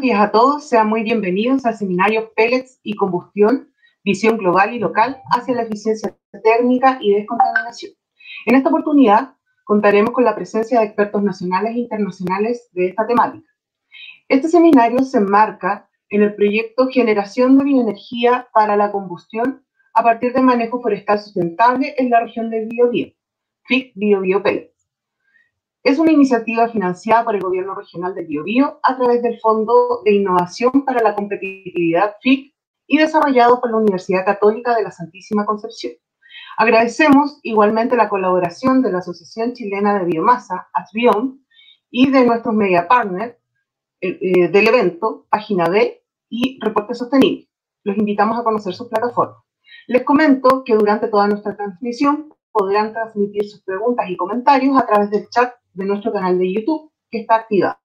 días a todos, sean muy bienvenidos al seminario Pellets y Combustión, Visión Global y Local hacia la Eficiencia Térmica y Descontaminación. En esta oportunidad contaremos con la presencia de expertos nacionales e internacionales de esta temática. Este seminario se enmarca en el proyecto Generación de Bioenergía para la Combustión a partir de manejo forestal sustentable en la región del Biobío, FIC Biobío Pellets. Es una iniciativa financiada por el Gobierno Regional del Biobío a través del Fondo de Innovación para la Competitividad FIC y desarrollado por la Universidad Católica de la Santísima Concepción. Agradecemos igualmente la colaboración de la Asociación Chilena de Biomasa, ASBIOM, y de nuestros media partners eh, del evento, Página B y Reporte Sostenible. Los invitamos a conocer sus plataformas. Les comento que durante toda nuestra transmisión podrán transmitir sus preguntas y comentarios a través del chat de nuestro canal de YouTube, que está activado.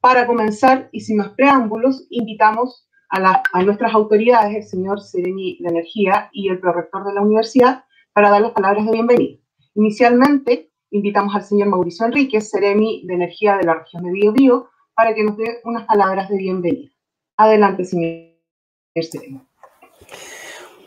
Para comenzar, y sin más preámbulos, invitamos a, nuestras autoridades, el señor Sereni de Energía y el prorector de la universidad, para dar las palabras de bienvenida. Inicialmente, invitamos al señor Mauricio Enríquez, Seremi de Energía de la región de Biobío, para que nos dé unas palabras de bienvenida. Adelante, señor Seremi.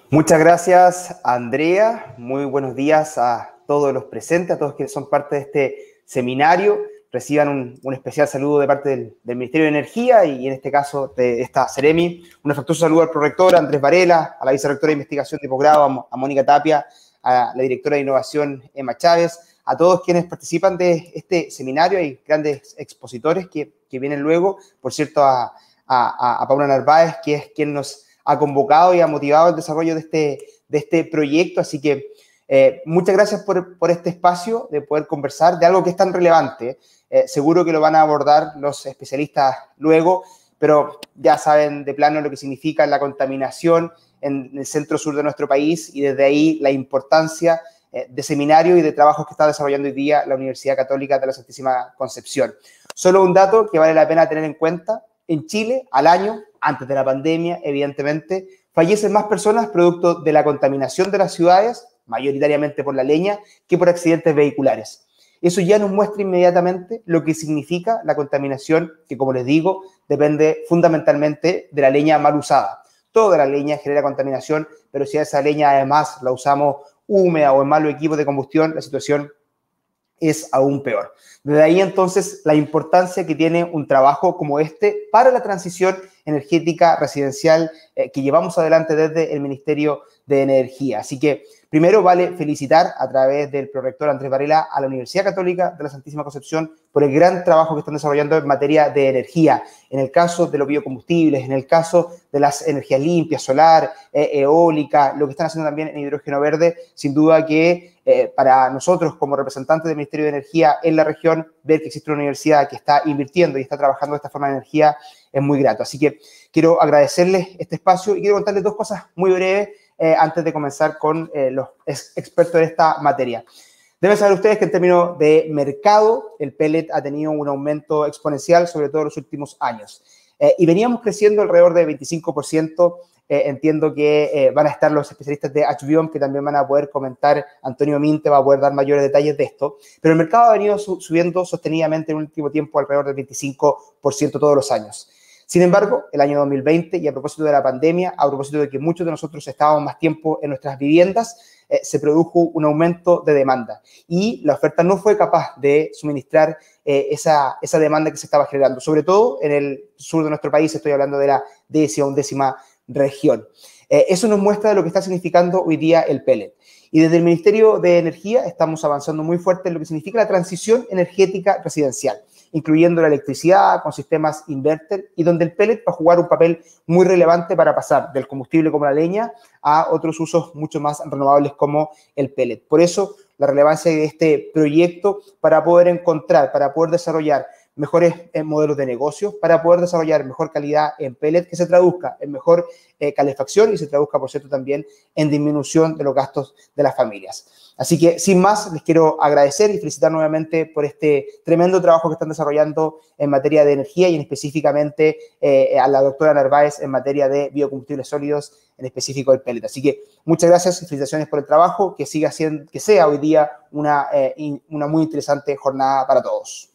Muchas gracias, Andrea. Muy buenos días a todos los presentes, a todos quienes son parte de este seminario. Reciban un, especial saludo de parte del, Ministerio de Energía y, en este caso, de esta Ceremi. Un afectuoso saludo al prorector Andrés Varela, a la vicerectora de Investigación de Posgrado, a, Mónica Tapia, a la directora de Innovación, Emma Chávez, a todos quienes participan de este seminario. Hay grandes expositores que, vienen luego. Por cierto, a, a, Paula Narváez, que es quien nos ha convocado y ha motivado el desarrollo de este, de este proyecto. Así que eh, muchas gracias por, este espacio de poder conversar de algo que es tan relevante. Eh, seguro que lo van a abordar los especialistas luego, pero ya saben de plano lo que significa la contaminación en el centro sur de nuestro país y desde ahí la importancia eh, de seminario y de trabajos que está desarrollando hoy día la Universidad Católica de la Santísima Concepción. Solo un dato que vale la pena tener en cuenta. En Chile, al año, antes de la pandemia, evidentemente, fallecen más personas producto de la contaminación de las ciudades mayoritariamente por la leña, que por accidentes vehiculares. Eso ya nos muestra inmediatamente lo que significa la contaminación, que como les digo, depende fundamentalmente de la leña mal usada. Toda la leña genera contaminación, pero si esa leña además la usamos húmeda o en malo equipo de combustión, la situación es aún peor. Desde ahí entonces la importancia que tiene un trabajo como este para la transición energética residencial eh, que llevamos adelante desde el Ministerio de Energía. Así que Primero, vale felicitar a través del prorector Andrés Varela a la Universidad Católica de la Santísima Concepción por el gran trabajo que están desarrollando en materia de energía. En el caso de los biocombustibles, en el caso de las energías limpias, solar, eh, eólica, lo que están haciendo también en hidrógeno verde, sin duda que eh, para nosotros como representantes del Ministerio de Energía en la región, ver que existe una universidad que está invirtiendo y está trabajando de esta forma de energía es muy grato. Así que quiero agradecerles este espacio y quiero contarles dos cosas muy breves eh, antes de comenzar con eh, los expertos de esta materia. Deben saber ustedes que en términos de mercado, el pellet ha tenido un aumento exponencial, sobre todo en los últimos años. Eh, y veníamos creciendo alrededor de 25%. entiendo que van a estar los especialistas de HBIOM que también van a poder comentar. Antonio Minte va a poder dar mayores detalles de esto. Pero el mercado ha venido subiendo sostenidamente en el último tiempo alrededor del 25% todos los años. Sin embargo, el año 2020, y a propósito de la pandemia, a propósito de que muchos de nosotros estábamos más tiempo en nuestras viviendas, eh, se produjo un aumento de demanda y la oferta no fue capaz de suministrar eh, esa, esa demanda que se estaba generando, sobre todo en el sur de nuestro país, estoy hablando de la décima undécima región. Eh, eso nos muestra lo que está significando hoy día el pellet. Y desde el Ministerio de Energía estamos avanzando muy fuerte en lo que significa la transición energética residencial incluyendo la electricidad con sistemas inverter y donde el pellet va a jugar un papel muy relevante para pasar del combustible como la leña a otros usos mucho más renovables como el pellet. Por eso la relevancia de este proyecto para poder encontrar, para poder desarrollar mejores eh, modelos de negocio, para poder desarrollar mejor calidad en pellet que se traduzca en mejor eh, calefacción y se traduzca, por cierto, también en disminución de los gastos de las familias. Así que, sin más, les quiero agradecer y felicitar nuevamente por este tremendo trabajo que están desarrollando en materia de energía y en específicamente eh, a la doctora Narváez en materia de biocombustibles sólidos, en específico el pellet. Así que muchas gracias y felicitaciones por el trabajo, que siga siendo, que sea hoy día una, una muy interesante jornada para todos.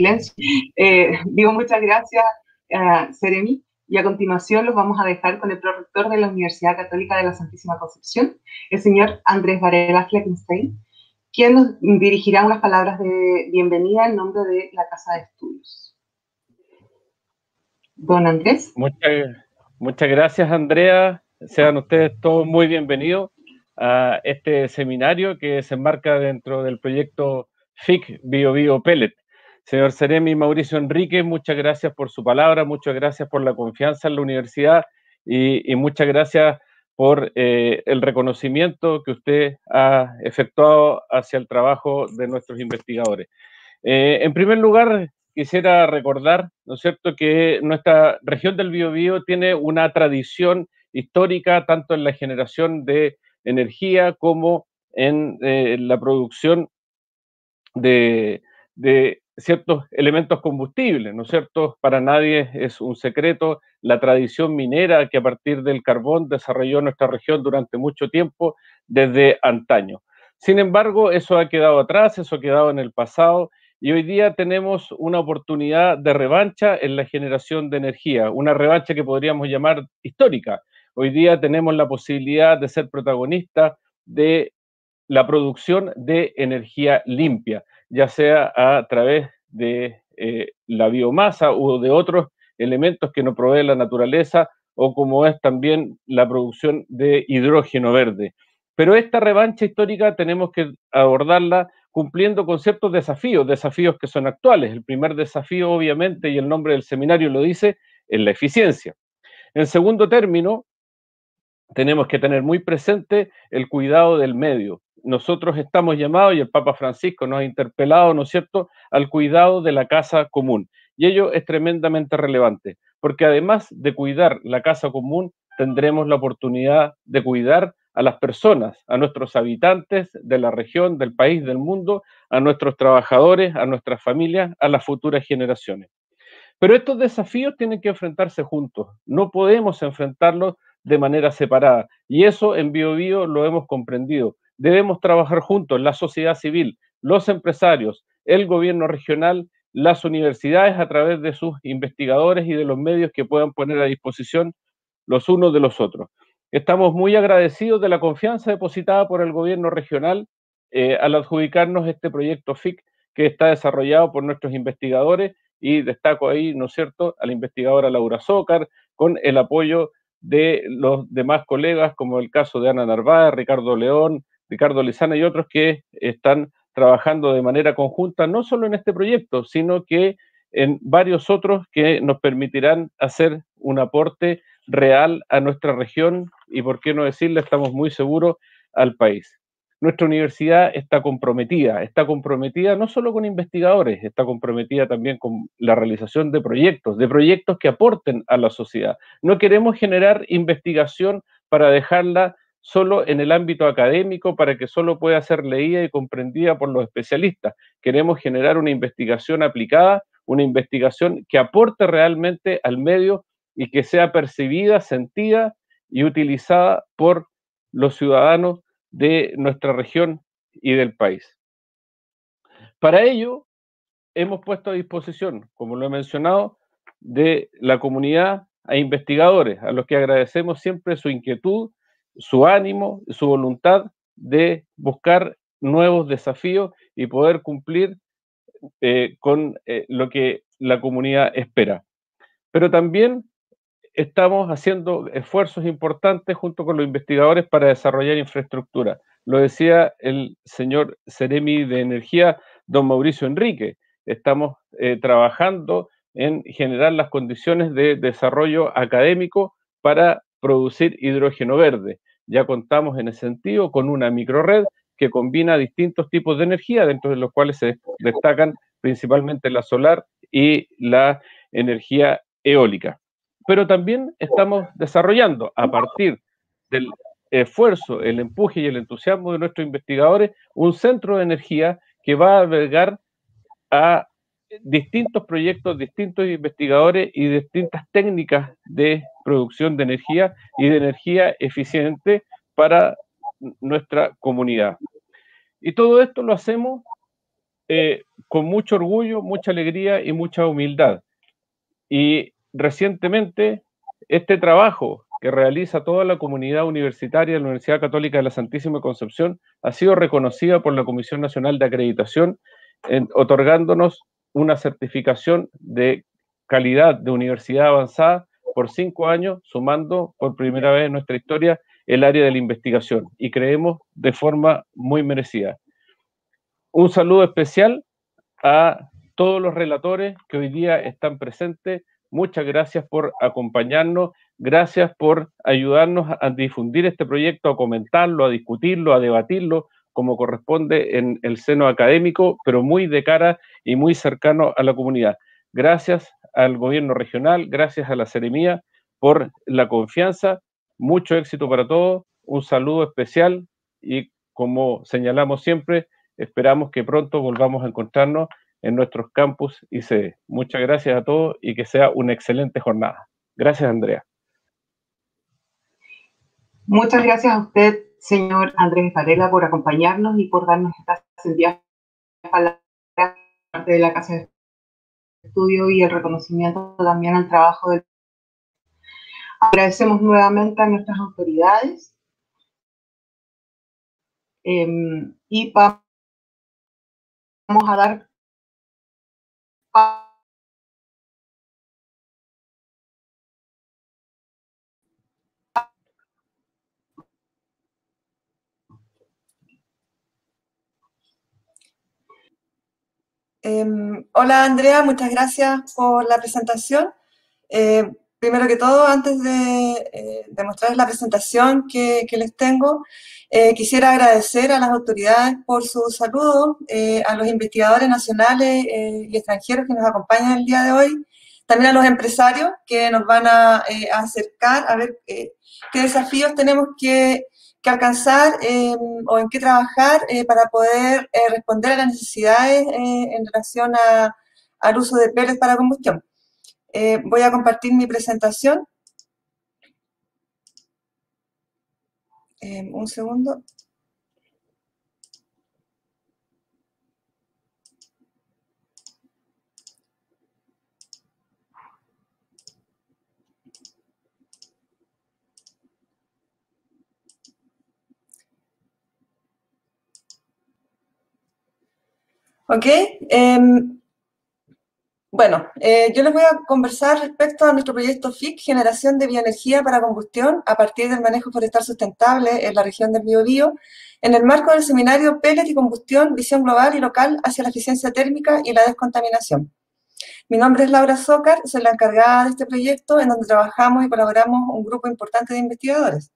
Silencio. Eh, digo muchas gracias, uh, Seremi, y a continuación los vamos a dejar con el prorector de la Universidad Católica de la Santísima Concepción, el señor Andrés Varela Fleckenstein, quien nos dirigirá unas palabras de bienvenida en nombre de la Casa de Estudios. Don Andrés. Muchas, muchas gracias, Andrea. Sean ustedes todos muy bienvenidos a este seminario que se enmarca dentro del proyecto FIC Bio Bio Pellet. Señor Seremi Mauricio Enrique, muchas gracias por su palabra, muchas gracias por la confianza en la universidad y, muchas gracias por eh, el reconocimiento que usted ha efectuado hacia el trabajo de nuestros investigadores. Eh, en primer lugar, quisiera recordar, ¿no es cierto?, que nuestra región del Biobío tiene una tradición histórica tanto en la generación de energía como en eh, la producción de, ciertos elementos combustibles, ¿no es cierto? Para nadie es un secreto la tradición minera que a partir del carbón desarrolló nuestra región durante mucho tiempo, desde antaño. Sin embargo, eso ha quedado atrás, eso ha quedado en el pasado y hoy día tenemos una oportunidad de revancha en la generación de energía, una revancha que podríamos llamar histórica. Hoy día tenemos la posibilidad de ser protagonistas de la producción de energía limpia, ya sea a través de eh, la biomasa o de otros elementos que nos provee la naturaleza o como es también la producción de hidrógeno verde. Pero esta revancha histórica tenemos que abordarla cumpliendo con ciertos desafíos, desafíos que son actuales. El primer desafío, obviamente, y el nombre del seminario lo dice, es la eficiencia. En segundo término, tenemos que tener muy presente el cuidado del medio. Nosotros estamos llamados, y el Papa Francisco nos ha interpelado, ¿no es cierto?, al cuidado de la casa común. Y ello es tremendamente relevante, porque además de cuidar la casa común, tendremos la oportunidad de cuidar a las personas, a nuestros habitantes de la región, del país, del mundo, a nuestros trabajadores, a nuestras familias, a las futuras generaciones. Pero estos desafíos tienen que enfrentarse juntos. No podemos enfrentarlos de manera separada. Y eso en BioBio lo hemos comprendido. Debemos trabajar juntos, la sociedad civil, los empresarios, el gobierno regional, las universidades a través de sus investigadores y de los medios que puedan poner a disposición los unos de los otros. Estamos muy agradecidos de la confianza depositada por el gobierno regional eh, al adjudicarnos este proyecto FIC que está desarrollado por nuestros investigadores y destaco ahí, ¿no es cierto?, a la investigadora Laura Zócar, con el apoyo de los demás colegas, como el caso de Ana Narváez, Ricardo León, Ricardo Lizana y otros que están trabajando de manera conjunta, no solo en este proyecto, sino que en varios otros que nos permitirán hacer un aporte real a nuestra región y, por qué no decirle, estamos muy seguros al país nuestra universidad está comprometida, está comprometida no solo con investigadores, está comprometida también con la realización de proyectos, de proyectos que aporten a la sociedad. No queremos generar investigación para dejarla solo en el ámbito académico para que solo pueda ser leída y comprendida por los especialistas. Queremos generar una investigación aplicada, una investigación que aporte realmente al medio y que sea percibida, sentida y utilizada por los ciudadanos de nuestra región y del país. Para ello, hemos puesto a disposición, como lo he mencionado, de la comunidad a investigadores, a los que agradecemos siempre su inquietud, su ánimo, su voluntad de buscar nuevos desafíos y poder cumplir eh, con eh, lo que la comunidad espera. Pero también estamos haciendo esfuerzos importantes junto con los investigadores para desarrollar infraestructura. Lo decía el señor Ceremi de Energía, don Mauricio Enrique. Estamos eh, trabajando en generar las condiciones de desarrollo académico para producir hidrógeno verde. Ya contamos en ese sentido con una microred que combina distintos tipos de energía, dentro de los cuales se destacan principalmente la solar y la energía eólica. Pero también estamos desarrollando a partir del esfuerzo, el empuje y el entusiasmo de nuestros investigadores un centro de energía que va a albergar a distintos proyectos, distintos investigadores y distintas técnicas de producción de energía y de energía eficiente para nuestra comunidad. Y todo esto lo hacemos eh, con mucho orgullo, mucha alegría y mucha humildad. Y recientemente este trabajo que realiza toda la comunidad universitaria de la Universidad Católica de la Santísima Concepción ha sido reconocida por la Comisión Nacional de Acreditación, otorgándonos una certificación de calidad de universidad avanzada por cinco años, sumando por primera vez en nuestra historia el área de la investigación y creemos de forma muy merecida. Un saludo especial a todos los relatores que hoy día están presentes. Muchas gracias por acompañarnos Gracias por ayudarnos a difundir este proyecto, a comentarlo, a discutirlo, a debatirlo, como corresponde en el seno académico, pero muy de cara y muy cercano a la comunidad. Gracias al gobierno regional, gracias a la Seremía por la confianza. Mucho éxito para todos. Un saludo especial y como señalamos siempre, esperamos que pronto volvamos a encontrarnos en nuestros campus y sede. Muchas gracias a todos y que sea una excelente jornada. Gracias, Andrea. Muchas gracias a usted, señor Andrés Varela, por acompañarnos y por darnos estas sentidas palabras parte de la Casa de Estudio y el reconocimiento también al trabajo del. Agradecemos nuevamente a nuestras autoridades em, y vamos a dar Em, hola Andrea, muchas gracias por la presentación. Eh, primero que todo, antes de, eh, mostrarles la presentación que, les tengo, eh, quisiera agradecer a las autoridades por su saludo, a los investigadores nacionales y extranjeros que nos acompañan el día de hoy, también a los empresarios que nos van a, acercar a ver qué desafíos tenemos que que alcanzar em, o en qué trabajar eh, para poder eh, responder a las necesidades eh, en relación al uso de pellets para combustión. voy a compartir mi presentación. Un segundo. ¿Ok? Em, bueno, eh, yo les voy a conversar respecto a nuestro proyecto FIC, Generación de Bioenergía para Combustión a partir del manejo forestal sustentable en la región del Biobío, en el marco del seminario Pellet y Combustión, Visión Global y Local hacia la Eficiencia Térmica y la Descontaminación. Mi nombre es Laura Zócar, soy la encargada de este proyecto en donde trabajamos y colaboramos un grupo importante de investigadores.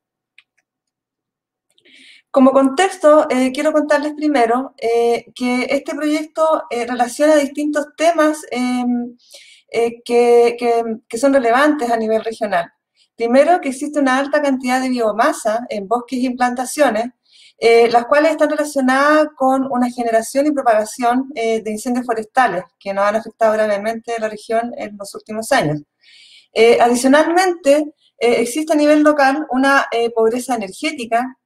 Como contexto, eh, quiero contarles primero eh, que este proyecto eh, relaciona distintos temas em, que, son relevantes a nivel regional. Primero, que existe una alta cantidad de biomasa en bosques y plantaciones, las cuales están relacionadas con una generación y propagación de incendios forestales que nos han afectado gravemente la región en los últimos años. adicionalmente, existe a nivel local una pobreza energética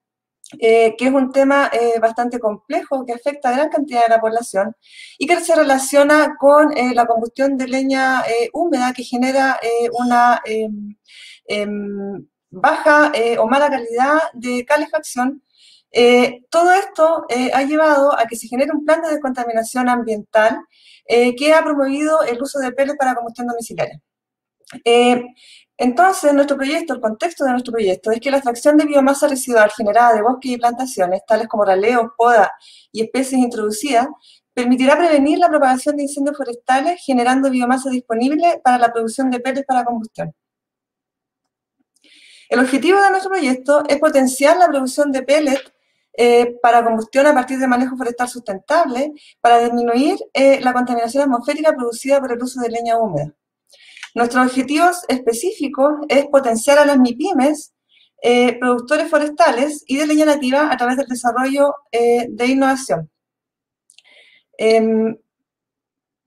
eh, que es un tema eh, bastante complejo que afecta a gran cantidad de la población y que se relaciona con eh, la combustión de leña húmeda que genera una em, em, baja o mala calidad de calefacción. todo esto ha llevado a que se genere un plan de descontaminación ambiental que ha promovido el uso de peles para combustión domiciliaria. Entonces, nuestro proyecto, el contexto de nuestro proyecto es que la extracción de biomasa residual generada de bosques y plantaciones, tales como raleos, poda y especies introducidas, permitirá prevenir la propagación de incendios forestales generando biomasa disponible para la producción de pellets para combustión. El objetivo de nuestro proyecto es potenciar la producción de pellets eh, para combustión a partir de manejo forestal sustentable para disminuir eh, la contaminación atmosférica producida por el uso de leña húmeda. Nuestros objetivos específicos es potenciar a las MIPIMES, eh, productores forestales y de leña nativa a través del desarrollo eh, de innovación. Em,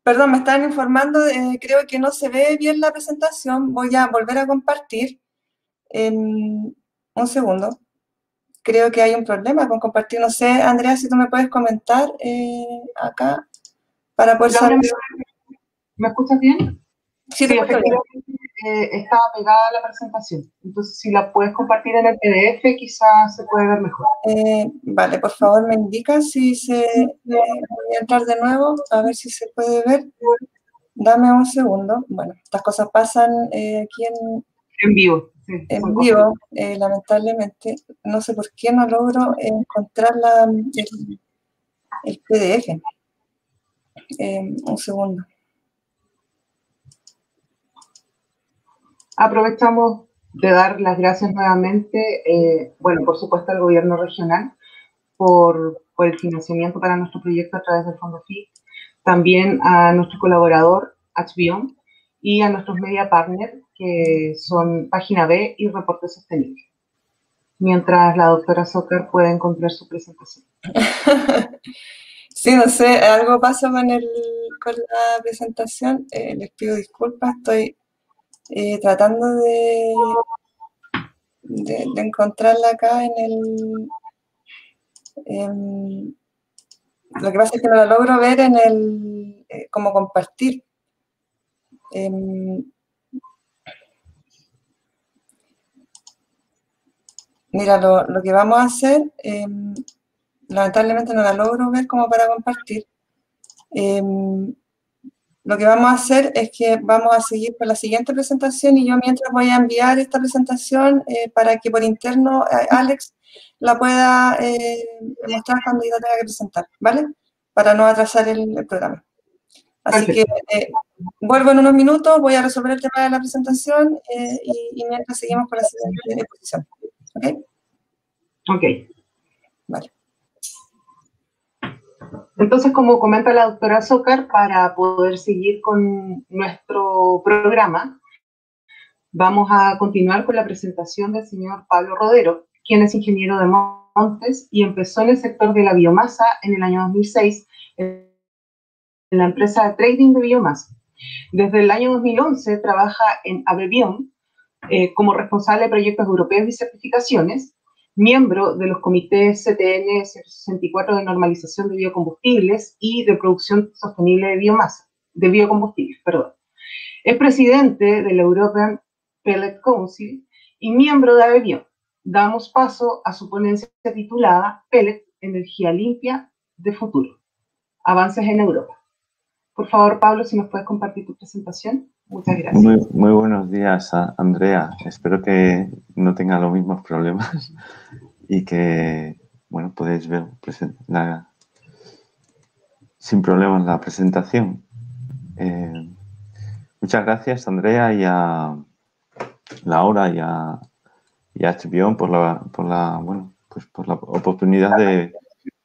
perdón, me están informando, creo que no se ve bien la presentación, voy a volver a compartir. un segundo. Creo que hay un problema con compartir. No sé, Andrea, si tú me puedes comentar eh, acá. para poder saber... ¿Me escuchas bien? Sí, te eh, está pegada a la presentación. Entonces, si la puedes compartir en el PDF, quizás se puede ver mejor. Eh, vale, por favor, me indica si se... Eh, voy a entrar de nuevo, a ver si se puede ver. Dame un segundo. Bueno, estas cosas pasan aquí en... En vivo. en vivo, lamentablemente. No sé por qué no logro encontrar la, el, el PDF. un segundo. Aprovechamos de dar las gracias nuevamente, eh, bueno, por supuesto al gobierno regional por, el financiamiento para nuestro proyecto a través del Fondo FIC, también a nuestro colaborador HBO y a nuestros media partners que son Página B y Reporte Sostenible. Mientras la doctora Zucker puede encontrar su presentación. Sí, no sé, algo pasa con, el, con la presentación. Eh, les pido disculpas, estoy eh, tratando de, de, encontrarla acá en el... lo que pasa es que no la logro ver en el... Eh, como compartir. Em, mira, lo, lo, que vamos a hacer, em, lamentablemente no la logro ver como para compartir. Lo que vamos a hacer es que vamos a seguir con la siguiente presentación y yo mientras voy a enviar esta presentación eh, para que por interno eh, Alex la pueda eh, mostrar cuando yo tenga que presentar, ¿vale? Para no atrasar el, programa. Así que vuelvo en unos minutos, voy a resolver el tema de la presentación y, mientras seguimos con la siguiente exposición. ¿Ok? Ok. Vale. Entonces, como comenta la doctora Zócar, para poder seguir con nuestro programa, vamos a continuar con la presentación del señor Pablo Rodero, quien es ingeniero de montes y empezó en el sector de la biomasa en el año 2006 en la empresa de trading de biomasa. Desde el año 2011 trabaja en Abebion eh, como responsable de proyectos europeos y certificaciones miembro de los comités CTN 164 de normalización de biocombustibles y de producción sostenible de biomasa, de biocombustibles, perdón. Es presidente del European Pellet Council y miembro de ABEBIO. Damos paso a su ponencia titulada Pellet, Energía Limpia de Futuro. Avances en Europa. Por favor, Pablo, si nos puedes compartir tu presentación. Muchas gracias. Muy, buenos días, Andrea. Espero que no tenga los mismos problemas y que, bueno, podéis ver sin problemas la presentación. Eh, muchas gracias, Andrea, y a Laura y a, y a por la, por la, bueno, pues por la oportunidad de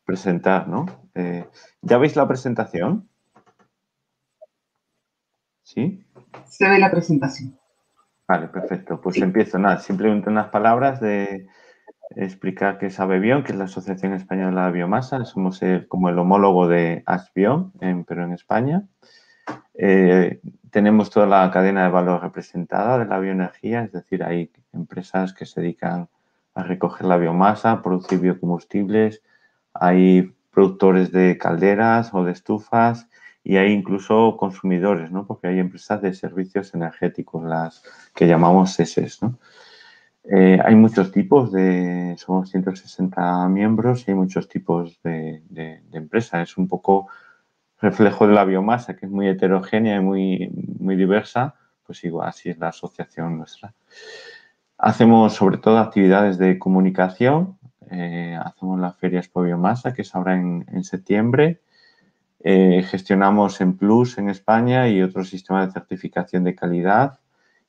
presentar, ¿no? Eh, ¿Ya veis la presentación? ¿Sí? Se ve la presentación. Vale, perfecto. Pues empiezo. Nada, simplemente unas palabras de explicar qué es Abebion, que es la Asociación Española de Biomasa. Somos como el homólogo de Asbion, pero en España. Eh, tenemos toda la cadena de valor representada de la bioenergía, es decir, hay empresas que se dedican a recoger la biomasa, producir biocombustibles, hay productores de calderas o de estufas y hay incluso consumidores, ¿no? Porque hay empresas de servicios energéticos, las que llamamos SES, ¿no? Eh, hay muchos tipos de, somos 160 miembros y hay muchos tipos de, de, empresas. Es un poco reflejo de la biomasa, que es muy heterogénea y muy, muy diversa, pues igual así es la asociación nuestra. Hacemos sobre todo actividades de comunicación, eh, hacemos la Feria Expo Biomasa, que es ahora en, en septiembre, eh, gestionamos en Plus en España y otro sistema de certificación de calidad.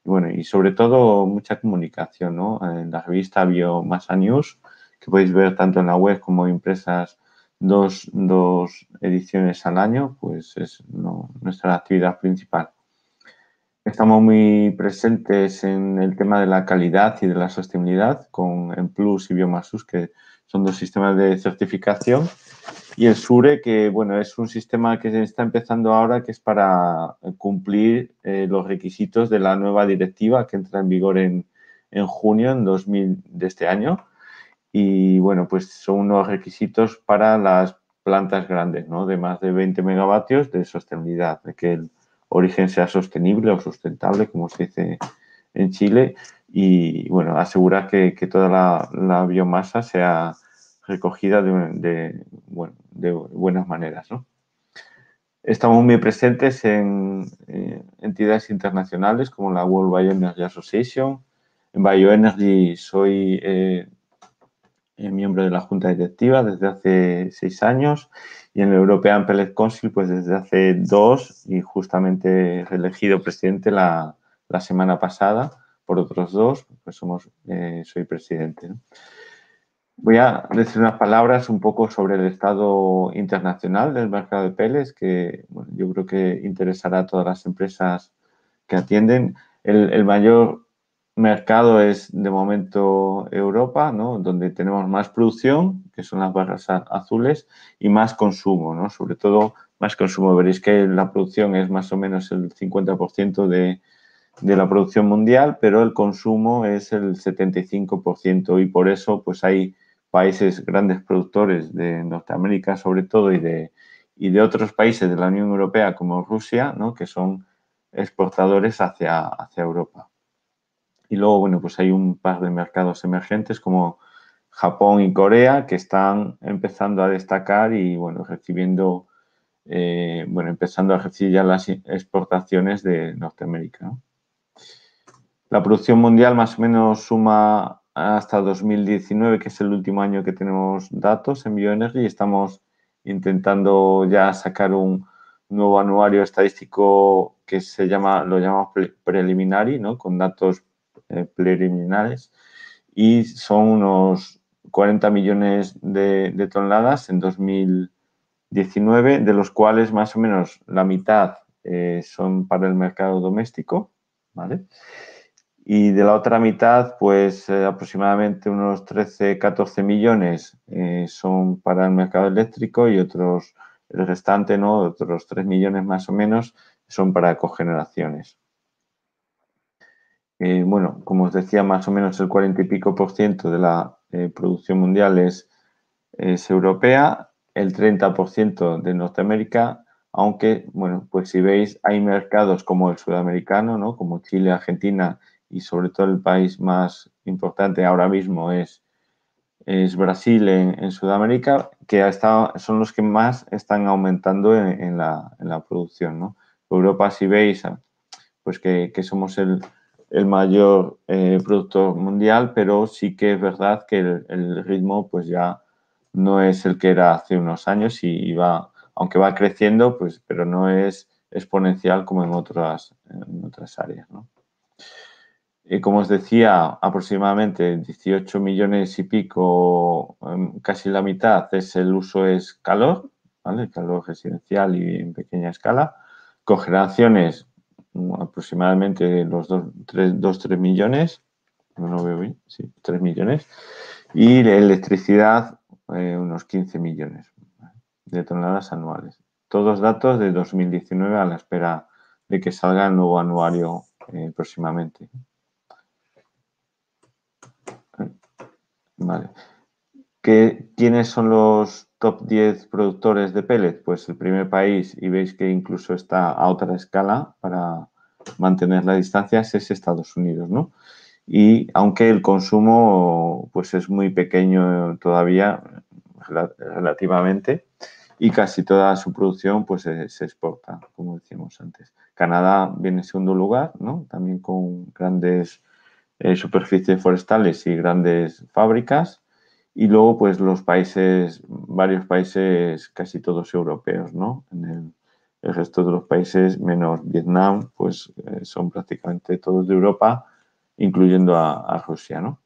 Y bueno, y sobre todo mucha comunicación, ¿no? En la revista Biomasa News, que podéis ver tanto en la web como impresas dos, dos ediciones al año, pues es nuestra actividad principal. Estamos muy presentes en el tema de la calidad y de la sostenibilidad con en Plus y Biomasus, que son dos sistemas de certificación y el SURE, que bueno, es un sistema que se está empezando ahora, que es para cumplir eh, los requisitos de la nueva directiva que entra en vigor en, en junio en 2000 de este año. Y bueno, pues son unos requisitos para las plantas grandes, ¿no? De más de 20 megavatios de sostenibilidad, de que el origen sea sostenible o sustentable, como se dice en Chile, y, bueno, asegurar que, toda la, biomasa sea recogida de, buenas maneras. Estamos muy presentes en eh, entidades internacionales como la World Bioenergy Association. En Bioenergy soy eh, eh, miembro de la junta directiva desde hace seis años y en el European Pellet Council pues desde hace dos y justamente reelegido presidente la, la semana pasada por otros dos, pues somos, soy presidente. Voy a decir unas palabras un poco sobre el estado internacional del mercado de peles, que yo creo que interesará a todas las empresas que atienden. El, mayor mercado es de momento Europa, ¿no? donde tenemos más producción, que son las barras azules, y más consumo, ¿no? sobre todo más consumo. Veréis que la producción es más o menos el 50% de, de la producción mundial, pero el consumo es el 75% y por eso pues hay países grandes productores de Norteamérica sobre todo y de, y de otros países de la Unión Europea como Rusia, ¿no? que son exportadores hacia, hacia Europa. Y luego, bueno, pues hay un par de mercados emergentes como Japón y Corea que están empezando a destacar y, bueno, recibiendo, eh, bueno, empezando a recibir ya las exportaciones de Norteamérica. La producción mundial más o menos suma hasta 2019, que es el último año que tenemos datos en Bioenergy, estamos intentando ya sacar un nuevo anuario estadístico que se llama, lo llamamos preliminary, ¿no? con datos eh, preliminares, y son unos 40 millones de, toneladas en 2019, de los cuales más o menos la mitad eh, son para el mercado doméstico, ¿vale? Y de la otra mitad, pues eh, aproximadamente unos 13, 14 millones eh, son para el mercado eléctrico y otros, el restante, ¿no? Otros 3 millones más o menos son para cogeneraciones. Eh, bueno, como os decía, más o menos el 40 y pico por ciento de la producción mundial es, es europea, el 30 por ciento de Norteamérica, aunque, bueno, pues si veis, hay mercados como el sudamericano, ¿no? Como Chile, Argentina y sobre todo el país más importante ahora mismo es, es Brasil en, Sudamérica, que ha estado, son los que más están aumentando en, la, producción. Europa, si veis, pues que, somos el, el mayor eh, productor mundial, pero sí que es verdad que el, ritmo pues ya no es el que era hace unos años y va, aunque va creciendo, pues, pero no es exponencial como en otras, en otras áreas. ¿no? Y como os decía, aproximadamente 18 millones y pico, em, casi la mitad, es el uso es calor, ¿vale? Calor residencial y en pequeña escala. Cogeneraciones, mm, aproximadamente los 2-3 millones, no lo veo bien, sí, 3 millones. Y electricidad, eh, unos 15 millones de toneladas anuales. Todos datos de 2019 a la espera de que salga el nuevo anuario eh, próximamente. Vale. ¿Quiénes son los top 10 productores de pellet? Pues el primer país, y veis que incluso está a otra escala para mantener la distancia, es Estados Unidos, ¿no? Y aunque el consumo pues es muy pequeño todavía relativamente y casi toda su producción pues se, exporta, como decíamos antes. Canadá viene en segundo lugar, ¿no? También con grandes eh, superficies forestales y grandes fábricas. Y luego, pues los países, varios países, casi todos europeos, ¿no? En el, resto de los países, menos Vietnam, pues eh, son prácticamente todos de Europa, incluyendo a, Rusia, ¿no?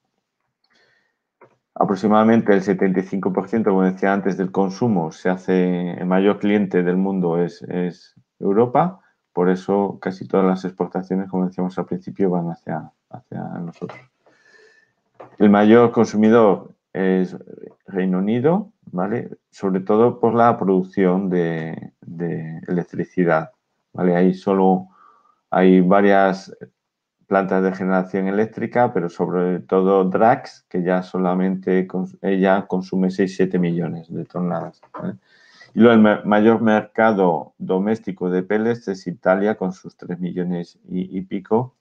Aproximadamente el 75%, como decía antes, del consumo se hace, el mayor cliente del mundo es, es Europa, por eso casi todas las exportaciones, como decíamos al principio, van hacia, hacia nosotros. El mayor consumidor es Reino Unido, ¿vale? Sobre todo por la producción de, electricidad, ¿vale? Hay solo, hay varias plantas de generación eléctrica, pero sobre todo Drax, que ya solamente ella consume 6-7 millones de toneladas. Y luego el mayor mercado doméstico de pellets es Italia con sus 3 millones y, pico.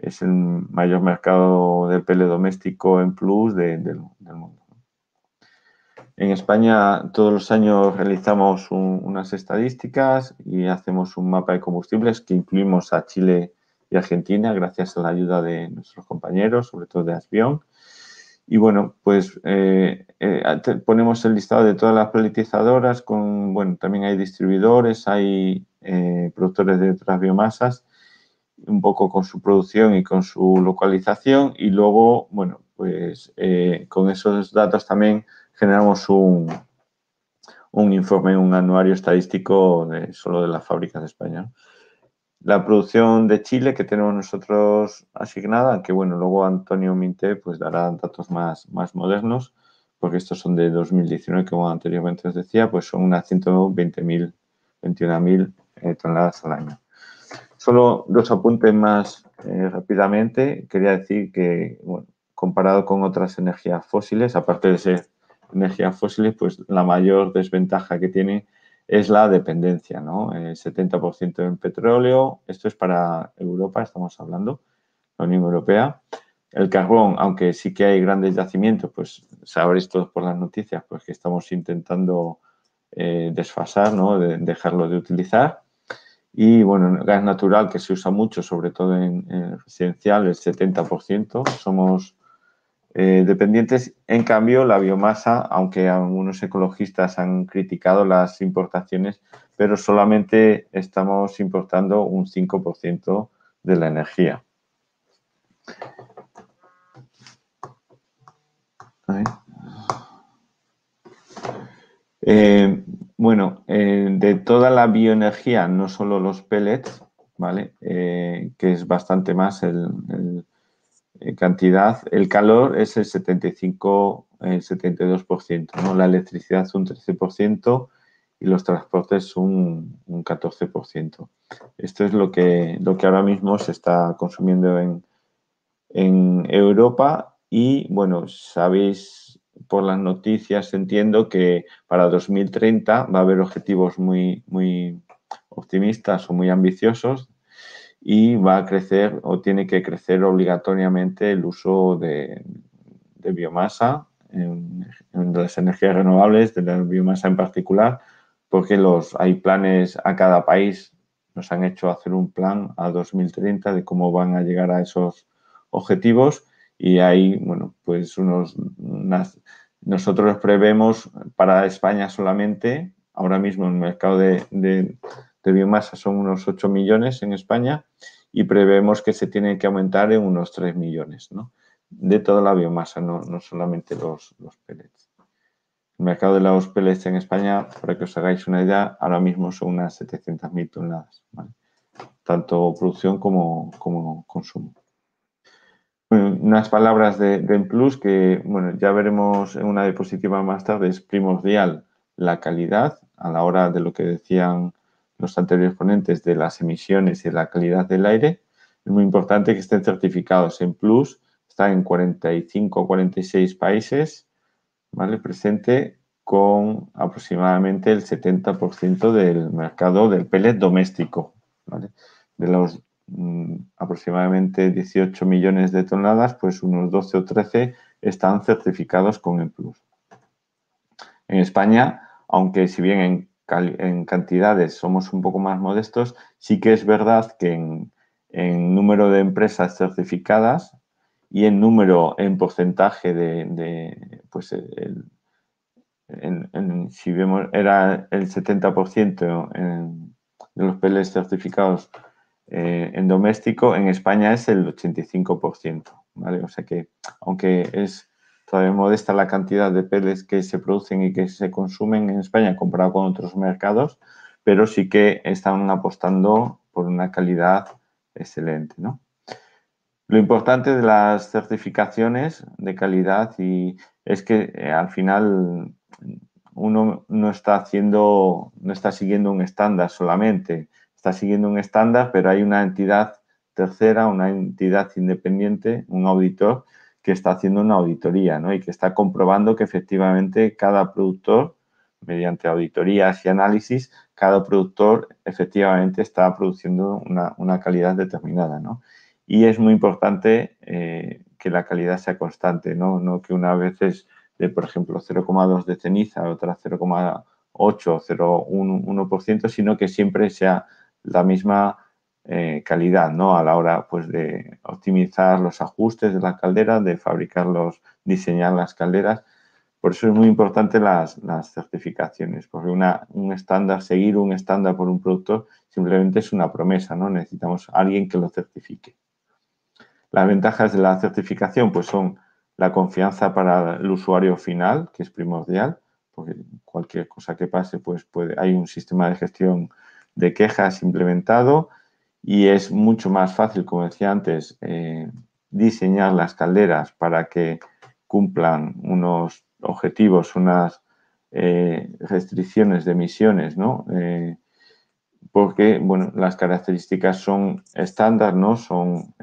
Es el mayor mercado de pellet doméstico en plus del mundo. En España todos los años realizamos unas estadísticas y hacemos un mapa de combustibles que incluimos a Chile y Argentina gracias a la ayuda de nuestros compañeros, sobre todo de Asbion. Y bueno, pues eh, eh, ponemos el listado de todas las peletizadoras con, bueno, también hay distribuidores, hay eh, productores de otras biomasas, un poco con su producción y con su localización y luego, bueno, pues con esos datos también generamos un, un informe, un anuario estadístico de, solo de las fábricas de España. La producción de Chile que tenemos nosotros asignada, que bueno, luego Antonio Minte pues dará datos más, más modernos, porque estos son de 2019, como anteriormente os decía, pues son unas 120.000, 21.000 eh, toneladas al año. Solo dos apuntes más eh, rápidamente. Quería decir que, comparado con otras energías fósiles, aparte de ser energías fósiles, pues la mayor desventaja que tiene es la dependencia, ¿no? El 70% en petróleo, esto es para Europa, estamos hablando, la Unión Europea. El carbón, aunque sí que hay grandes yacimientos, pues sabréis todos por las noticias, pues que estamos intentando eh, desfasar, ¿no? De, dejarlo de utilizar. Y bueno, el gas natural que se usa mucho, sobre todo en, en residencial, el 70%. Somos eh, dependientes. En cambio, la biomasa, aunque algunos ecologistas han criticado las importaciones, pero solamente estamos importando un 5% de la energía. Eh, bueno, eh, de toda la bioenergía, no solo los pellets, ¿vale? que es bastante más el en cantidad, el calor es el 75, el 72%, ¿no? la electricidad un 13% y los transportes un, un 14%. Esto es lo que, lo que ahora mismo se está consumiendo en, en Europa y, bueno, sabéis por las noticias, entiendo que para 2030 va a haber objetivos muy, muy optimistas o muy ambiciosos y va a crecer o tiene que crecer obligatoriamente el uso de, biomasa, en, las energías renovables, de la biomasa en particular, porque los, hay planes a cada país, nos han hecho hacer un plan a 2030 de cómo van a llegar a esos objetivos y hay, bueno, pues unos, nosotros prevemos para España solamente, ahora mismo el mercado de biomasa son unos 8 millones en España y prevemos que se tienen que aumentar en unos 3 millones, ¿no? De toda la biomasa, no, solamente los, los pellets. El mercado de los pellets en España, para que os hagáis una idea, ahora mismo son unas 700.000 toneladas, tanto producción como consumo. Unas palabras de, de Plus que, bueno, ya veremos en una diapositiva más tarde, es primordial. La calidad a la hora de lo que decían los anteriores ponentes de las emisiones y la calidad del aire, es muy importante que estén certificados. En Plus, está en 45 o 46 países, ¿vale? Presente con aproximadamente el 70% del mercado del pellet doméstico, De los mm, aproximadamente 18 millones de toneladas, pues unos 12 o 13 están certificados con el Plus. En España, aunque si bien en cantidades somos un poco más modestos, sí que es verdad que en, número de empresas certificadas y en número, en porcentaje de, pues si vemos, era el 70% de los PLs certificados eh, en doméstico, en España es el 85%, ¿vale? O sea que, aunque es todavía modesta la cantidad de peles que se producen y que se consumen en España comparado con otros mercados, pero sí que están apostando por una calidad excelente. Lo importante de las certificaciones de calidad y es que eh, al final uno no está haciendo, no está siguiendo un estándar solamente, está siguiendo un estándar, pero hay una entidad tercera, una entidad independiente, un auditor que está haciendo una auditoría ¿no? y que está comprobando que efectivamente cada productor mediante auditorías y análisis, cada productor efectivamente está produciendo una, calidad determinada, ¿no? Y es muy importante eh, que la calidad sea constante, ¿no? No que una vez es de, por ejemplo, 0,2 de ceniza, otra 0,8 o 0,1%, sino que siempre sea la misma eh, calidad, ¿no? A la hora, pues, de optimizar los ajustes de la caldera, de fabricarlos, diseñar las calderas. Por eso es muy importante las, certificaciones, porque una, un estándar, seguir un estándar por un producto simplemente es una promesa, ¿no? Necesitamos a alguien que lo certifique. Las ventajas de la certificación, pues, son la confianza para el usuario final, que es primordial, porque cualquier cosa que pase, pues puede, hay un sistema de gestión de quejas implementado y es mucho más fácil, como decía antes, eh, diseñar las calderas para que cumplan unos objetivos, unas eh, restricciones de emisiones, ¿no? Eh, porque, bueno, las características son estándar, ¿no? Son,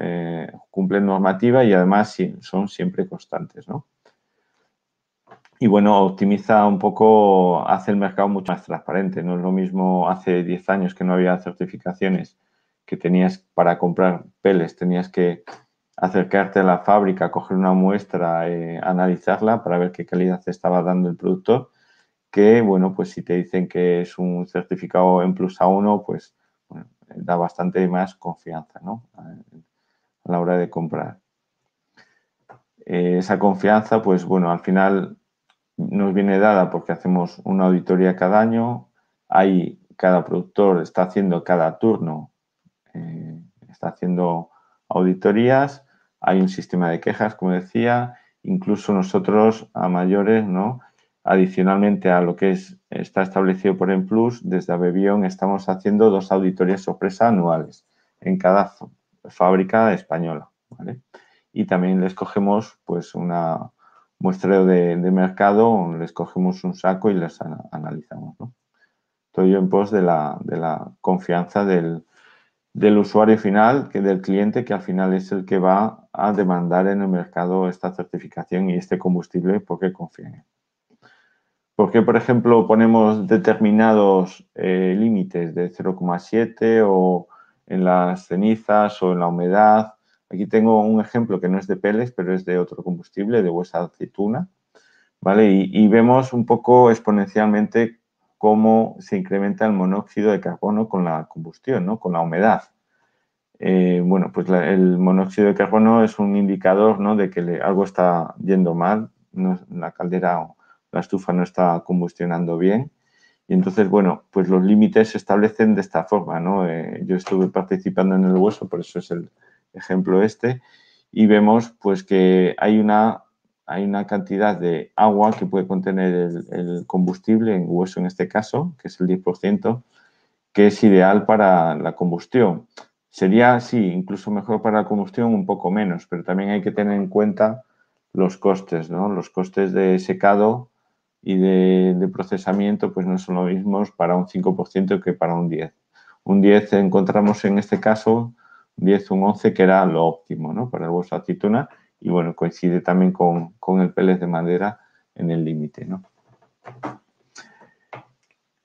cumplen normativa y además son siempre constantes, ¿no? Y bueno, optimiza un poco, hace el mercado mucho más transparente. No es lo mismo hace 10 años que no había certificaciones, que tenías para comprar peles, tenías que acercarte a la fábrica, coger una muestra, eh, analizarla para ver qué calidad estaba dando el producto, que bueno, pues si te dicen que es un certificado en plus A1, pues da bastante más confianza ¿no? a la hora de comprar. Eh, esa confianza, pues bueno, al final nos viene dada porque hacemos una auditoría cada año, hay, cada productor está haciendo cada turno, eh, está haciendo auditorías, hay un sistema de quejas, como decía, incluso nosotros a mayores, ¿no? Adicionalmente a lo que es, está establecido por Plus, desde Abebion estamos haciendo dos auditorías sorpresa anuales en cada fábrica española, Y también les cogemos pues una, muestreo de, mercado, les cogemos un saco y les analizamos. ¿no? Todo ello en pos de la, confianza del, usuario final, que del cliente, que al final es el que va a demandar en el mercado esta certificación y este combustible porque confía en él. ¿Por qué, por ejemplo, ponemos determinados eh, límites de 0,7 o en las cenizas o en la humedad Aquí tengo un ejemplo que no es de peles, pero es de otro combustible, de huesa aceituna. ¿vale? Y, vemos un poco exponencialmente cómo se incrementa el monóxido de carbono con la combustión, ¿no? con la humedad. Eh, bueno, pues el monóxido de carbono es un indicador ¿no? de que algo está yendo mal, la caldera o la estufa no está combustionando bien. Y entonces, bueno, pues los límites se establecen de esta forma, ¿no? Eh, yo estuve participando en el hueso, por eso es el, ejemplo este, y vemos pues que hay una, hay una cantidad de agua que puede contener el, combustible, en hueso en este caso, que es el 10%, que es ideal para la combustión. Sería, sí, incluso mejor para la combustión, un poco menos, pero también hay que tener en cuenta los costes, ¿no? Los costes de secado y de, procesamiento, pues no son los mismos para un 5% que para un 10%. Un 10 encontramos en este caso 10, un 11, que era lo óptimo ¿no? para el hueso de aceituna y bueno, coincide también con, el pellet de madera en el límite. ¿no?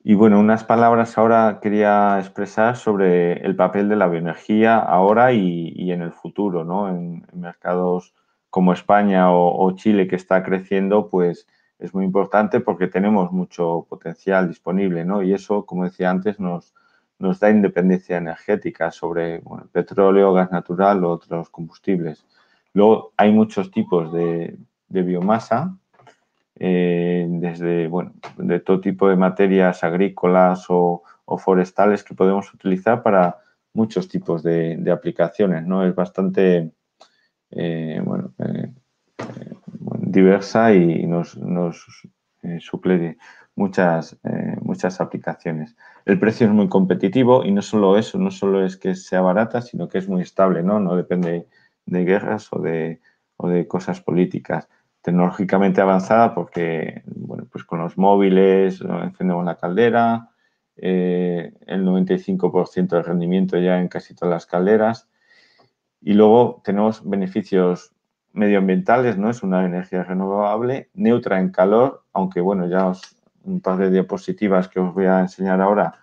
Y bueno, unas palabras ahora quería expresar sobre el papel de la bioenergía ahora y, en el futuro, ¿no? En, mercados como España o, Chile que está creciendo, pues es muy importante porque tenemos mucho potencial disponible, ¿no? Y eso, como decía antes, nos, nos da independencia energética sobre petróleo, gas natural o otros combustibles. Luego hay muchos tipos de, biomasa, eh, desde bueno, de todo tipo de materias agrícolas o, forestales que podemos utilizar para muchos tipos de, aplicaciones. ¿no? Es bastante eh, eh, diversa y nos suple muchas, muchas aplicaciones. El precio es muy competitivo y no solo eso, no solo es que sea barata, sino que es muy estable, ¿no? No depende de guerras o de, de cosas políticas. Tecnológicamente avanzada porque, bueno, pues con los móviles encendemos la caldera, eh, el 95% de rendimiento ya en casi todas las calderas. Y luego tenemos beneficios medioambientales, ¿no? Es una energía renovable, neutra en calor, aunque bueno, ya os un par de diapositivas que os voy a enseñar ahora,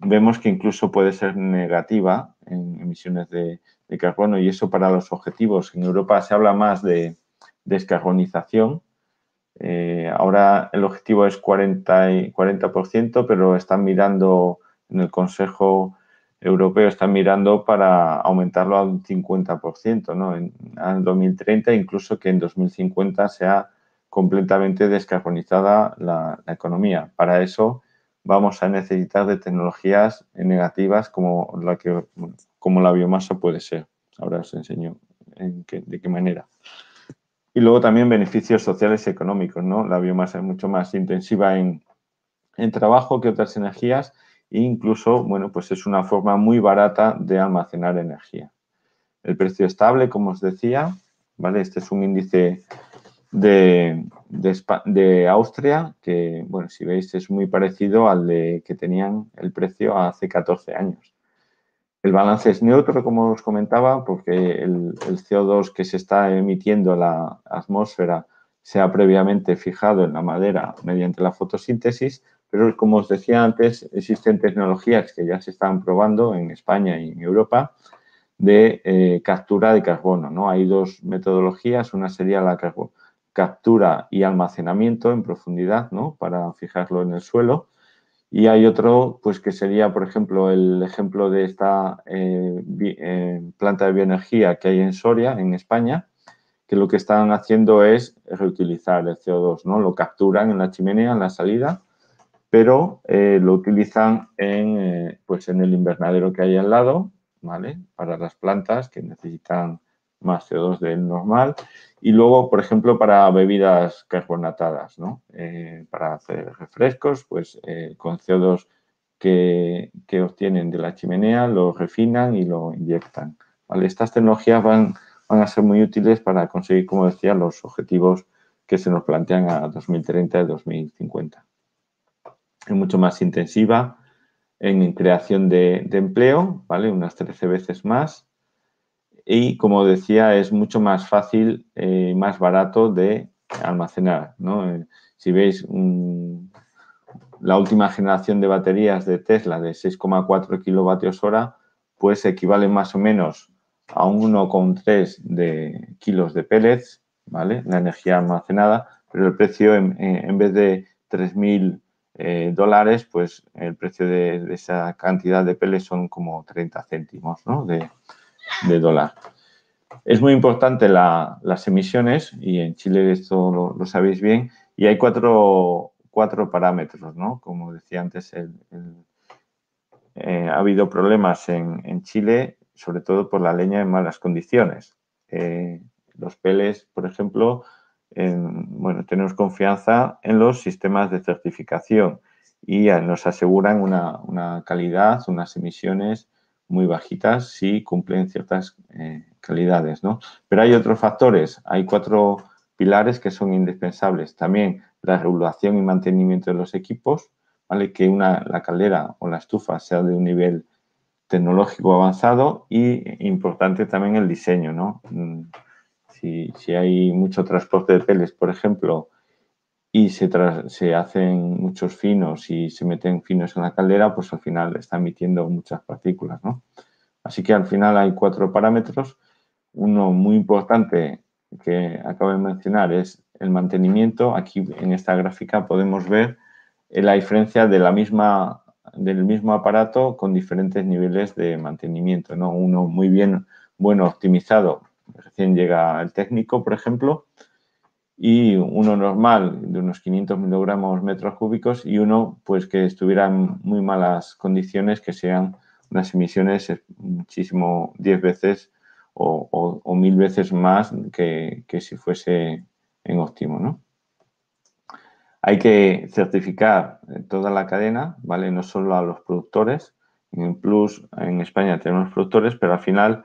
vemos que incluso puede ser negativa en emisiones de, carbono y eso para los objetivos. En Europa se habla más de descarbonización. Eh, ahora el objetivo es 40%, y 40%, pero están mirando en el Consejo Europeo, están mirando para aumentarlo a un 50%, ¿no? En, en 2030, incluso que en 2050 sea completamente descarbonizada la, economía. Para eso vamos a necesitar de tecnologías negativas como la, que, como la biomasa puede ser. Ahora os enseño de qué manera. Y luego también beneficios sociales y económicos, ¿no? La biomasa es mucho más intensiva en, en trabajo que otras energías incluso, bueno, pues es una forma muy barata de almacenar energía. El precio estable, como os decía, ¿vale? Este es un índice de, de, Austria, que, bueno, si veis es muy parecido al de que tenían el precio hace 14 años. El balance es neutro, como os comentaba, porque el, el CO2 que se está emitiendo la atmósfera se ha previamente fijado en la madera mediante la fotosíntesis, pero como os decía antes, existen tecnologías que ya se están probando en España y en Europa de eh, captura de carbono. ¿no? Hay dos metodologías, una sería la captura y almacenamiento en profundidad ¿no? para fijarlo en el suelo y hay otro pues que sería, por ejemplo, el ejemplo de esta eh, eh, planta de bioenergía que hay en Soria, en España, que lo que están haciendo es reutilizar el CO2, ¿no? Lo capturan en la chimenea, en la salida, pero eh, lo utilizan en, eh, pues en el invernadero que hay al lado, ¿vale? Para las plantas que necesitan más CO2 del normal. Y luego, por ejemplo, para bebidas carbonatadas, ¿no? Eh, para hacer refrescos, pues con CO2 que, que, obtienen de la chimenea, lo refinan y lo inyectan. Estas tecnologías van a ser muy útiles para conseguir, como decía, los objetivos que se nos plantean a 2030 y 2050 es mucho más intensiva en creación de, empleo, ¿vale? Unas 13 veces más. Y como decía, es mucho más fácil y eh, más barato de almacenar, eh, si veis la última generación de baterías de Tesla de 6,4 kilovatios hora, pues equivale más o menos a 1,3 de kilos de pellets, ¿vale? La energía almacenada, pero el precio en, en vez de 3.000 eh, dólares, pues el precio de, esa cantidad de peles son como 30 céntimos de, dólar. Es muy importante las emisiones y en Chile esto lo, sabéis bien y hay cuatro, parámetros, ¿no? Como decía antes, eh, ha habido problemas en, Chile, sobre todo por la leña en malas condiciones. Eh, los peles, por ejemplo, bueno, tenemos confianza en los sistemas de certificación y nos aseguran una, calidad, unas emisiones muy bajitas si cumplen ciertas eh, calidades, ¿no? Pero hay otros factores, hay cuatro pilares que son indispensables. También la regulación y mantenimiento de los equipos, ¿vale? Que una, la caldera o la estufa sea de un nivel tecnológico avanzado y importante también el diseño, ¿no? Si, hay mucho transporte de peles, por ejemplo, y se, se, hacen muchos finos y se meten finos en la caldera, pues al final está emitiendo muchas partículas, ¿no? Así que al final hay cuatro parámetros. Uno muy importante que acabo de mencionar es el mantenimiento. Aquí en esta gráfica podemos ver la diferencia de la misma, del mismo aparato con diferentes niveles de mantenimiento, ¿no? Uno muy bien, bueno, optimizado recién llega el técnico, por ejemplo, y uno normal de unos 500 miligramos metros cúbicos y uno pues que estuviera en muy malas condiciones, que sean unas emisiones muchísimo 10 veces o, o, mil veces más que, que, si fuese en óptimo, ¿no? Hay que certificar toda la cadena, ¿vale? No solo a los productores. En Plus, en España tenemos productores, pero al final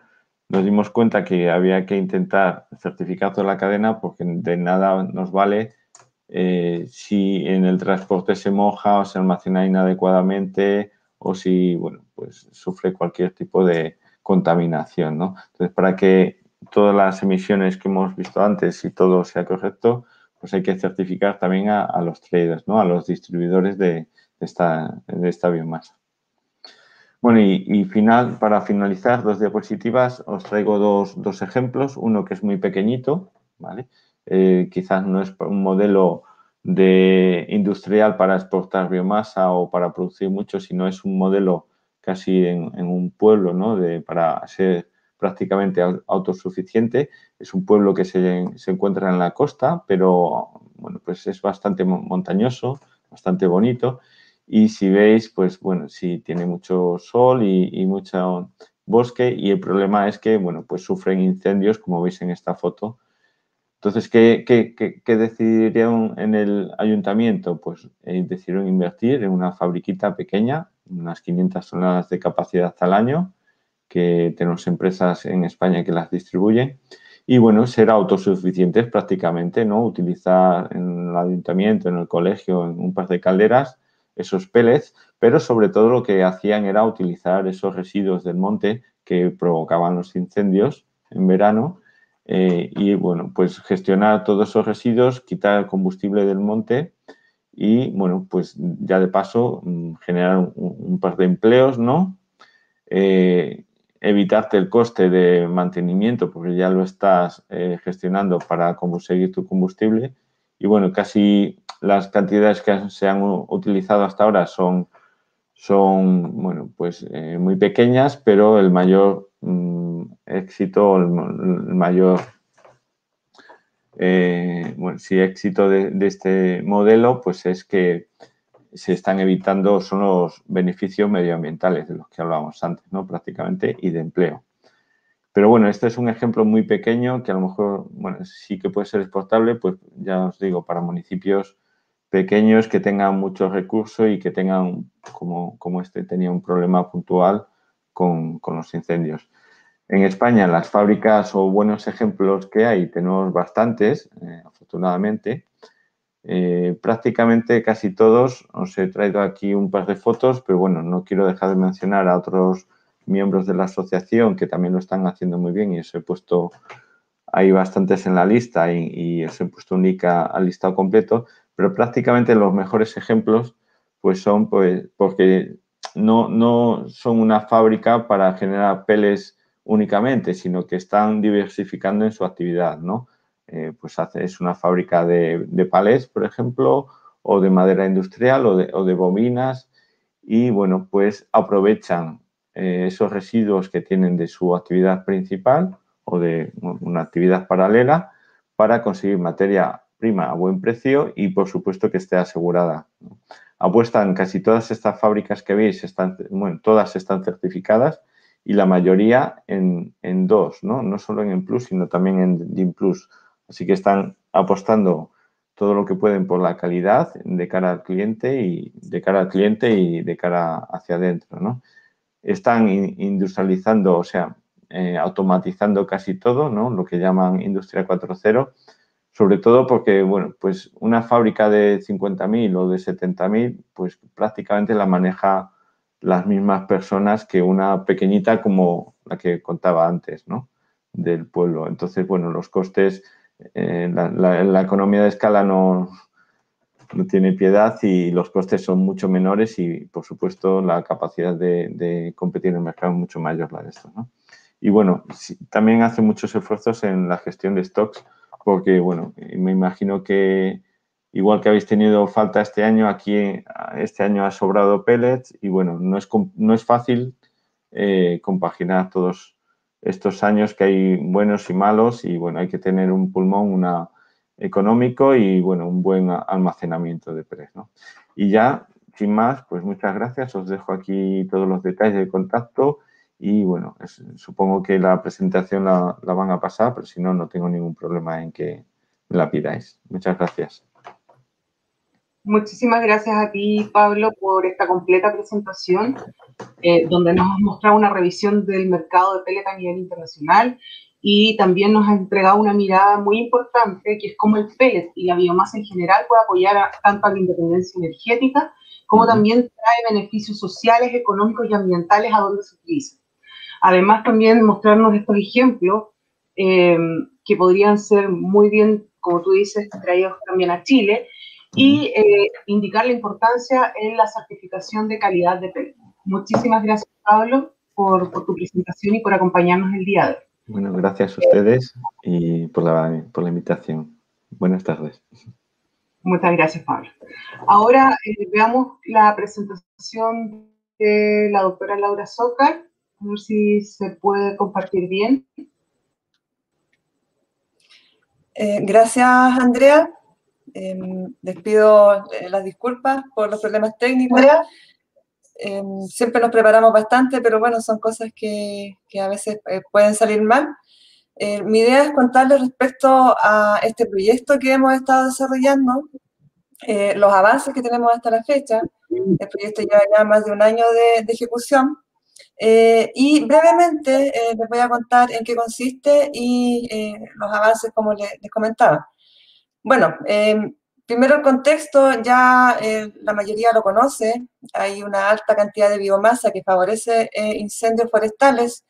nos dimos cuenta que había que intentar certificar toda la cadena porque de nada nos vale eh, si en el transporte se moja o se almacena inadecuadamente o si, bueno, pues sufre cualquier tipo de contaminación, ¿no? Entonces, para que todas las emisiones que hemos visto antes y todo sea correcto, pues hay que certificar también a, los traders, ¿no? A los distribuidores de, esta, de esta biomasa. Bueno, y, final, para finalizar, dos diapositivas, os traigo dos, dos ejemplos. Uno que es muy pequeñito, ¿vale? Eh, quizás no es un modelo de industrial para exportar biomasa o para producir mucho, sino es un modelo casi en, un pueblo, ¿no? De, para ser prácticamente autosuficiente. Es un pueblo que se, se, encuentra en la costa, pero bueno, pues es bastante montañoso, bastante bonito. Y si veis, pues bueno, sí tiene mucho sol y, mucho bosque y el problema es que, bueno, pues sufren incendios, como veis en esta foto. Entonces, ¿qué, qué, decidieron en el ayuntamiento? Pues eh, decidieron invertir en una fabriquita pequeña, unas 500 toneladas de capacidad al año, que tenemos empresas en España que las distribuyen. Y bueno, ser autosuficientes prácticamente, ¿no? Utilizar en el ayuntamiento, en el colegio, en un par de calderas, esos pellets, pero sobre todo lo que hacían era utilizar esos residuos del monte que provocaban los incendios en verano eh, y, bueno, pues gestionar todos esos residuos, quitar el combustible del monte y, bueno, pues ya de paso mm, generar un, par de empleos, ¿no? Eh, evitarte el coste de mantenimiento porque ya lo estás eh, gestionando para conseguir tu combustible y bueno, casi las cantidades que se han utilizado hasta ahora son, son bueno, pues eh, muy pequeñas, pero el mayor mm, éxito, el, mayor eh, bueno, sí, éxito de, de, este modelo, pues es que se están evitando, son los beneficios medioambientales de los que hablábamos antes, ¿no? Prácticamente, y de empleo. Pero bueno, este es un ejemplo muy pequeño que a lo mejor, bueno, sí que puede ser exportable, pues ya os digo, para municipios pequeños que tengan muchos recursos y que tengan, como, como este tenía un problema puntual con, con los incendios. En España, las fábricas o buenos ejemplos que hay, tenemos bastantes, eh, afortunadamente. Eh, prácticamente casi todos, os he traído aquí un par de fotos, pero bueno, no quiero dejar de mencionar a otros miembros de la asociación que también lo están haciendo muy bien y os he puesto, hay bastantes en la lista y, os he puesto un link al listado completo, pero prácticamente los mejores ejemplos pues son pues porque no, no son una fábrica para generar peles únicamente, sino que están diversificando en su actividad, ¿no? Eh, pues hace, es una fábrica de, de palés, por ejemplo, o de madera industrial o de, o de bobinas y, bueno, pues aprovechan eh, esos residuos que tienen de su actividad principal o de una actividad paralela para conseguir materia prima a buen precio y por supuesto que esté asegurada. Apuestan casi todas estas fábricas que veis, están, bueno, todas están certificadas y la mayoría en, en dos, ¿no? no solo en Plus, sino también en DIN Plus. Así que están apostando todo lo que pueden por la calidad de cara al cliente y de cara al cliente y de cara hacia adentro, ¿no? Están industrializando, o sea, eh, automatizando casi todo, ¿no? Lo que llaman Industria 4.0, sobre todo porque, bueno, pues una fábrica de 50.000 o de 70.000, pues prácticamente la maneja las mismas personas que una pequeñita como la que contaba antes, ¿no? Del pueblo. Entonces, bueno, los costes, eh, la economía de escala no, no tiene piedad y los costes son mucho menores y, por supuesto, la capacidad de, competir en el mercado es mucho mayor la de esto. ¿no? Y bueno, también hace muchos esfuerzos en la gestión de stocks porque, bueno, me imagino que igual que habéis tenido falta este año, aquí este año ha sobrado pellets y, bueno, no es, no es fácil eh, compaginar todos estos años que hay buenos y malos y, bueno, hay que tener un pulmón, una económico y, bueno, un buen almacenamiento de PRES, ¿no? Y ya, sin más, pues muchas gracias. Os dejo aquí todos los detalles de contacto y, bueno, supongo que la presentación la, van a pasar, pero si no, no tengo ningún problema en que la pidáis. Muchas gracias. Muchísimas gracias a ti, Pablo, por esta completa presentación, eh, donde nos has mostrado una revisión del mercado de pellet a nivel internacional y también nos ha entregado una mirada muy importante, que es cómo el pellet y la biomasa en general puede apoyar tanto a la independencia energética, como también trae beneficios sociales, económicos y ambientales a donde se utiliza. Además, también mostrarnos estos ejemplos eh, que podrían ser muy bien como tú dices, traídos también a Chile, y eh, indicar la importancia en la certificación de calidad de pellet. Muchísimas gracias, Pablo, por, por, tu presentación y por acompañarnos el día de hoy. Bueno, gracias a ustedes y por la, por la invitación. Buenas tardes. Muchas gracias, Pablo. Ahora eh, veamos la presentación de la doctora Laura Zócar. A ver si se puede compartir bien. Eh, gracias, Andrea. Em, les pido eh, las disculpas por los problemas técnicos. Em, siempre nos preparamos bastante, pero bueno, son cosas que, que a veces eh, pueden salir mal. Eh, mi idea es contarles respecto a este proyecto que hemos estado desarrollando, los avances que tenemos hasta la fecha. El proyecto lleva ya más de un año de, de ejecución. y brevemente les voy a contar en qué consiste y los avances como les, les comentaba. Bueno, em, primero el contexto, ya eh, la mayoría lo conoce, hay una alta cantidad de biomasa que favorece eh, incendios forestales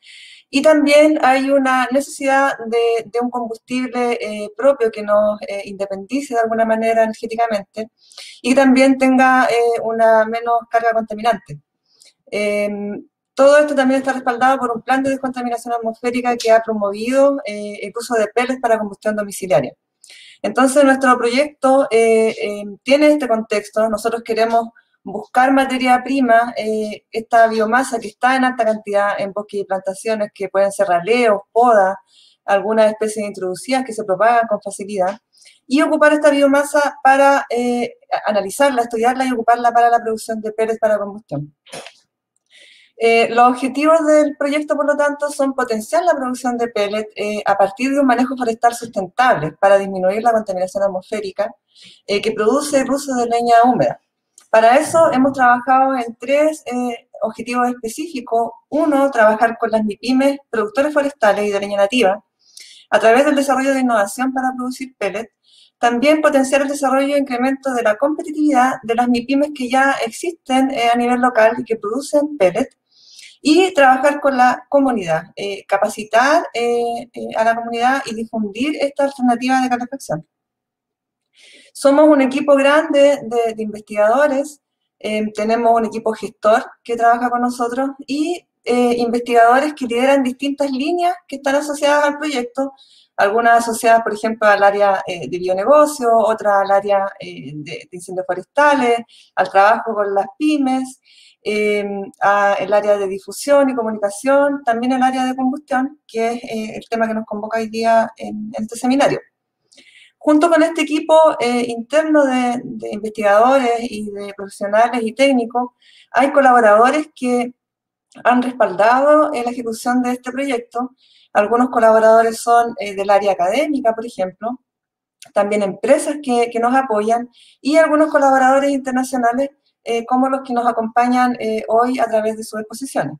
y también hay una necesidad de, un combustible eh, propio que nos independice de alguna manera energéticamente y también tenga una menos carga contaminante. Em, todo esto también está respaldado por un plan de descontaminación atmosférica que ha promovido el uso de peles para combustión domiciliaria. Entonces, nuestro proyecto eh, eh, tiene este contexto. Nosotros queremos buscar materia prima, eh, esta biomasa que está en alta cantidad en bosques y plantaciones, que pueden ser raleos, podas, algunas especies introducidas que se propagan con facilidad, y ocupar esta biomasa para analizarla, estudiarla y ocuparla para la producción de pellets para combustión. Eh, los objetivos del proyecto, por lo tanto, son potenciar la producción de pellet eh, a partir de un manejo forestal sustentable para disminuir la contaminación atmosférica eh, que produce el uso de leña húmeda. Para eso hemos trabajado en tres objetivos específicos. Uno, trabajar con las MIPIMES, productores forestales y de leña nativa, a través del desarrollo de innovación para producir pellet. También potenciar el desarrollo e incremento de la competitividad de las MIPIMES que ya existen a nivel local y que producen pellet y trabajar con la comunidad, eh, capacitar eh, eh, a la comunidad y difundir esta alternativa de calefacción. Somos un equipo grande de, investigadores, tenemos un equipo gestor que trabaja con nosotros y investigadores que lideran distintas líneas que están asociadas al proyecto, algunas asociadas, por ejemplo, al área de bionegocio, otras al área de, de, incendios forestales, al trabajo con las pymes, Em, el área de difusión y comunicación, también el área de combustión, que es eh, el tema que nos convoca hoy día en, este seminario. Junto con este equipo eh, interno de, investigadores y de profesionales y técnicos, hay colaboradores que han respaldado la ejecución de este proyecto. Algunos colaboradores son eh, del área académica, por ejemplo, también empresas que, que nos apoyan y algunos colaboradores internacionales eh, como los que nos acompañan eh, hoy a través de sus exposiciones.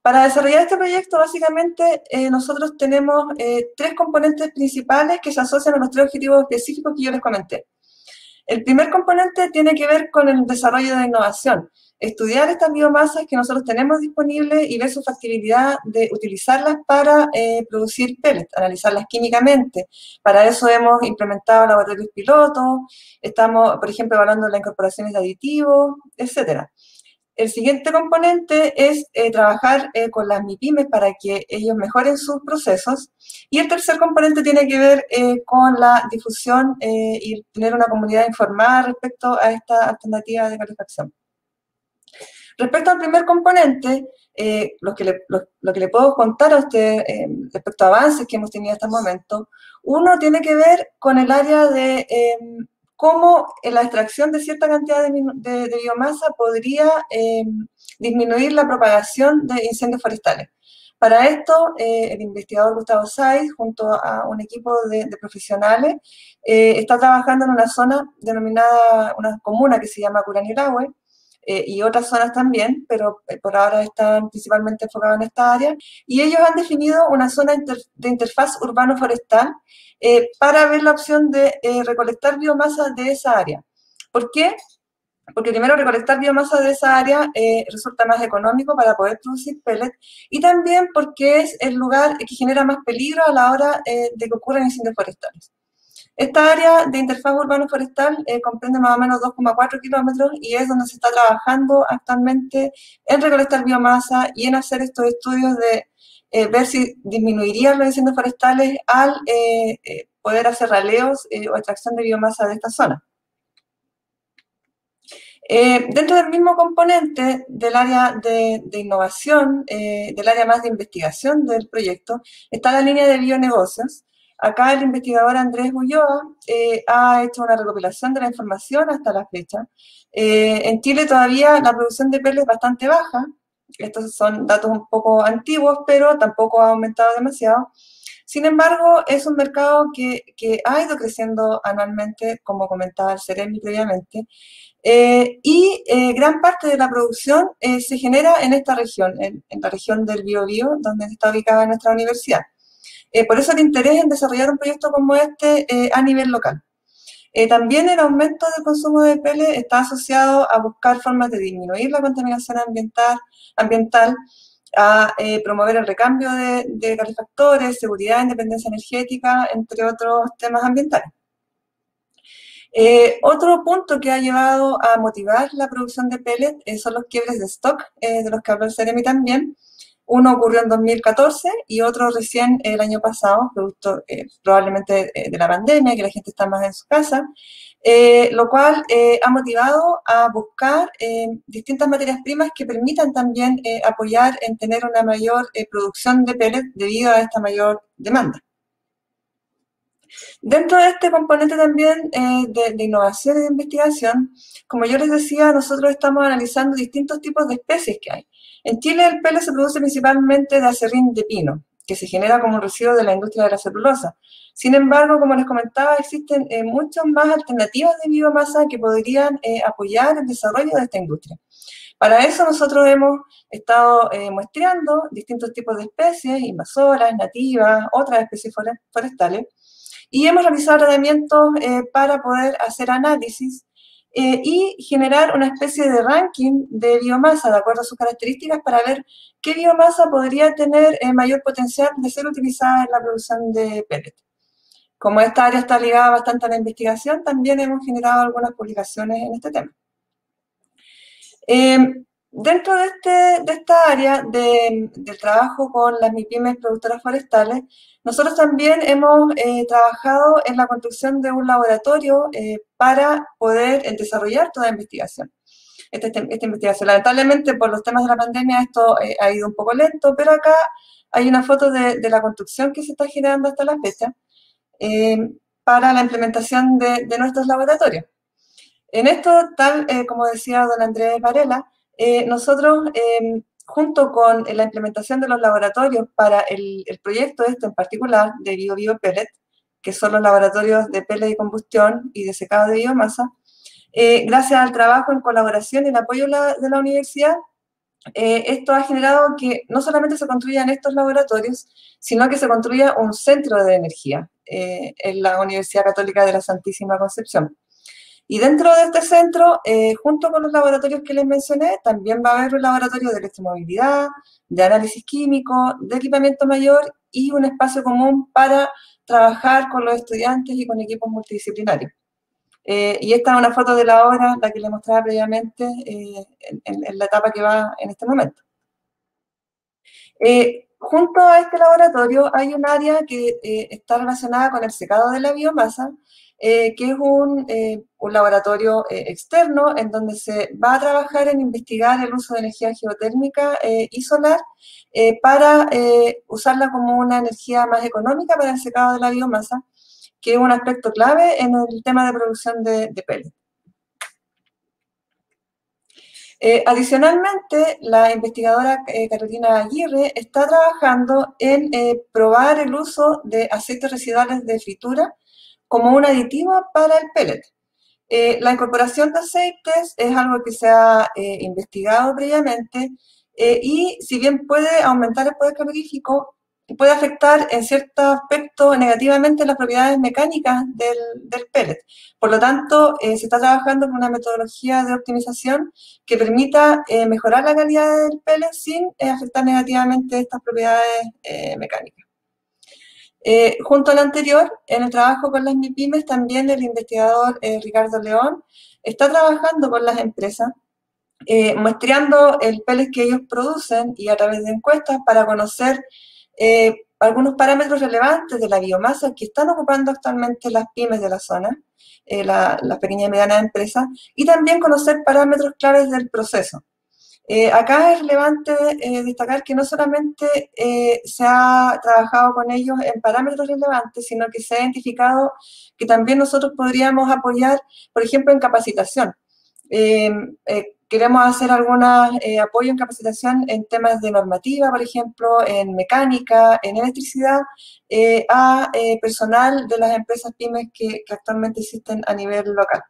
Para desarrollar este proyecto, básicamente, eh, nosotros tenemos tres componentes principales que se asocian a los tres objetivos específicos que yo les comenté. El primer componente tiene que ver con el desarrollo de innovación estudiar estas biomasas que nosotros tenemos disponibles y ver su factibilidad de utilizarlas para eh, producir pellets, analizarlas químicamente. Para eso hemos implementado laboratorios pilotos, estamos, por ejemplo, evaluando las incorporaciones de aditivos, etc. El siguiente componente es eh, trabajar eh, con las MIPIMES para que ellos mejoren sus procesos. Y el tercer componente tiene que ver con la difusión y tener una comunidad informada respecto a esta alternativa de calefacción. Respecto al primer componente, eh, lo, que le, lo, que le puedo contar a usted eh, respecto a avances que hemos tenido hasta el momento, uno tiene que ver con el área de em, cómo la extracción de cierta cantidad de, biomasa podría em, disminuir la propagación de incendios forestales. Para esto, eh, el investigador Gustavo Saiz, junto a un equipo de, profesionales, está trabajando en una zona denominada, una comuna que se llama Curanilahue, eh, y otras zonas también, pero eh, por ahora están principalmente enfocados en esta área. Y ellos han definido una zona de interfaz urbano-forestal eh, para ver la opción de recolectar biomasa de esa área. ¿Por qué? porque primero recolectar biomasa de esa área eh, resulta más económico para poder producir pellet y también porque es el lugar que genera más peligro a la hora eh, de que ocurran incendios forestales. Esta área de interfaz urbano-forestal eh, comprende más o menos 2,4 kilómetros y es donde se está trabajando actualmente en recolectar biomasa y en hacer estos estudios de ver si disminuirían los incendios forestales al poder hacer raleos o extracción de biomasa de esta zona. Eh, dentro del mismo componente del área de, innovación, eh, del área más de investigación del proyecto, está la línea de bionegocios. Acá el investigador Andrés Ulloa eh, ha hecho una recopilación de la información hasta la fecha. en Chile todavía la producción de pelo es bastante baja. Estos son datos un poco antiguos, pero tampoco ha aumentado demasiado. Sin embargo, es un mercado que, que ha ido creciendo anualmente, como comentaba el Ceremi previamente, eh, y eh, gran parte de la producción eh, se genera en esta región, en, la región del Biobío, donde está ubicada nuestra universidad. Por eso el interés en desarrollar un proyecto como este a nivel local. también el aumento del consumo de pele está asociado a buscar formas de disminuir la contaminación ambiental, ambiental a promover el recambio de, de calefactores, seguridad, independencia energética, entre otros temas ambientales. Eh, otro punto que ha llevado a motivar la producción de pellet eh, son los quiebres de stock, eh, de los que habló el Ceremi también. Uno ocurrió en 2014 y otro recién el año pasado, producto probablemente de la pandemia, que la gente está más en su casa, lo cual ha motivado a buscar distintas materias primas que permitan también apoyar en tener una mayor producción de pellet debido a esta mayor demanda. Dentro de este componente también eh, de, innovación y de investigación, como yo les decía, nosotros estamos analizando distintos tipos de especies que hay. En Chile el pelo se produce principalmente de acerrín de pino, que se genera como residuo de la industria de la celulosa. Sin embargo, como les comentaba, existen eh, muchas más alternativas de biomasa que podrían eh, apoyar el desarrollo de esta industria. Para eso nosotros hemos estado muestreando distintos tipos de especies, invasoras, nativas, otras especies forestales, y hemos realizado tratamientos eh, para poder hacer análisis eh, y generar una especie de ranking de biomasa de acuerdo a sus características para ver qué biomasa podría tener eh, mayor potencial de ser utilizada en la producción de pellet. Como esta área está ligada bastante a la investigación, también hemos generado algunas publicaciones en este tema. Dentro de, este, de esta área de, del trabajo con las MIPIMES productoras forestales, nosotros también hemos eh, trabajado en la construcción de un laboratorio eh, para poder eh, desarrollar toda la investigación. Esta, este, esta, investigación, lamentablemente por los temas de la pandemia esto ha ido un poco lento, pero acá hay una foto de, de la construcción que se está generando hasta la fecha para la implementación de, de, nuestros laboratorios. En esto, tal como decía don Andrés Varela, eh, nosotros, em, junto con la implementación de los laboratorios para el, proyecto este en particular de BioBio Pellet, que son los laboratorios de pellet de combustión y de secado de biomasa, eh, gracias al trabajo en colaboración y el apoyo de la universidad, eh, esto ha generado que no solamente se construyan estos laboratorios, sino que se construya un centro de energía en la Universidad Católica de la Santísima Concepción. Y dentro de este centro, eh, junto con los laboratorios que les mencioné, también va a haber un laboratorio de electromovilidad, de análisis químico, de equipamiento mayor y un espacio común para trabajar con los estudiantes y con equipos multidisciplinarios. Eh, y esta es una foto de la obra, la que les mostraba previamente eh, en, la etapa que va en este momento. junto a este laboratorio hay un área que está relacionada con el secado de la biomasa, eh, que es un, eh, un laboratorio eh, externo en donde se va a trabajar en investigar el uso de energía geotérmica y solar para usarla como una energía más económica para el secado de la biomasa, que es un aspecto clave en el tema de producción de, de adicionalmente, la investigadora Carolina Aguirre está trabajando en probar el uso de aceites residuales de fritura como un aditivo para el pellet. Eh, la incorporación de aceites es algo que se ha eh, investigado previamente eh, y si bien puede aumentar el poder calorífico, puede afectar en cierto aspecto negativamente las propiedades mecánicas del, del pellet. Por lo tanto, se está trabajando con una metodología de optimización que permita mejorar la calidad del pellet sin afectar negativamente estas propiedades mecánicas. Eh, junto al anterior, en el trabajo con las MIPIMES, también el investigador eh, Ricardo León está trabajando con las empresas, eh, muestreando el peles que ellos producen y a través de encuestas para conocer algunos parámetros relevantes de la biomasa que están ocupando actualmente las pymes de la zona, las pequeñas y medianas empresas, y también conocer parámetros claves del proceso. Eh, acá es relevante eh, destacar que no solamente eh, se ha trabajado con ellos en parámetros relevantes, sino que se ha identificado que también nosotros podríamos apoyar, por ejemplo, en capacitación. queremos hacer algún apoyo en capacitación en temas de normativa, por ejemplo, en mecánica, en electricidad, a personal de las empresas pymes que actualmente existen a nivel local.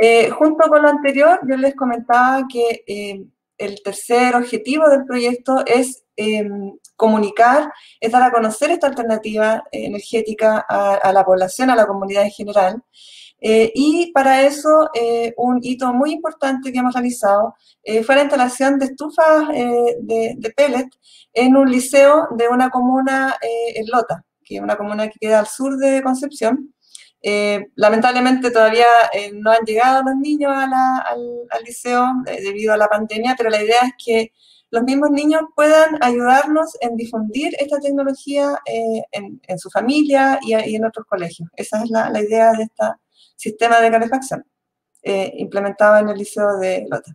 Eh, junto con lo anterior, yo les comentaba que eh, el tercer objetivo del proyecto es em, comunicar, es dar a conocer esta alternativa energética a, la población, a la comunidad en general. Eh, y para eso, un hito muy importante que hemos realizado fue la instalación de estufas de, de, pellet en un liceo de una comuna en Lota, que es una comuna que queda al sur de Concepción. Eh, lamentablemente todavía eh, no han llegado los niños al, liceo eh, debido a la pandemia, pero la idea es que los mismos niños puedan ayudarnos en difundir esta tecnología en, su familia y, en otros colegios. Esa es la, idea de este sistema de calefacción implementado en el liceo de Lota.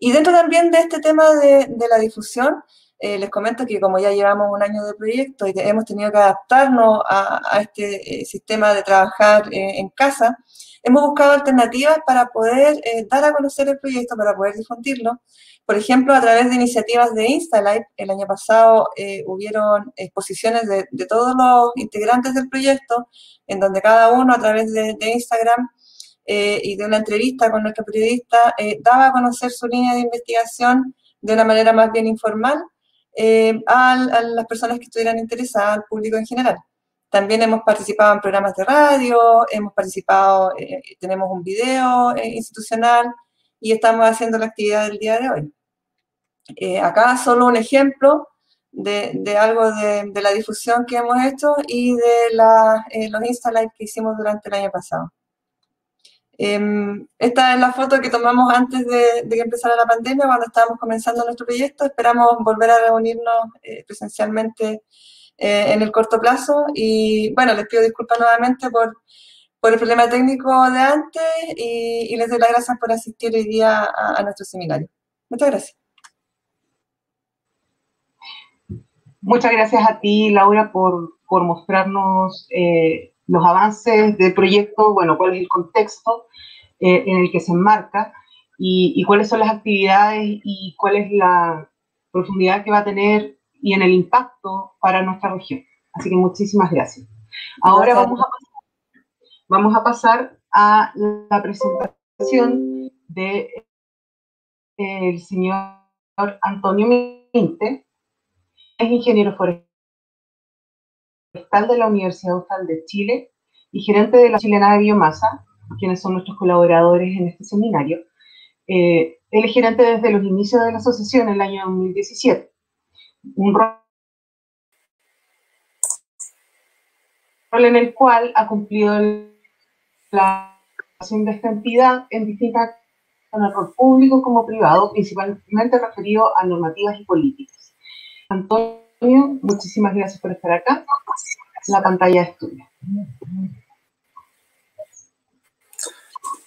Y dentro también de este tema de la difusión, eh, les comento que como ya llevamos un año de proyecto y hemos tenido que adaptarnos a, este eh, sistema de trabajar eh, en casa, hemos buscado alternativas para poder dar a conocer el proyecto, para poder difundirlo. Por ejemplo, a través de iniciativas de InstaLive, el año pasado hubieron exposiciones de, todos los integrantes del proyecto, en donde cada uno a través de, de Instagram y de una entrevista con nuestro periodista daba a conocer su línea de investigación de una manera más bien informal eh, a, las personas que estuvieran interesadas, al público en general. También hemos participado en programas de radio, hemos participado, eh, tenemos un video eh, institucional y estamos haciendo la actividad del día de hoy. acá solo un ejemplo de, de algo de, de, la difusión que hemos hecho y de la, los Insta Live que hicimos durante el año pasado. Em, esta es la foto que tomamos antes de, que empezara la pandemia, cuando estábamos comenzando nuestro proyecto. Esperamos volver a reunirnos eh, presencialmente eh, en el corto plazo. Y bueno, les pido disculpas nuevamente por, por el problema técnico de antes y, les doy las gracias por asistir hoy día a, nuestro seminario. Muchas gracias. Muchas gracias a ti, Laura, por, por mostrarnos eh, los avances del proyecto, bueno, cuál es el contexto eh, en el que se enmarca y, cuáles son las actividades y cuál es la profundidad que va a tener y en el impacto para nuestra región. Así que muchísimas gracias. Ahora vamos a pasar, vamos a, pasar a la presentación del de, señor Antonio Minte, es ingeniero forestal de la Universidad Austral de Chile y gerente de la Chilena de Biomasa, quienes son nuestros colaboradores en este seminario. Eh, él es gerente desde los inicios de la asociación en el año 2017. Un rol en el cual ha cumplido la acción de esta entidad en distintas en el rol público como privado, principalmente referido a normativas y políticas. Antonio, muchísimas gracias por estar acá. La pantalla es tuya.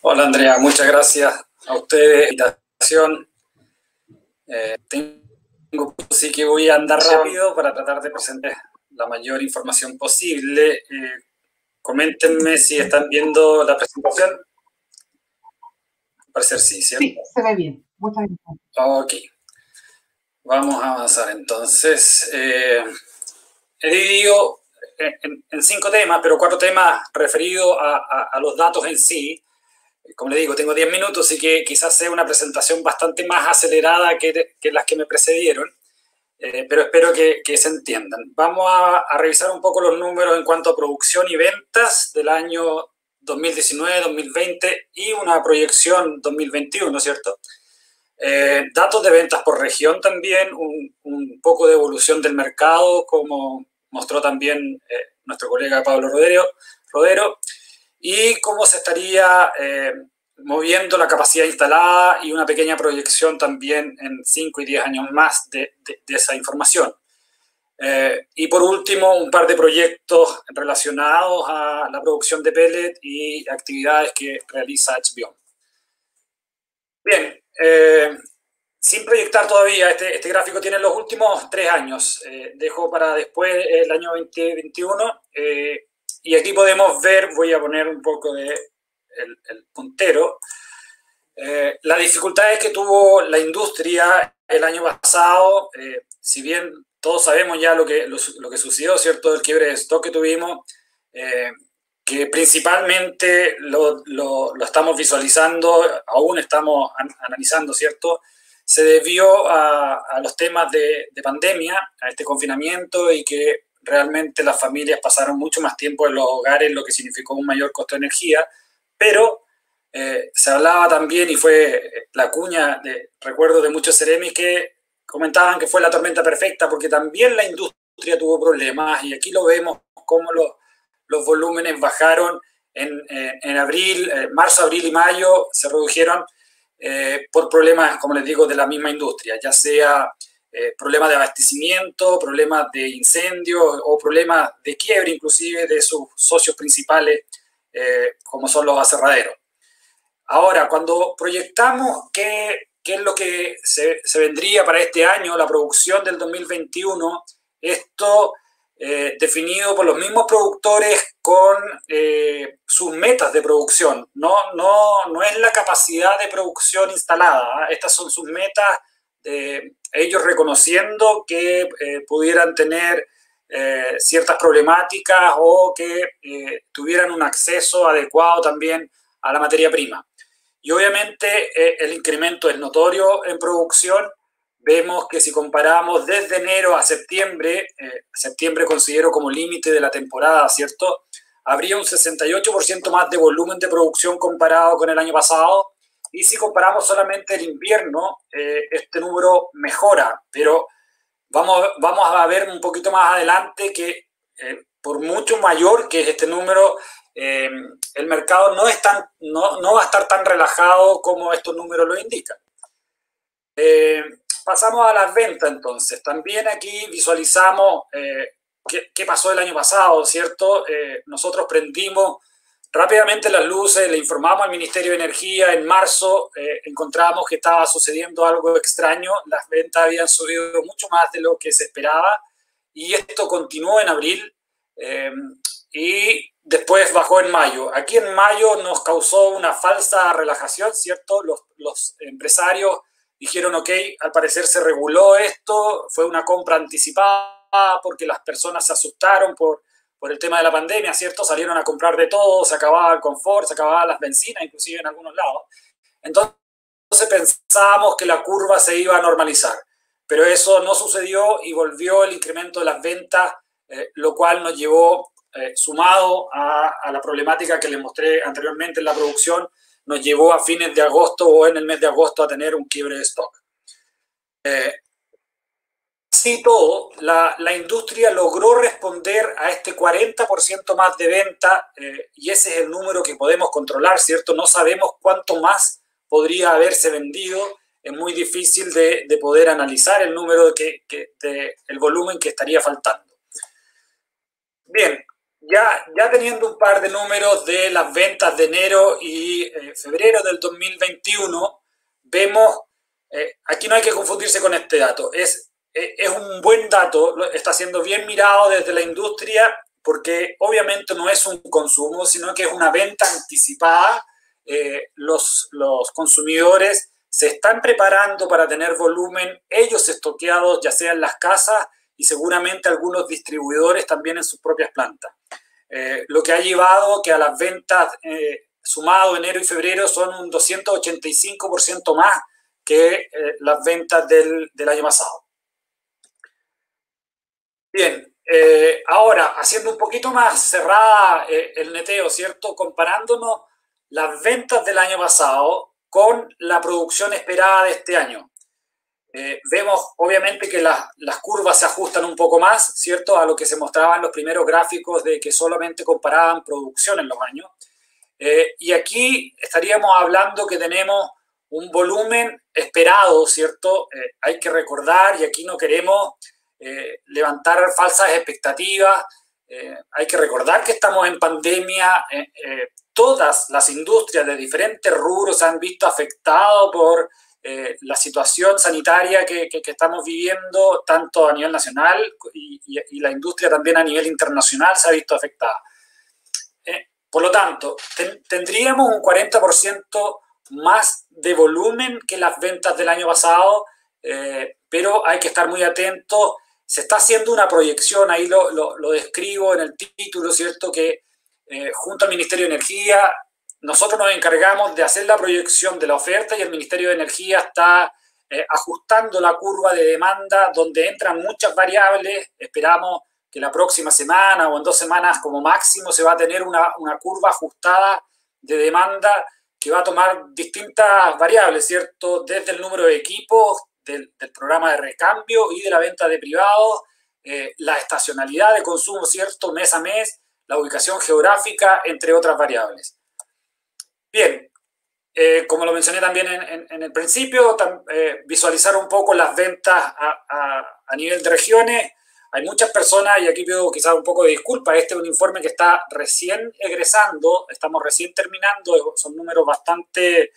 Hola Andrea, muchas gracias a ustedes por la invitación. Eh, tengo, sí que voy a andar rápido para tratar de presentar la mayor información posible. Eh, coméntenme si están viendo la presentación. Parece sí, ¿cierto? Sí, se ve bien. Muchas gracias. Ok. Vamos a avanzar entonces. Eh, he dividido en, cinco temas, pero cuatro temas referidos a, a los datos en sí como le digo, tengo 10 minutos, y que quizás sea una presentación bastante más acelerada que, que las que me precedieron. eh, pero espero que, se entiendan. Vamos a, revisar un poco los números en cuanto a producción y ventas del año 2019, 2020 y una proyección 2021, ¿cierto? Eh, datos de ventas por región también, un, poco de evolución del mercado, como mostró también eh, nuestro colega Pablo Rodero, Rodero y cómo se estaría moviendo la capacidad instalada y una pequeña proyección también en 5 y 10 años más de, esa información. Eh, y por último, un par de proyectos relacionados a la producción de pellet y actividades que realiza HBO. Bien, eh, sin proyectar todavía, este, este, gráfico tiene los últimos tres años. Eh, dejo para después el año 2021. y aquí podemos ver, voy a poner un poco de el, puntero. Eh, la dificultad es que tuvo la industria el año pasado, eh, si bien todos sabemos ya lo que, lo, que sucedió, ¿cierto? El quiebre de stock que tuvimos, eh, que principalmente lo, lo, estamos visualizando, aún estamos analizando, ¿cierto? Se debió a, a los temas de, de, pandemia, a este confinamiento y que realmente las familias pasaron mucho más tiempo en los hogares, lo que significó un mayor costo de energía. Pero eh, se hablaba también, y fue eh, la cuña, de, recuerdo de muchos seremis que comentaban que fue la tormenta perfecta, porque también la industria tuvo problemas, y aquí lo vemos, cómo los, los volúmenes bajaron en, en abril, eh, marzo, abril y mayo, se redujeron por problemas, como les digo, de la misma industria, ya sea problemas de abastecimiento, problemas de incendios o problemas de quiebre inclusive de sus socios principales eh, como son los aserraderos. Ahora, cuando proyectamos qué, es lo que se, vendría para este año, la producción del 2021, esto eh, definido por los mismos productores con eh, sus metas de producción. No, no, no es la capacidad de producción instalada, estas son sus metas de ellos reconociendo que pudieran tener eh, ciertas problemáticas o que eh, tuvieran un acceso adecuado también a la materia prima. Y obviamente eh, el incremento es notorio en producción. Vemos que si comparamos desde enero a septiembre, septiembre considero como límite de la temporada, ¿cierto? Habría un 68% más de volumen de producción comparado con el año pasado. Y si comparamos solamente el invierno, este número mejora, pero Vamos, vamos a ver un poquito más adelante que eh, por mucho mayor que es este número, eh, el mercado no, es no, no, va a estar tan relajado como estos números lo indican. Eh, pasamos a las ventas entonces. También aquí visualizamos qué, qué, pasó el año pasado, ¿cierto? nosotros prendimos Rápidamente las luces, le informamos al Ministerio de Energía, en marzo eh, encontramos que estaba sucediendo algo extraño, las ventas habían subido mucho más de lo que se esperaba y esto continuó en abril eh, y después bajó en mayo. Aquí en mayo nos causó una falsa relajación, ¿cierto? Los, los empresarios dijeron, ok, al parecer se reguló esto, fue una compra anticipada porque las personas se asustaron por por el tema de la pandemia, ¿cierto? Salieron a comprar de todo, se acababa el confort, se acababan las bencinas, inclusive en algunos lados. Entonces pensábamos que la curva se iba a normalizar, pero eso no sucedió y volvió el incremento de las ventas, eh, lo cual nos llevó, eh, sumado a, la problemática que les mostré anteriormente en la producción, nos llevó a fines de agosto o en el mes de agosto a tener un quiebre de stock. Eh, todo, la, la, industria logró responder a este 40% más de venta eh, y ese es el número que podemos controlar, ¿cierto? No sabemos cuánto más podría haberse vendido, es muy difícil de, de poder analizar el número, de que, de, el volumen que estaría faltando. Bien, ya, ya teniendo un par de números de las ventas de enero y eh, febrero del 2021, vemos, eh, aquí no hay que confundirse con este dato, es eh, es un buen dato, está siendo bien mirado desde la industria porque obviamente no es un consumo, sino que es una venta anticipada. Eh, los, los consumidores se están preparando para tener volumen, ellos estoqueados, ya sea en las casas y seguramente algunos distribuidores también en sus propias plantas. Eh, lo que ha llevado que a las ventas sumado enero y febrero son un 285% más que las ventas del, del año pasado. Bien, eh, ahora, haciendo un poquito más cerrada eh, el neteo, ¿cierto? Comparándonos las ventas del año pasado con la producción esperada de este año. Eh, vemos obviamente que las curvas se ajustan un poco más, ¿cierto? A lo que se mostraba en los primeros gráficos de que solamente comparaban producción en los años. y aquí estaríamos hablando que tenemos un volumen esperado, ¿cierto? hay que recordar, y aquí no queremos eh, levantar falsas expectativas. Eh, hay que recordar que estamos en pandemia. Eh, todas las industrias de diferentes rubros se han visto afectadas por la situación sanitaria que, estamos viviendo, tanto a nivel nacional y, la industria también a nivel internacional se ha visto afectada. por lo tanto, tendríamos un 40% más de volumen que las ventas del año pasado, pero hay que estar muy atentos se está haciendo una proyección, ahí lo, lo, describo en el título, ¿cierto? Que eh, junto al Ministerio de Energía, nosotros nos encargamos de hacer la proyección de la oferta y el Ministerio de Energía está eh, ajustando la curva de demanda donde entran muchas variables. Esperamos que la próxima semana o en dos semanas como máximo se va a tener una, una curva ajustada de demanda que va a tomar distintas variables, ¿cierto? Desde el número de equipos del, programa de recambio y de la venta de privados, eh, la estacionalidad de consumo, ¿cierto? Mes a mes, la ubicación geográfica, entre otras variables. Bien, eh, como lo mencioné también en, el principio, eh, visualizar un poco las ventas a, a, nivel de regiones. Hay muchas personas, y aquí pido quizás un poco de disculpa, este es un informe que está recién egresando, estamos recién terminando, son números bastante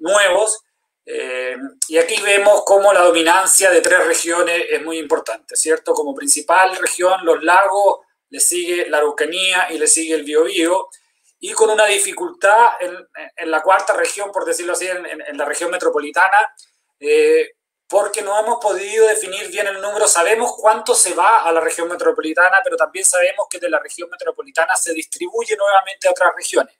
nuevos, eh, y aquí vemos cómo la dominancia de tres regiones es muy importante, ¿cierto? Como principal región, los lagos, le sigue la Araucanía y le sigue el Biobío, y con una dificultad en, la cuarta región, por decirlo así, en, la región metropolitana, eh, porque no hemos podido definir bien el número. Sabemos cuánto se va a la región metropolitana, pero también sabemos que de la región metropolitana se distribuye nuevamente a otras regiones.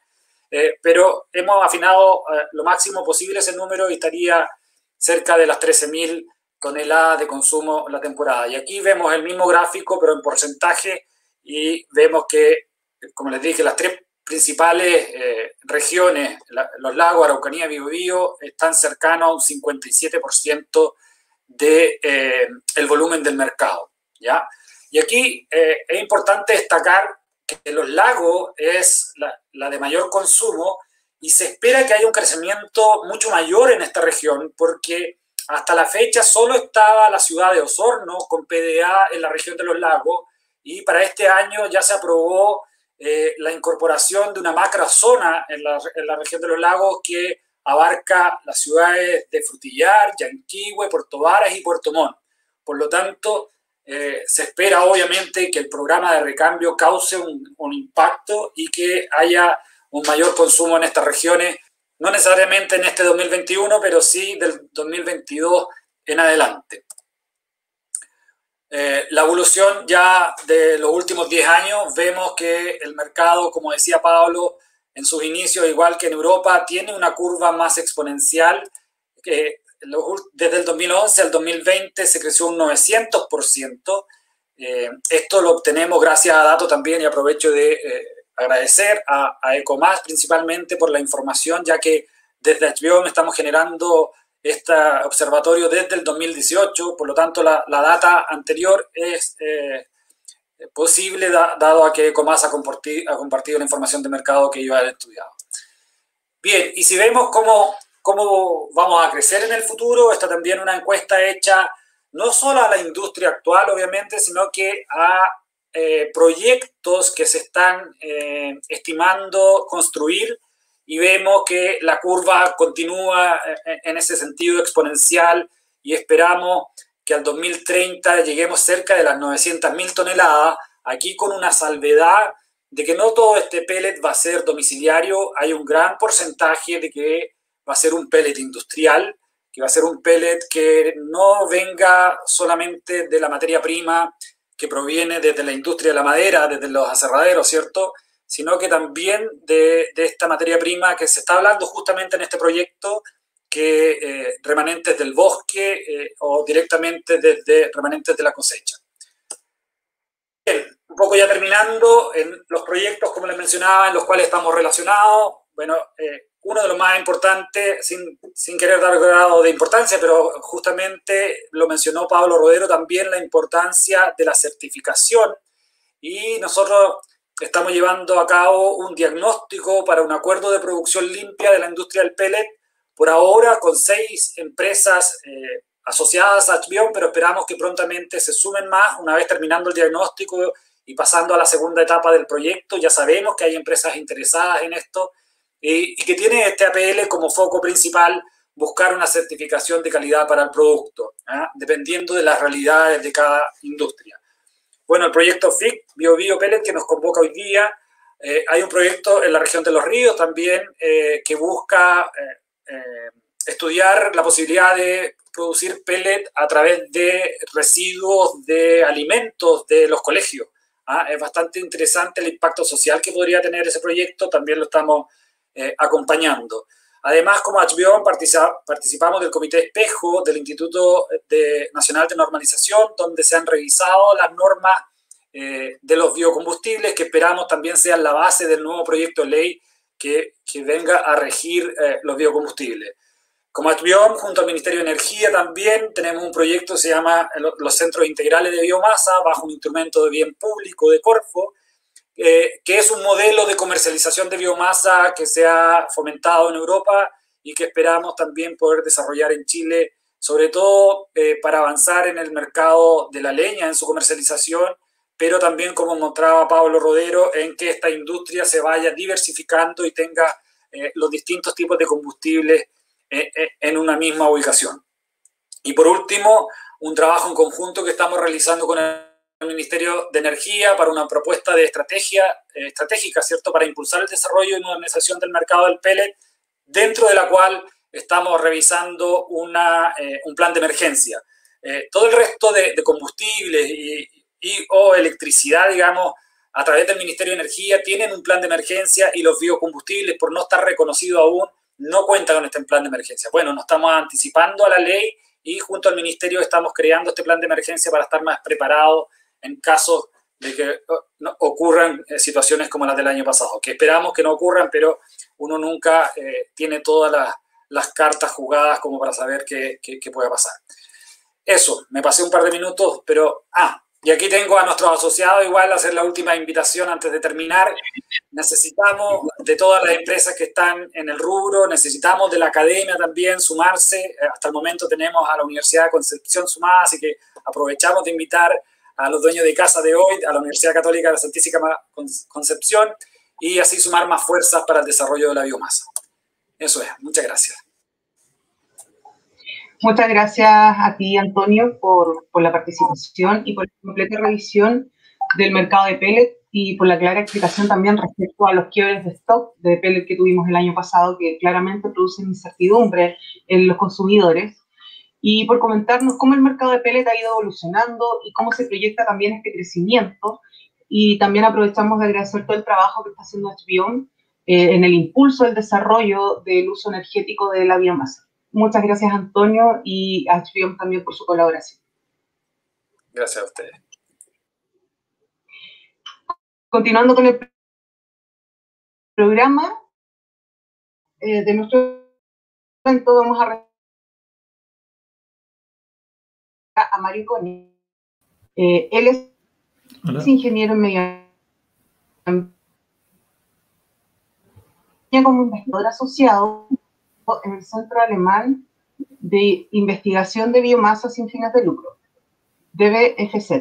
Eh, pero hemos afinado eh, lo máximo posible ese número y estaría cerca de las 13.000 toneladas de consumo la temporada. Y aquí vemos el mismo gráfico, pero en porcentaje, y vemos que, como les dije, las tres principales eh, regiones, los lagos, Araucanía Biobío, están cercanos a un 57% del de, el volumen del mercado. ¿ya? Y aquí es importante destacar que los lagos es la, de mayor consumo y se espera que haya un crecimiento mucho mayor en esta región porque hasta la fecha solo estaba la ciudad de Osorno con PDA en la región de los lagos y para este año ya se aprobó eh, la incorporación de una macrozona en la, en la región de los lagos que abarca las ciudades de Frutillar, Yanquihue, Puerto Varas y Puerto Montt. Por lo tanto, eh, se espera obviamente que el programa de recambio cause un, impacto y que haya un mayor consumo en estas regiones, no necesariamente en este 2021, pero sí del 2022 en adelante. Eh, la evolución ya de los últimos 10 años, vemos que el mercado, como decía Pablo, en sus inicios, igual que en Europa, tiene una curva más exponencial, que desde el 2011 al 2020 se creció un 900%. Eh, esto lo obtenemos gracias a datos también y aprovecho de eh, agradecer a, a, Ecomás principalmente por la información, ya que desde HBO estamos generando este observatorio desde el 2018, por lo tanto la, la data anterior es eh, posible dado a que Ecomás ha ha compartido la información de mercado que yo he estudiado. Bien, y si vemos cómo cómo vamos a crecer en el futuro. Está también una encuesta hecha no solo a la industria actual, obviamente, sino que a eh, proyectos que se están eh, estimando construir y vemos que la curva continúa eh, en ese sentido exponencial y esperamos que al 2030 lleguemos cerca de las 900.000 toneladas, aquí con una salvedad de que no todo este pellet va a ser domiciliario, hay un gran porcentaje de que va a ser un pellet industrial, que va a ser un pellet que no venga solamente de la materia prima que proviene desde la industria de la madera, desde los aserraderos, ¿cierto? Sino que también de, esta materia prima que se está hablando justamente en este proyecto, que eh, remanentes del bosque eh, o directamente desde remanentes de la cosecha. un poco ya terminando, en los proyectos, como les mencionaba, en los cuales estamos relacionados, bueno, eh, uno de los más importantes, sin, sin, querer dar grado de importancia, pero justamente lo mencionó Pablo Rodero también, la importancia de la certificación. Y nosotros estamos llevando a cabo un diagnóstico para un acuerdo de producción limpia de la industria del pellet, por ahora con seis empresas eh, asociadas a Atbion, pero esperamos que prontamente se sumen más una vez terminando el diagnóstico y pasando a la segunda etapa del proyecto. Ya sabemos que hay empresas interesadas en esto y, que tiene este APL como foco principal buscar una certificación de calidad para el producto, ¿ah? dependiendo de las realidades de cada industria. Bueno, el proyecto FIC, Bio Bio Pellet, que nos convoca hoy día, eh, hay un proyecto en la región de los ríos también eh, que busca eh, estudiar la posibilidad de producir pellet a través de residuos de alimentos de los colegios. ¿ah? Es bastante interesante el impacto social que podría tener ese proyecto, también lo estamos acompañando. Además, como HBO participamos del Comité Espejo del Instituto Nacional de Normalización, donde se han revisado las normas eh, de los biocombustibles, que esperamos también sean la base del nuevo proyecto de ley que, venga a regir eh, los biocombustibles. Como Atbiom, junto al Ministerio de Energía también tenemos un proyecto que se llama los Centros Integrales de Biomasa, bajo un instrumento de bien público de Corfo, eh, que es un modelo de comercialización de biomasa que se ha fomentado en Europa y que esperamos también poder desarrollar en Chile, sobre todo eh, para avanzar en el mercado de la leña, en su comercialización, pero también, como mostraba Pablo Rodero, en que esta industria se vaya diversificando y tenga eh, los distintos tipos de combustibles en una misma ubicación. Y por último, un trabajo en conjunto que estamos realizando con el Ministerio de Energía para una propuesta de estrategia eh, estratégica, ¿cierto?, para impulsar el desarrollo y modernización del mercado del pellet, dentro de la cual estamos revisando una, un plan de emergencia. todo el resto de, combustibles y, o electricidad, digamos, a través del Ministerio de Energía, tienen un plan de emergencia y los biocombustibles, por no estar reconocido aún, no cuenta con este plan de emergencia. Bueno, nos estamos anticipando a la ley y junto al ministerio estamos creando este plan de emergencia para estar más preparados en caso de que ocurran eh, situaciones como las del año pasado, que esperamos que no ocurran, pero uno nunca eh, tiene todas las, cartas jugadas como para saber qué, qué, qué puede pasar. Eso, me pasé un par de minutos, pero, ah, y aquí tengo a nuestros asociados, igual hacer la última invitación antes de terminar. Necesitamos de todas las empresas que están en el rubro, necesitamos de la academia también sumarse. Hasta el momento tenemos a la Universidad de Concepción sumada, así que aprovechamos de invitar a los dueños de casa de hoy, a la Universidad Católica de la Santísima Concepción, y así sumar más fuerzas para el desarrollo de la biomasa. Eso es, muchas gracias. Muchas gracias a ti, Antonio, por, por, la participación y por la completa revisión del mercado de pellet y por la clara explicación también respecto a los quiebres de stock de pellet que tuvimos el año pasado, que claramente producen incertidumbre en los consumidores, y por comentarnos cómo el mercado de pellet ha ido evolucionando y cómo se proyecta también este crecimiento. Y también aprovechamos de agradecer todo el trabajo que está haciendo HBO eh, en el impulso del desarrollo del uso energético de la biomasa. Muchas gracias, Antonio, y a HBO también por su colaboración. Gracias a ustedes. Continuando con el programa eh, de nuestro evento, vamos a a Mario. Eh, él es, ingeniero en medio como investigador asociado en el Centro Alemán de Investigación de Biomasa sin fines de lucro, DBFZ.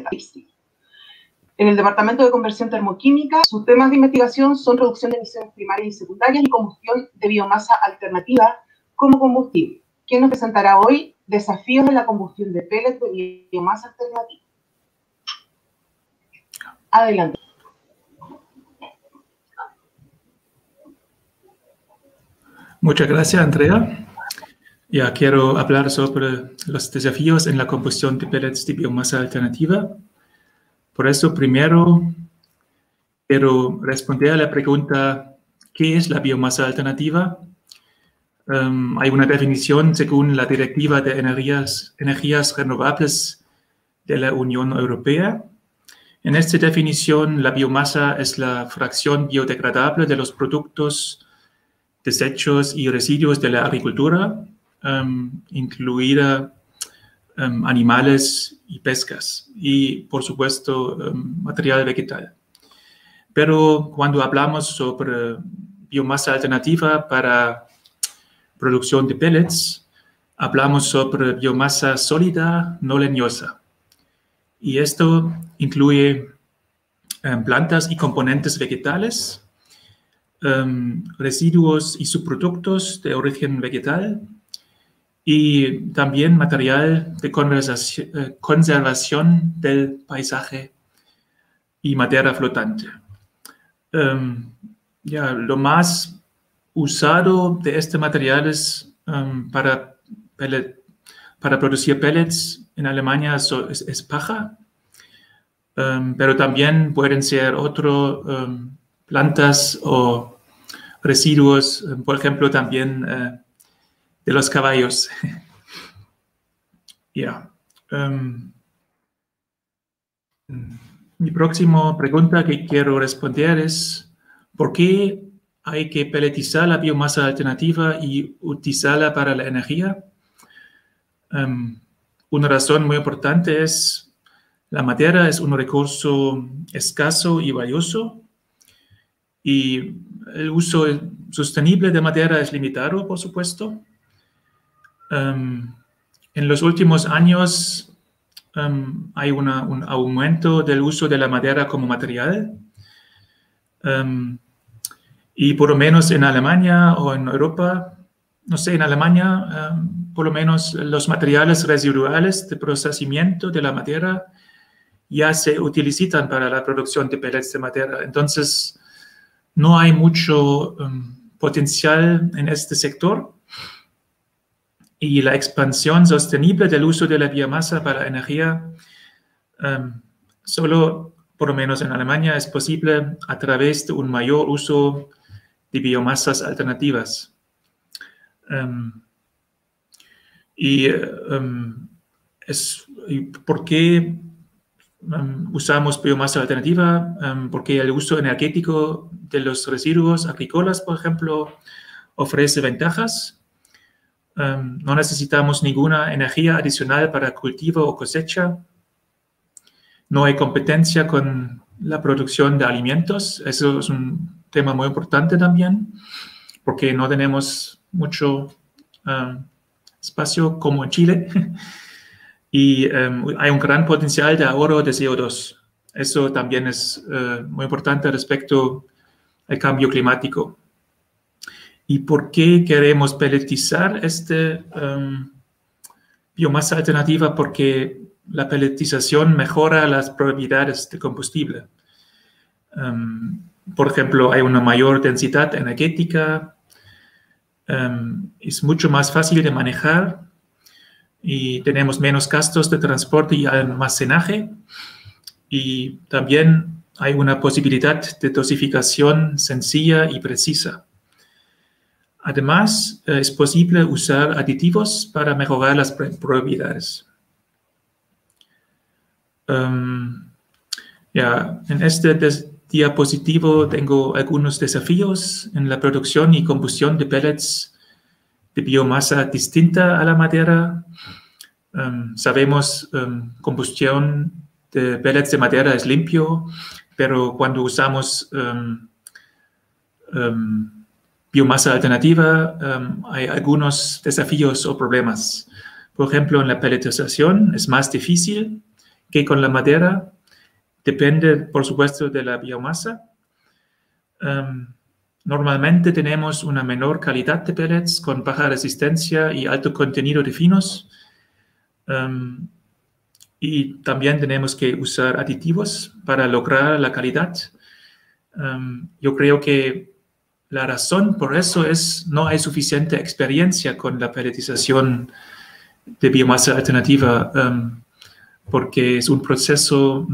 En el Departamento de Conversión Termoquímica, sus temas de investigación son reducción de emisiones primarias y secundarias y combustión de biomasa alternativa como combustible. ¿Quién nos presentará hoy desafíos de la combustión de pellets de biomasa alternativa? Adelante. Muchas gracias, Andrea. Ya quiero hablar sobre los desafíos en la combustión de pellets de biomasa alternativa. Por eso, primero, quiero responder a la pregunta, ¿qué es la biomasa alternativa? Um, hay una definición según la Directiva de Energías, Renovables de la Unión Europea. En esta definición, la biomasa es la fracción biodegradable de los productos, desechos y residuos de la agricultura, um, incluida um, animales y pescas, y por supuesto material vegetal. Pero cuando hablamos sobre biomasa alternativa para producción de pellets, hablamos sobre biomasa sólida no leñosa. Y esto incluye em, plantas y componentes vegetales, em, residuos y subproductos de origen vegetal y también material de eh, conservación del paisaje y madera flotante. Em, ya, lo más usado de este material es para para producir pellets en Alemania es, paja, um, pero también pueden ser otras um, plantas o residuos, um, por ejemplo, también uh, de los caballos. Ya. mi próxima pregunta que quiero responder es, ¿por qué hay que pelletizar la biomasa alternativa y utilizarla para la energía? Em, una razón muy importante es la madera es un recurso escaso y valioso y el uso sostenible de madera es limitado, por supuesto. Em, en los últimos años em, hay un aumento del uso de la madera como material. Y por lo menos en Alemania o en Europa, no sé, en Alemania por lo menos los materiales residuales de procesamiento de la madera ya se utilizan para la producción de pellets de madera. Entonces, no hay mucho um, potencial en este sector y la expansión sostenible del uso de la biomasa para energía um, solo, por lo menos en Alemania, es posible a través de un mayor uso de biomasas alternativas. Um, y, um, es, por qué um, usamos biomasa alternativa? Porque el uso energético de los residuos agrícolas, por ejemplo, ofrece ventajas. no necesitamos ninguna energía adicional para cultivo o cosecha. No hay competencia con la producción de alimentos. Eso es un tema muy importante también, porque no tenemos mucho espacio como en Chile y em, hay un gran potencial de ahorro de CO2. Eso también es eh, muy importante respecto al cambio climático. ¿Y por qué queremos pelletizar este um, biomasa alternativa? Porque la pelletización mejora las probabilidades de combustible. Em, por ejemplo, hay una mayor densidad energética, Em, es mucho más fácil de manejar y tenemos menos gastos de transporte y almacenaje. Y también hay una posibilidad de dosificación sencilla y precisa. Además, eh, es posible usar aditivos para mejorar las probabilidades. Um, ya, en este diapositivo tengo algunos desafíos en la producción y combustión de pellets de biomasa distinta a la madera. Um, sabemos um, combustión de pellets de madera es limpio, pero cuando usamos um, biomasa alternativa hay algunos desafíos o problemas. Por ejemplo, en la pelletización es más difícil que con la madera Depende, por supuesto, de la biomasa. Em, normalmente tenemos una menor calidad de pellets con baja resistencia y alto contenido de finos. Em, y también tenemos que usar aditivos para lograr la calidad. Em, yo creo que la razón por eso es no hay suficiente experiencia con la pelletización de biomasa alternativa porque es un proceso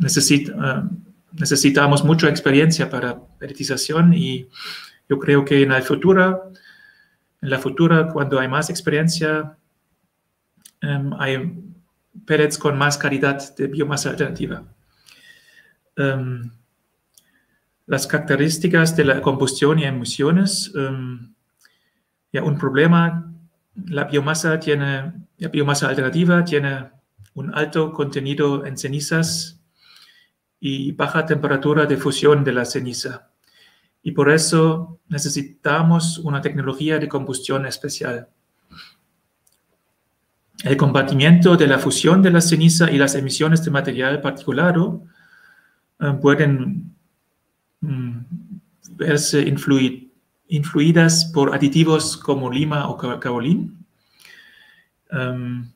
necesita, necesitamos mucha experiencia para pelletización y yo creo que en la futura, en la futura cuando hay más experiencia, em, hay pellets con más calidad de biomasa alternativa. em, las características de la combustión y emisiones. em, ya un problema, la biomasa tiene, la biomasa alternativa tiene un alto contenido en cenizas y baja temperatura de fusión de la ceniza. Y por eso necesitamos una tecnología de combustión especial. El combatimiento de la fusión de la ceniza y las emisiones de material particulado eh, pueden mm, verse influidas por aditivos como lima o ca- caolín. Um,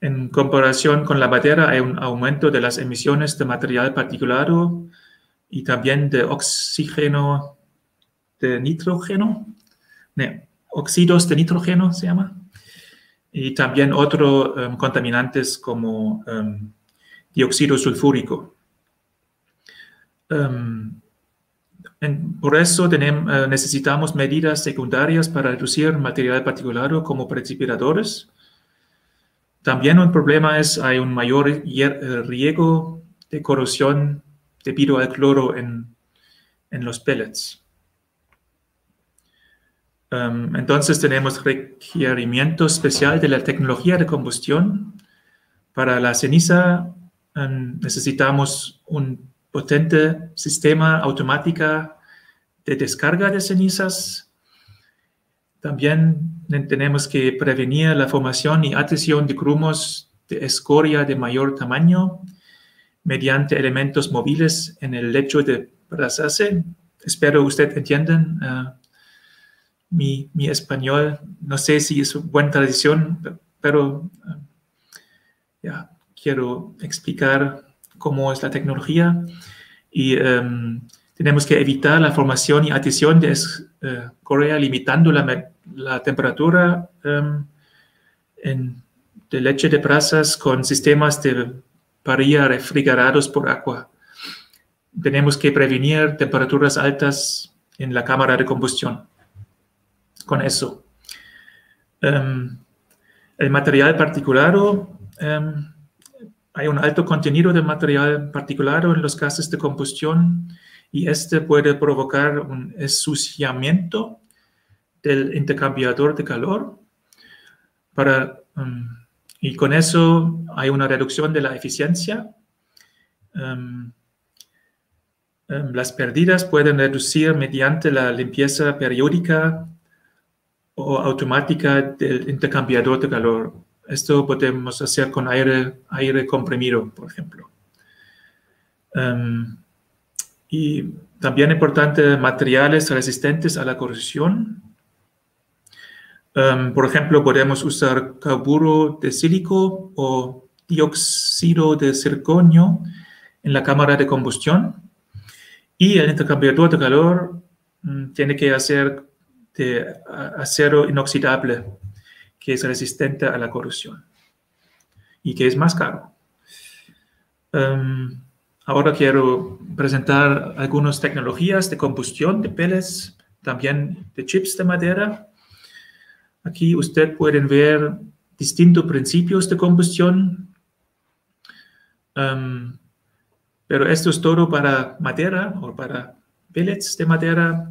en comparación con la madera hay un aumento de las emisiones de material particulado y también de oxígeno, de nitrógeno, óxidos de nitrógeno se llama, y también otros em, contaminantes como em, dióxido sulfúrico. Em, por eso eh, necesitamos medidas secundarias para reducir material particulado como precipitadores. También un problema es hay un mayor eh, riesgo de corrosión debido al cloro en, en los pellets. Um, entonces tenemos requerimiento especial de la tecnología de combustión. Para la ceniza um, necesitamos un potente sistema automática de descarga de cenizas. También tenemos que prevenir la formación y adhesión de grumos de escoria de mayor tamaño mediante elementos móviles en el lecho de brasase. Espero usted entiendan uh, mi, mi, español. No sé si es buena tradición, pero uh, ya quiero explicar cómo es la tecnología y um, tenemos que evitar la formación y adhesión de escoria limitando la, la temperatura um, en, de leche de brasas con sistemas de parrilla refrigerados por agua. Tenemos que prevenir temperaturas altas en la cámara de combustión. Con eso. Um, el material particulado, um, hay un alto contenido de material particulado en los gases de combustión y este puede provocar un ensuciamiento del intercambiador de calor para um, y con eso hay una reducción de la eficiencia. Um, um, las pérdidas pueden reducir mediante la limpieza periódica o automática del intercambiador de calor. Esto podemos hacer con aire, aire comprimido, por ejemplo. Y también importante materiales resistentes a la corrosión. Um, por ejemplo, podemos usar carburo de sílico o dióxido de circonio en la cámara de combustión. Y el intercambiador de calor um, tiene que hacer de acero inoxidable, que es resistente a la corrosión y que es más caro. Um, ahora quiero presentar algunas tecnologías de combustión de pellets, también de chips de madera. Aquí usted pueden ver distintos principios de combustión, um, pero esto es todo para madera o para pellets de madera.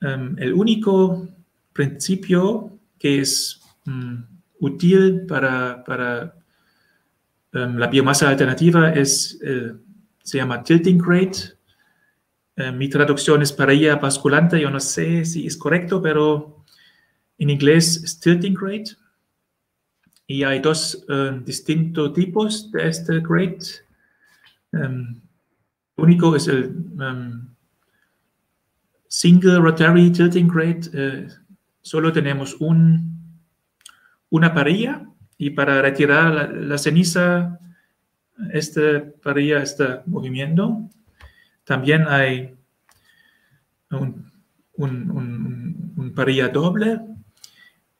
Um, el único principio que es um, útil para, para um, la biomasa alternativa es, uh, se llama tilting rate. Uh, mi traducción es parrilla basculante, yo no sé si es correcto, pero en inglés tilting rate. Y hay dos uh, distintos tipos de este rate. el único es el single rotary tilting rate, eh, solo tenemos un, una parrilla y para retirar la, ceniza, esta parrilla está moviendo. También hay un, un, doble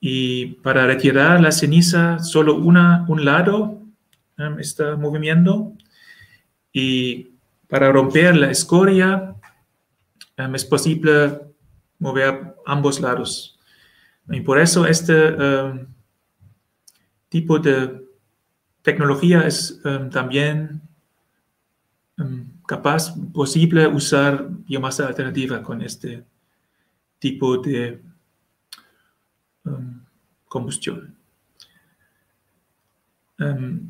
y para retirar la ceniza, solo una, un lado eh, está moviendo y para romper la escoria, Um, es posible mover ambos lados. Y por eso este um, tipo de tecnología es también em, capaz, posible usar biomasa alternativa con este tipo de em, combustión.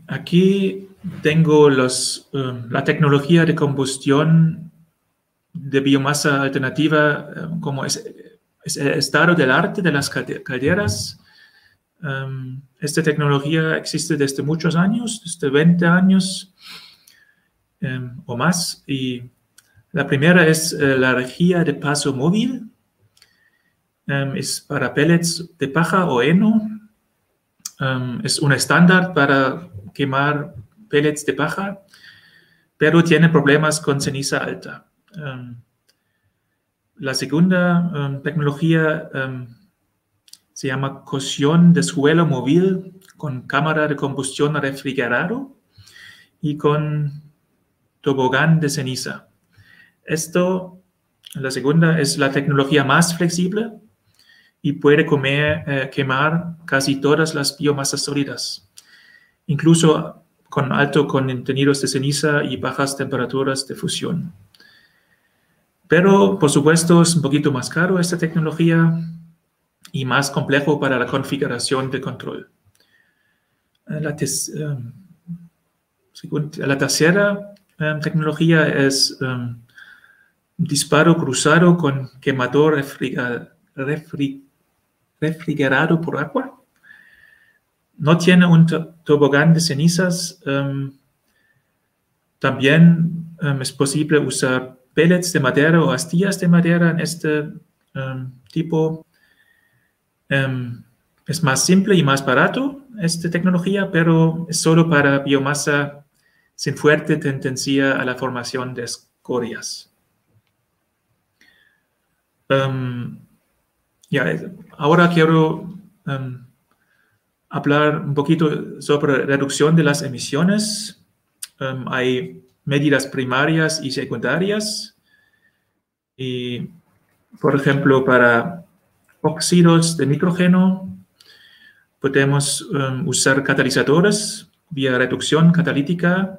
aquí tengo los, la tecnología de combustión de biomasa alternativa como es, es, el estado del arte de las calderas. esta tecnología existe desde muchos años, desde 20 años o más. Y la primera es eh, la rejilla de paso móvil. Em, es para pellets de paja o heno. Em, es un estándar para quemar pellets de paja, pero tiene problemas con ceniza alta. la segunda tecnología se llama cocción de suelo móvil con cámara de combustión refrigerado y con tobogán de ceniza. Esto, la segunda, es la tecnología más flexible y puede comer, eh, quemar casi todas las biomasas sólidas, incluso con alto contenidos de ceniza y bajas temperaturas de fusión. Pero, por supuesto, es un poquito más caro esta tecnología y más complejo para la configuración de control. Eh, la, eh, la tercera Em, tecnología es um, disparo cruzado con quemador refrigerado por agua. No tiene un tobogán de cenizas. Em, también es posible usar pellets de madera o astillas de madera en este tipo. es más simple y más barato esta tecnología, pero es solo para biomasa sin fuerte tendencia a la formación de escorias. Ahora quiero um, hablar un poquito sobre reducción de las emisiones. Um, hay medidas primarias y secundarias. Y, por ejemplo, para óxidos de nitrógeno, podemos usar catalizadores vía reducción catalítica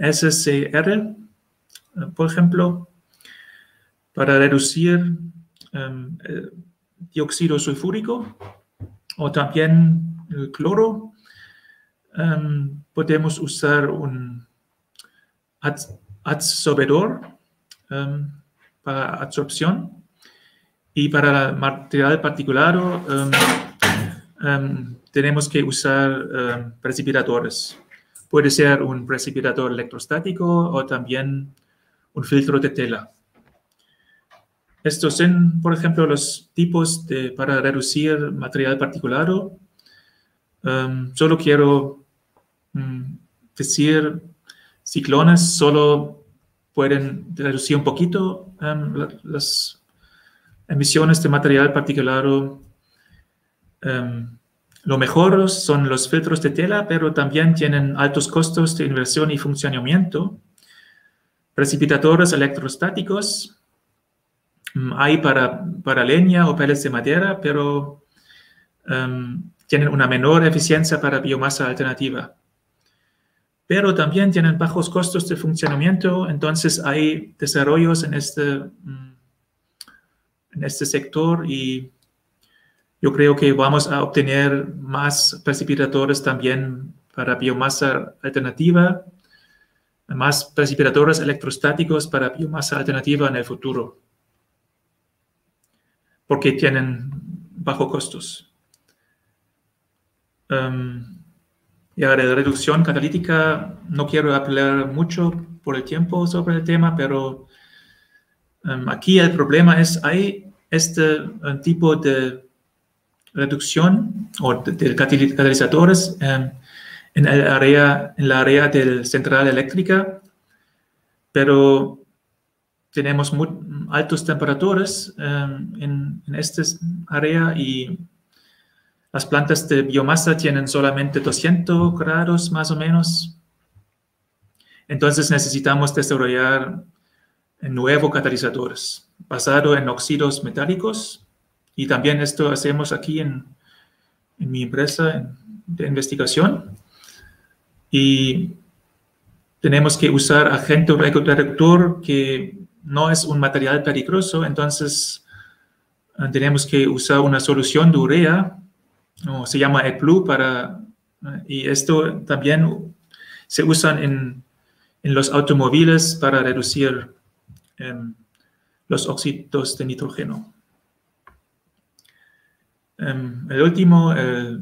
SCR, por ejemplo, para reducir dióxido sulfúrico o también el cloro. podemos usar un absorbedor para absorción y para el material particulado tenemos que usar precipitadores. Puede ser un precipitador electrostático o también un filtro de tela. Estos son, por ejemplo, los tipos de, para reducir material particulado. Um, solo quiero um, decir, ciclones solo pueden reducir un poquito um, las emisiones de material particulado lo mejor son los filtros de tela, pero también tienen altos costos de inversión y funcionamiento. Precipitadores electrostáticos hay para, para leña o pellets de madera, pero em, tienen una menor eficiencia para biomasa alternativa. Pero también tienen bajos costos de funcionamiento, entonces hay desarrollos en este, mm, en este sector y yo creo que vamos a obtener más precipitadores también para biomasa alternativa, más precipitadores electrostáticos para biomasa alternativa en el futuro, porque tienen bajo costos. Um, ya de reducción catalítica, no quiero hablar mucho por el tiempo sobre el tema, pero um, aquí el problema es, hay este tipo de reducción o de, catalizadores em, en, el área, en la área de central eléctrica, pero tenemos muy altas temperaturas em, en, en esta área y las plantas de biomasa tienen solamente 200 grados más o menos. Entonces necesitamos desarrollar nuevos catalizadores basados en óxidos metálicos y también esto hacemos aquí en, mi empresa de investigación. Y tenemos que usar agente reductor que no es un material peligroso, entonces eh, tenemos que usar una solución de urea, o se llama EPLU, para, eh, y esto también se usa en, en los automóviles para reducir em, los óxidos de nitrógeno. Em, el último, eh,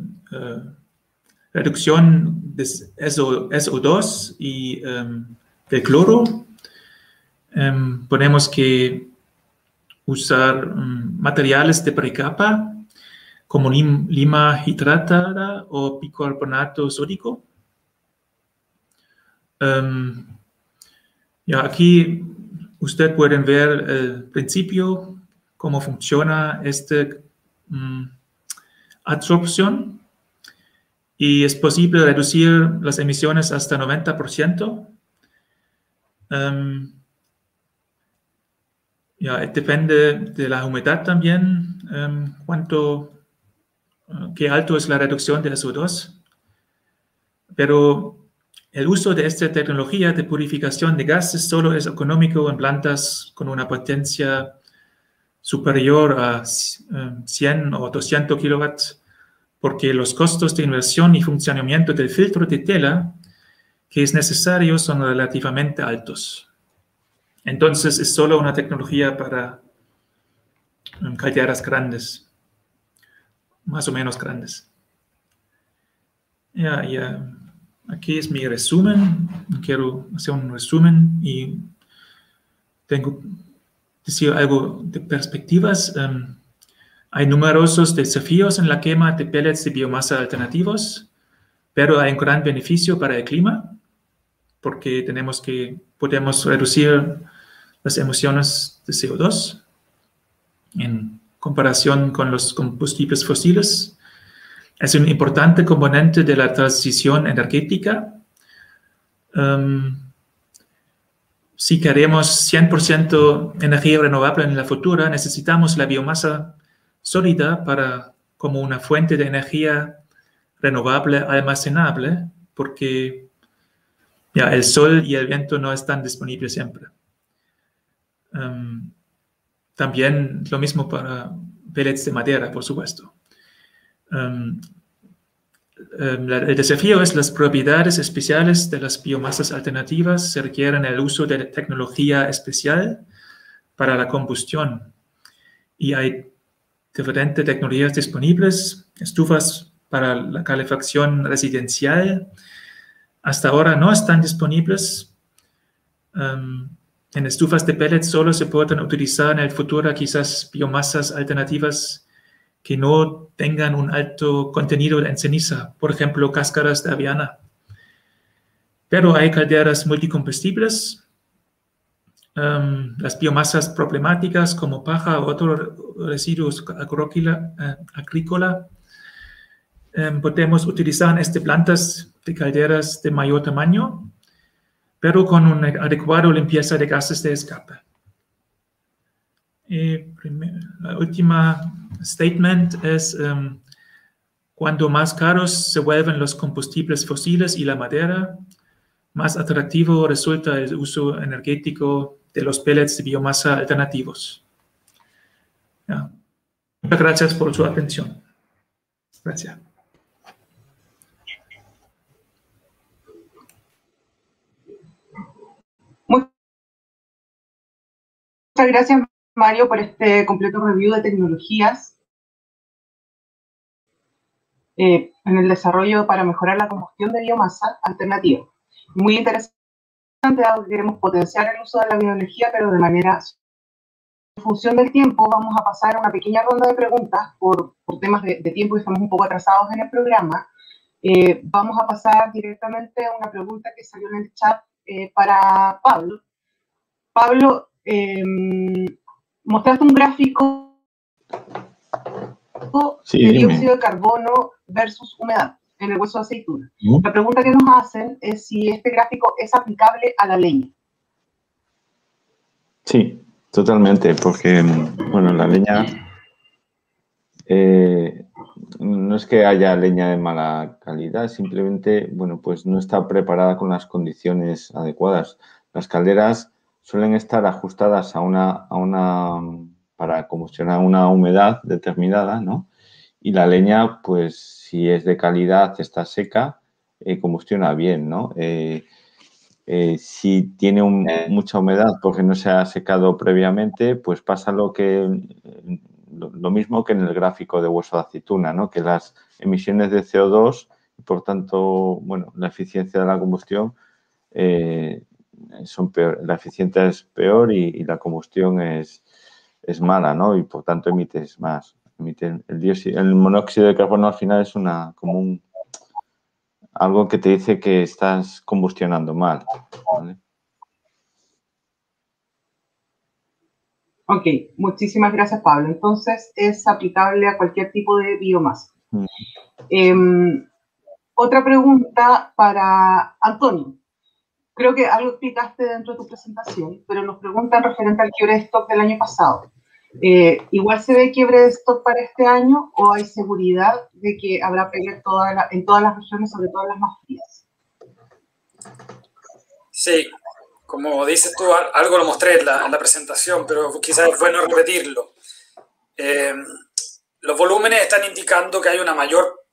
reducción de SO, 2 y um, del cloro. Tenemos que usar um, materiales de precapa como lima hidratada o bicarbonato sódico. ya aquí usted pueden ver el principio, cómo funciona esta um, absorción y es posible reducir las emisiones hasta 90%. Um, ya, depende de la humedad también, um, cuánto, uh, qué alto es la reducción de SO2. Pero el uso de esta tecnología de purificación de gases solo es económico en plantas con una potencia superior a 100 um, o 200 kilowatts porque los costos de inversión y funcionamiento del filtro de tela que es necesario son relativamente altos. Entonces es solo una tecnología para um, calderas grandes, más o menos grandes. Ya, ya. Aquí es mi resumen. Quiero hacer un resumen y tengo decir algo de perspectivas. Um, hay numerosos desafíos en la quema de pellets de biomasa alternativos, pero hay un gran beneficio para el clima porque tenemos que, podemos reducir las emisiones de CO2 en comparación con los combustibles fósiles. Es un importante componente de la transición energética. Um, si queremos 100% energía renovable en la futura, necesitamos la biomasa sólida para, como una fuente de energía renovable almacenable, porque ya, el sol y el viento no están disponibles siempre. Um, también lo mismo para pellets de madera, por supuesto. Um, el desafío es las propiedades especiales de las biomasas alternativas se requieren el uso de tecnología especial para la combustión. Y hay diferentes tecnologías disponibles, estufas para la calefacción residencial, hasta ahora no están disponibles. Um, en estufas de pellets solo se pueden utilizar en el futuro quizás biomasas alternativas que no tengan un alto contenido en ceniza, por ejemplo, cáscaras de aviana. Pero hay calderas multicombustibles las biomasas problemáticas como paja o otros residuos eh, agrícola, em, podemos utilizar estas plantas de calderas de mayor tamaño, pero con una adecuada limpieza de gases de escape. Y la última statement es um, cuando más caros se vuelven los combustibles fósiles y la madera, más atractivo resulta el uso energético de los pellets de biomasa alternativos. Muchas gracias por su atención. Gracias. Gracias, Mario, por este completo review de tecnologías eh, en el desarrollo para mejorar la combustión de biomasa alternativa. Muy interesante queremos potenciar el uso de la bioenergía, pero de manera... En función del tiempo, vamos a pasar a una pequeña ronda de preguntas por, por temas de, tiempo y estamos un poco atrasados en el programa. Eh, vamos a pasar directamente a una pregunta que salió en el chat eh, para Pablo. Pablo, em, mostraste un gráfico de dióxido de carbono versus humedad en el hueso de aceituna. La pregunta que nos hacen es si este gráfico es aplicable a la leña. Sí, totalmente, porque, bueno, la leña, eh, no es que haya leña de mala calidad, simplemente, bueno, pues no está preparada con las condiciones adecuadas. Las calderas suelen estar ajustadas a una, para combustionar una humedad determinada, ¿no? Y la leña, pues si es de calidad, está seca, eh, combustiona bien, ¿no? Eh, eh, si tiene mucha humedad porque no se ha secado previamente, pues pasa lo que lo, mismo que en el gráfico de hueso de aceituna, ¿no? Que las emisiones de CO2 y por tanto, bueno, la eficiencia de la combustión son peor, la eficiencia es peor y, la combustión es, es, mala, ¿no? Y por tanto emites más. Emite el, dióxido, el monóxido de carbono al final es una como un algo que te dice que estás combustionando mal. Ok, muchísimas gracias Pablo. Entonces es aplicable a cualquier tipo de biomasa. Mm. Em, otra pregunta para Antonio. Creo que algo explicaste dentro de tu presentación, pero nos preguntan referente al quiebre de stock del año pasado. Eh, ¿Igual se ve quiebre de stock para este año o hay seguridad de que habrá pellet en todas las regiones, sobre todo las más frías? Sí, como dices tú, algo lo mostré en la, presentación, pero quizás es bueno repetirlo. Eh, los volúmenes están indicando que hay una mayor,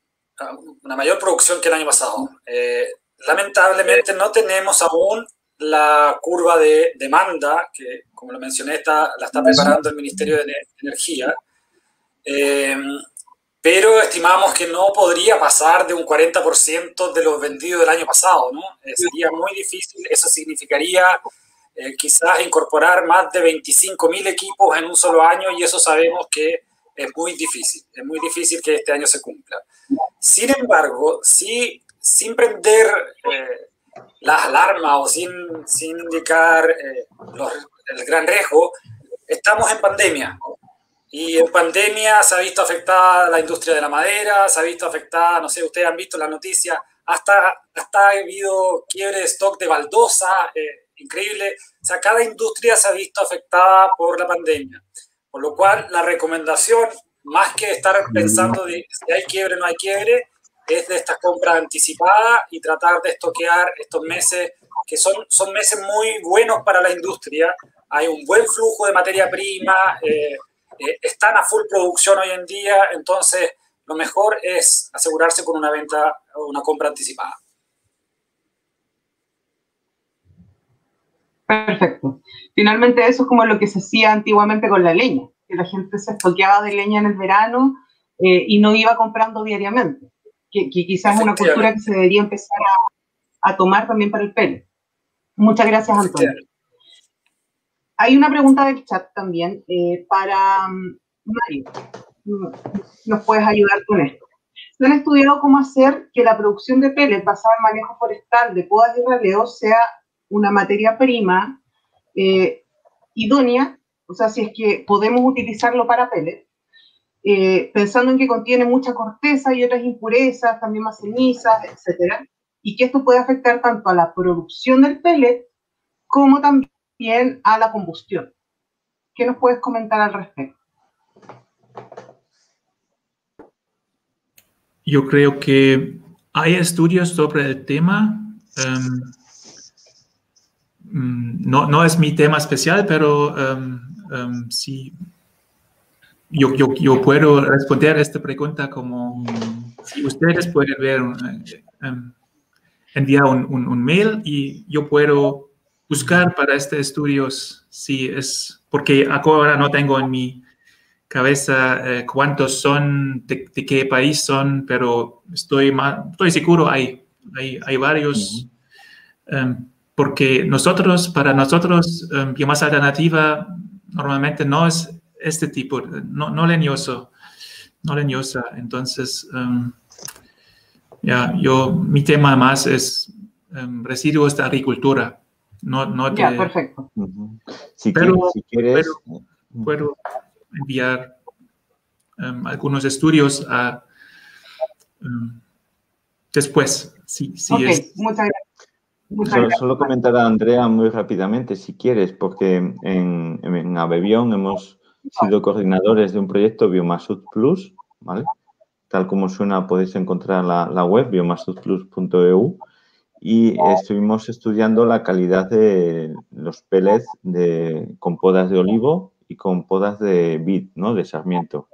una mayor producción que el año pasado. Eh, lamentablemente no tenemos aún la curva de demanda, que como lo mencioné, está, la está preparando el Ministerio de Energía, eh, pero estimamos que no podría pasar de un 40% de los vendidos del año pasado, ¿no? Eh, sería muy difícil, eso significaría eh, quizás incorporar más de 25.000 equipos en un solo año y eso sabemos que es muy difícil, es muy difícil que este año se cumpla. Sin embargo, sí, sin prender las alarmas o sin, indicar eh, el gran riesgo, estamos en pandemia. Y en pandemia se ha visto afectada la industria de la madera, se ha visto afectada, no sé, ustedes han visto la noticia, hasta, hasta ha habido quiebre de stock de baldosa, eh, increíble. O sea, cada industria se ha visto afectada por la pandemia. Por lo cual, la recomendación, más que estar pensando de si hay quiebre o no hay quiebre, es de estas compras anticipadas y tratar de estoquear estos meses que son, son meses muy buenos para la industria. Hay un buen flujo de materia prima, eh, eh, están a full producción hoy en día, entonces lo mejor es asegurarse con una venta o una compra anticipada. Perfecto. Finalmente eso es como lo que se hacía antiguamente con la leña, que la gente se estoqueaba de leña en el verano eh, y no iba comprando diariamente que, quizás es una cultura que se debería empezar a, tomar también para el pelo. Muchas gracias, Antonio. Hay una pregunta del chat también eh, para mm, Mario. Mm, ¿Nos puedes ayudar con esto? Se han estudiado cómo hacer que la producción de pellets basada en manejo forestal de podas y raleos sea una materia prima eh, idónea, o sea, si es que podemos utilizarlo para pellets, eh, pensando en que contiene mucha corteza y otras impurezas, también más cenizas, etcétera, y que esto puede afectar tanto a la producción del pellet como también a la combustión. ¿Qué nos puedes comentar al respecto? Yo creo que hay estudios sobre el tema. Em, mm, no, no, es mi tema especial, pero um, um, sí, yo, yo, yo, puedo responder esta pregunta como si ustedes pueden ver, em, enviar un, un, mail y yo puedo buscar para este estudios si es, porque ahora no tengo en mi cabeza eh, cuántos son, de, qué país son, pero estoy, estoy seguro hay, hay, hay varios. Em, porque nosotros, para nosotros, um, biomasa alternativa normalmente no es este tipo, no, no leñoso, no leñosa. Entonces, em, ya, yo, mi tema más es um, residuos de agricultura. No, no Ya, perfecto. si, pero, quieres, puedo enviar em, algunos estudios a, después. Sí, sí es, muchas gracias. Solo, comentar a Andrea muy rápidamente, si quieres, porque en, en Abebión hemos sido coordinadores de un proyecto Biomasud Plus, ¿vale? tal como suena, podéis encontrar la, la web biomasudplus.eu y estuvimos estudiando la calidad de los pellets de, con podas de olivo y con podas de vid, ¿no? de sarmiento.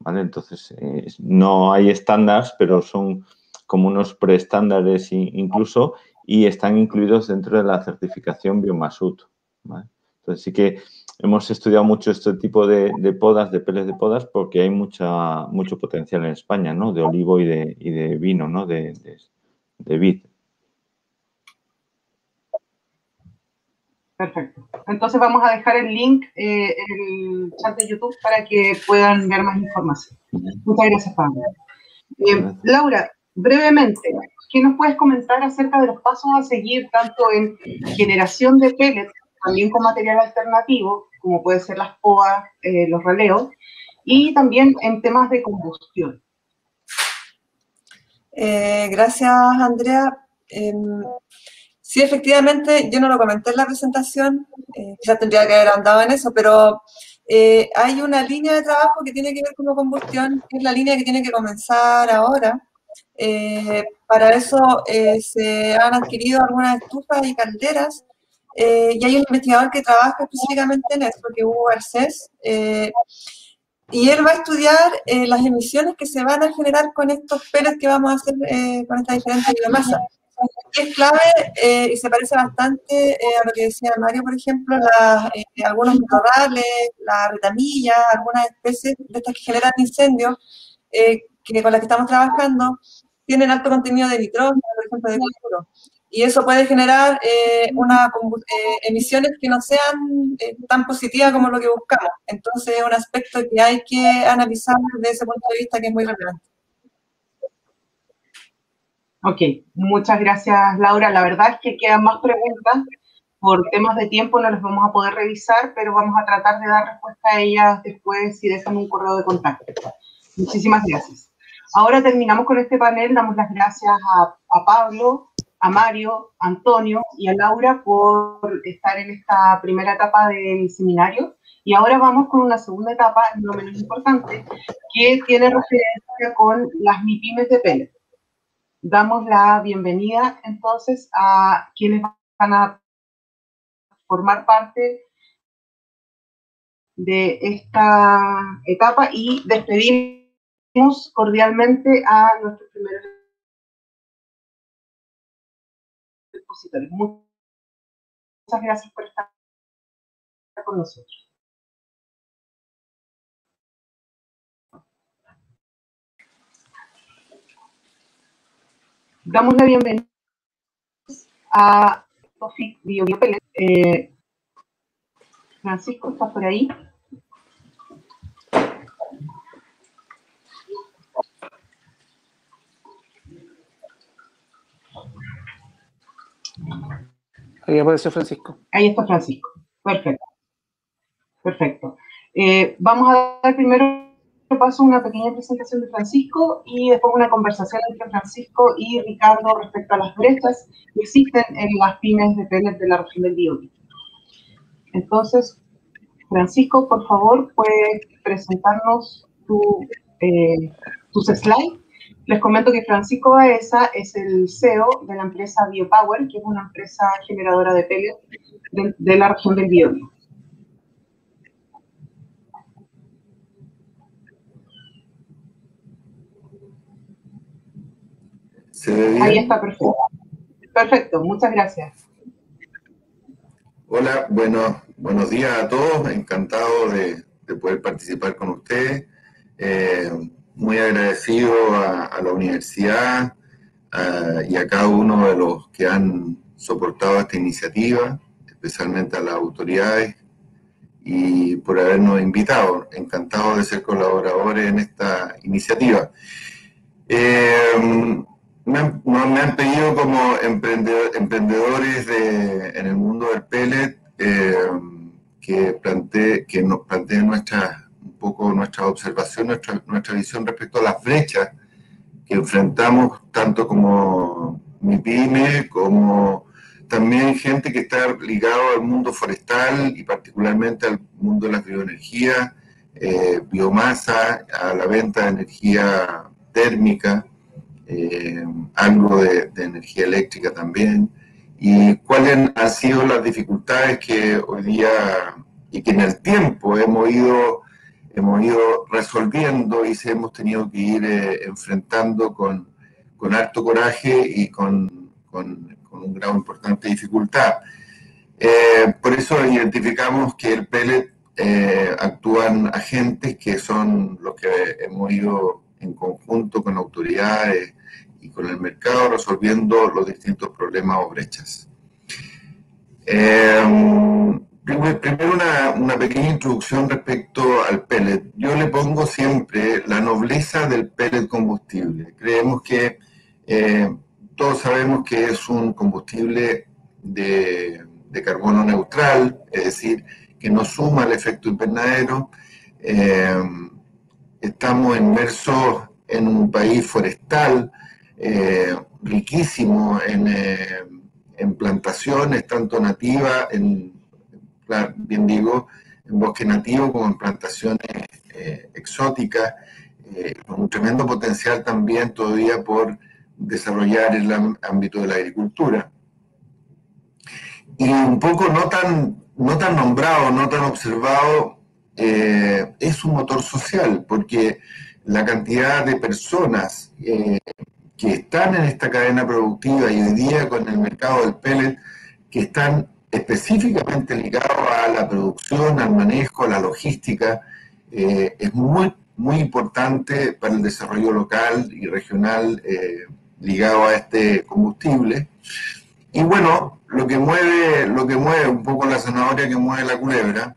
¿Vale? Entonces, eh, no hay estándares, pero son como unos preestándares incluso y están incluidos dentro de la certificación Biomasud. ¿vale? Entonces, sí que hemos estudiado mucho este tipo de, podas, de peles de podas, porque hay mucha, mucho potencial en España, ¿no? De olivo y de, y de vino, ¿no? De, de, vid. Perfecto. Entonces vamos a dejar el link eh, en el chat de YouTube para que puedan ver más información. Muchas gracias, Pablo. Eh, Laura, brevemente, ¿qué nos puedes comentar acerca de los pasos a seguir tanto en generación de pellets también con material alternativo, como puede ser las POA, eh, los raleos, y también en temas de combustión. Eh, gracias, Andrea. Em, sí, efectivamente, yo no lo comenté en la presentación, eh, quizás tendría que haber andado en eso, pero hay una línea de trabajo que tiene que ver con la combustión, que es la línea que tiene que comenzar ahora. para eso se han adquirido algunas estufas y calderas eh, y hay un investigador que trabaja específicamente en eso, que Hugo Garcés, eh, y él va a estudiar eh, las emisiones que se van a generar con estos pellets que vamos a hacer con esta diferente biomasa. Es clave y se parece bastante a lo que decía Mario, por ejemplo, algunos matorrales, la retamilla, algunas especies de estas que generan incendios, que con las que estamos trabajando, tienen alto contenido de nitrógeno, por ejemplo, de cloro y eso puede generar eh, una, eh, emisiones que no sean eh, tan positivas como lo que buscamos. Entonces es un aspecto que hay que analizar desde ese punto de vista que es muy relevante. Ok, muchas gracias Laura. La verdad es que quedan más preguntas. Por temas de tiempo no las vamos a poder revisar, pero vamos a tratar de dar respuesta a ellas después si dejan un correo de contacto. Muchísimas gracias. Ahora terminamos con este panel. Damos las gracias a, a Pablo, a Mario, Antonio y a Laura por estar en esta primera etapa del seminario. Y ahora vamos con una segunda etapa, no menos importante, que tiene referencia con las MIPIMES de Pele. Damos la bienvenida entonces a quienes van a formar parte de esta etapa y despedimos cordialmente a nuestros primeros Muchas gracias por estar con nosotros. Damos la bienvenida a eh, Francisco, ¿estás por ahí? Ahí apareció Francisco. Ahí está Francisco. Perfecto. Perfecto. Eh, vamos a dar primero paso una pequeña presentación de Francisco y después una conversación entre Francisco y Ricardo respecto a las brechas que existen en las pymes de PENET de la región del Biobío. Entonces, Francisco, por favor, puedes presentarnos tu, eh, tus slides les comento que Francisco Baeza es el CEO de la empresa Biopower, que es una empresa generadora de pellets de, la región del Biobío. Ahí está, perfecto. Perfecto, muchas gracias. Hola, bueno, buenos días a todos. Encantado de, poder participar con ustedes. Eh, muy agradecido a, la universidad y a cada uno de los que han soportado esta iniciativa, especialmente a las autoridades y por habernos invitado. Encantado de ser colaboradores en esta iniciativa. Eh, me, han, pedido como emprendedores en el mundo del pellet eh, que, plantee, que nos planteen nuestras poco nuestra observación, nuestra, nuestra visión respecto a las brechas que enfrentamos, tanto como mi pyme, como también gente que está ligado al mundo forestal y particularmente al mundo de la bioenergía eh, biomasa, a la venta de energía térmica, eh, algo de, energía eléctrica también, y cuáles han sido las dificultades que hoy día y que en el tiempo hemos ido, hemos ido resolviendo y se hemos tenido que ir eh, enfrentando con, con, harto coraje y con, un grado importante de dificultad. Eh, por eso identificamos que el pellet actúan agentes que son los que hemos ido en conjunto con autoridades y con el mercado resolviendo los distintos problemas o brechas. Eh, primero una, pequeña introducción respecto al pellet. Yo le pongo siempre la nobleza del pellet combustible. Creemos que eh, todos sabemos que es un combustible de, carbono neutral, es decir, que no suma el efecto invernadero. Eh, estamos inmersos en un país forestal, eh, riquísimo eh, en, plantaciones, tanto nativas, en, bien digo, en bosque nativo como en plantaciones eh, exóticas, con un tremendo potencial también todavía por desarrollar el ámbito de la agricultura. Y un poco no tan, no tan nombrado, no tan observado, es un motor social, porque la cantidad de personas que están en esta cadena productiva y hoy día con el mercado del pellet, que están específicamente ligados a la producción, al manejo, a la logística, eh, es muy, muy importante para el desarrollo local y regional eh, ligado a este combustible. Y bueno, lo que mueve, lo que mueve un poco la zanahoria que mueve la culebra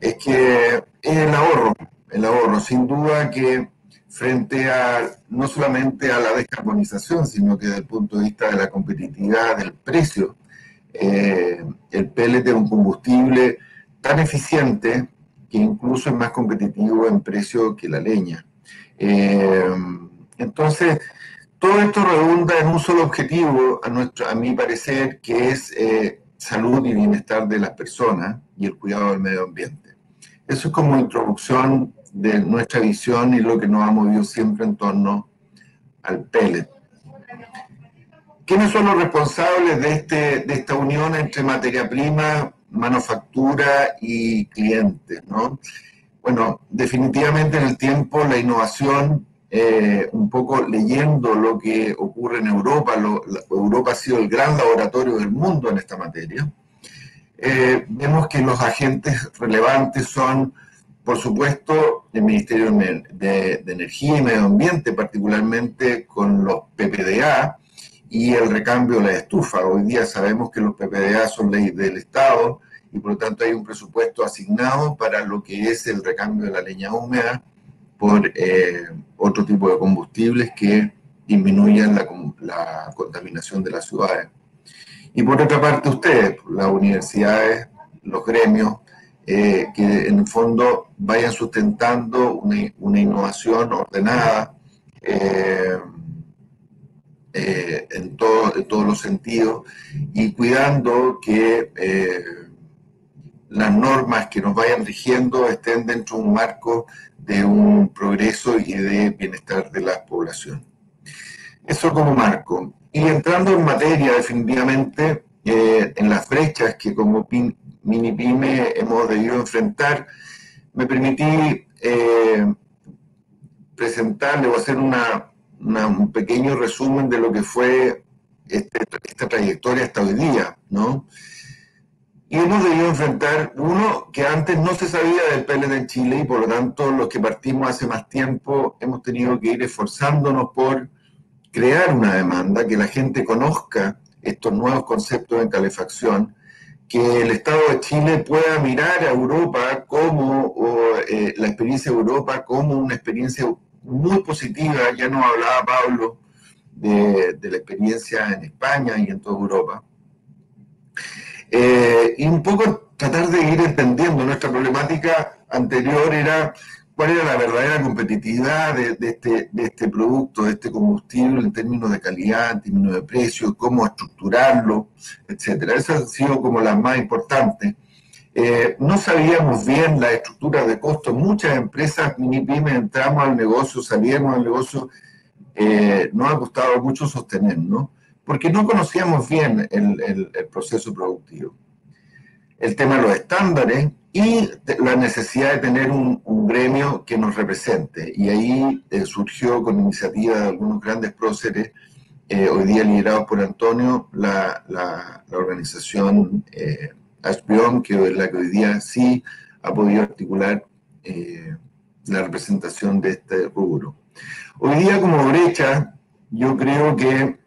es que es el ahorro, el ahorro. Sin duda que frente a no solamente a la descarbonización, sino que desde el punto de vista de la competitividad del precio. Eh, el pellet es un combustible tan eficiente que incluso es más competitivo en precio que la leña. Eh, entonces, todo esto redunda en un solo objetivo, a, nuestro, a mi parecer, que es eh, salud y bienestar de las personas y el cuidado del medio ambiente. Eso es como introducción de nuestra visión y lo que nos ha movido siempre en torno al pellet. ¿Quiénes son los responsables de, este, de esta unión entre materia prima, manufactura y clientes? ¿no? Bueno, definitivamente en el tiempo la innovación, eh, un poco leyendo lo que ocurre en Europa, Europa ha sido el gran laboratorio del mundo en esta materia, eh, vemos que los agentes relevantes son por supuesto, el Ministerio de, Energía y Medio Ambiente, particularmente con los PPDA y el recambio de la estufa. Hoy día sabemos que los PPDA son ley del Estado y por lo tanto hay un presupuesto asignado para lo que es el recambio de la leña húmeda por eh, otro tipo de combustibles que disminuyan la, la contaminación de las ciudades. Y por otra parte, ustedes, las universidades, los gremios, eh, que en el fondo vayan sustentando una, innovación ordenada eh, eh, en, todo, en, todos los sentidos y cuidando que las normas que nos vayan rigiendo estén dentro de un marco de un progreso y de bienestar de la población. Eso como marco. Y entrando en materia, definitivamente, en las brechas que como mini pyme hemos debido enfrentar, me permití eh, presentarle o hacer una, un pequeño resumen de lo que fue este, esta trayectoria hasta hoy día, ¿no? Y hemos debido enfrentar, uno, que antes no se sabía del PLD en Chile y por lo tanto los que partimos hace más tiempo hemos tenido que ir esforzándonos por crear una demanda, que la gente conozca estos nuevos conceptos en calefacción, que el Estado de Chile pueda mirar a Europa como, eh, la experiencia de Europa como una experiencia muy positiva, ya nos hablaba Pablo de, la experiencia en España y en toda Europa. Eh, y un poco tratar de ir entendiendo nuestra problemática anterior era cuál era la verdadera competitividad este, de, este, producto, de este combustible en términos de calidad, en términos de precio, cómo estructurarlo, etcétera. Esas han sido como las más importantes. Eh, no sabíamos bien la estructura de costos. Muchas empresas mini pymes entramos al negocio, salíamos al negocio, eh, nos ha costado mucho sostener, ¿no? Porque no conocíamos bien el, proceso productivo. El tema de los estándares y la necesidad de tener un, gremio que nos represente. Y ahí eh, surgió con iniciativa de algunos grandes próceres, hoy día liderados por Antonio, la organización Aspion, que es la que hoy día sí ha podido articular eh, la representación de este rubro. Hoy día como brecha, yo creo que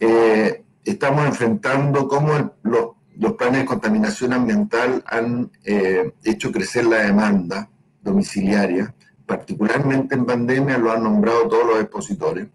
eh, estamos enfrentando cómo los, planes de contaminación ambiental han eh, hecho crecer la demanda domiciliaria, particularmente en pandemia lo han nombrado todos los expositores.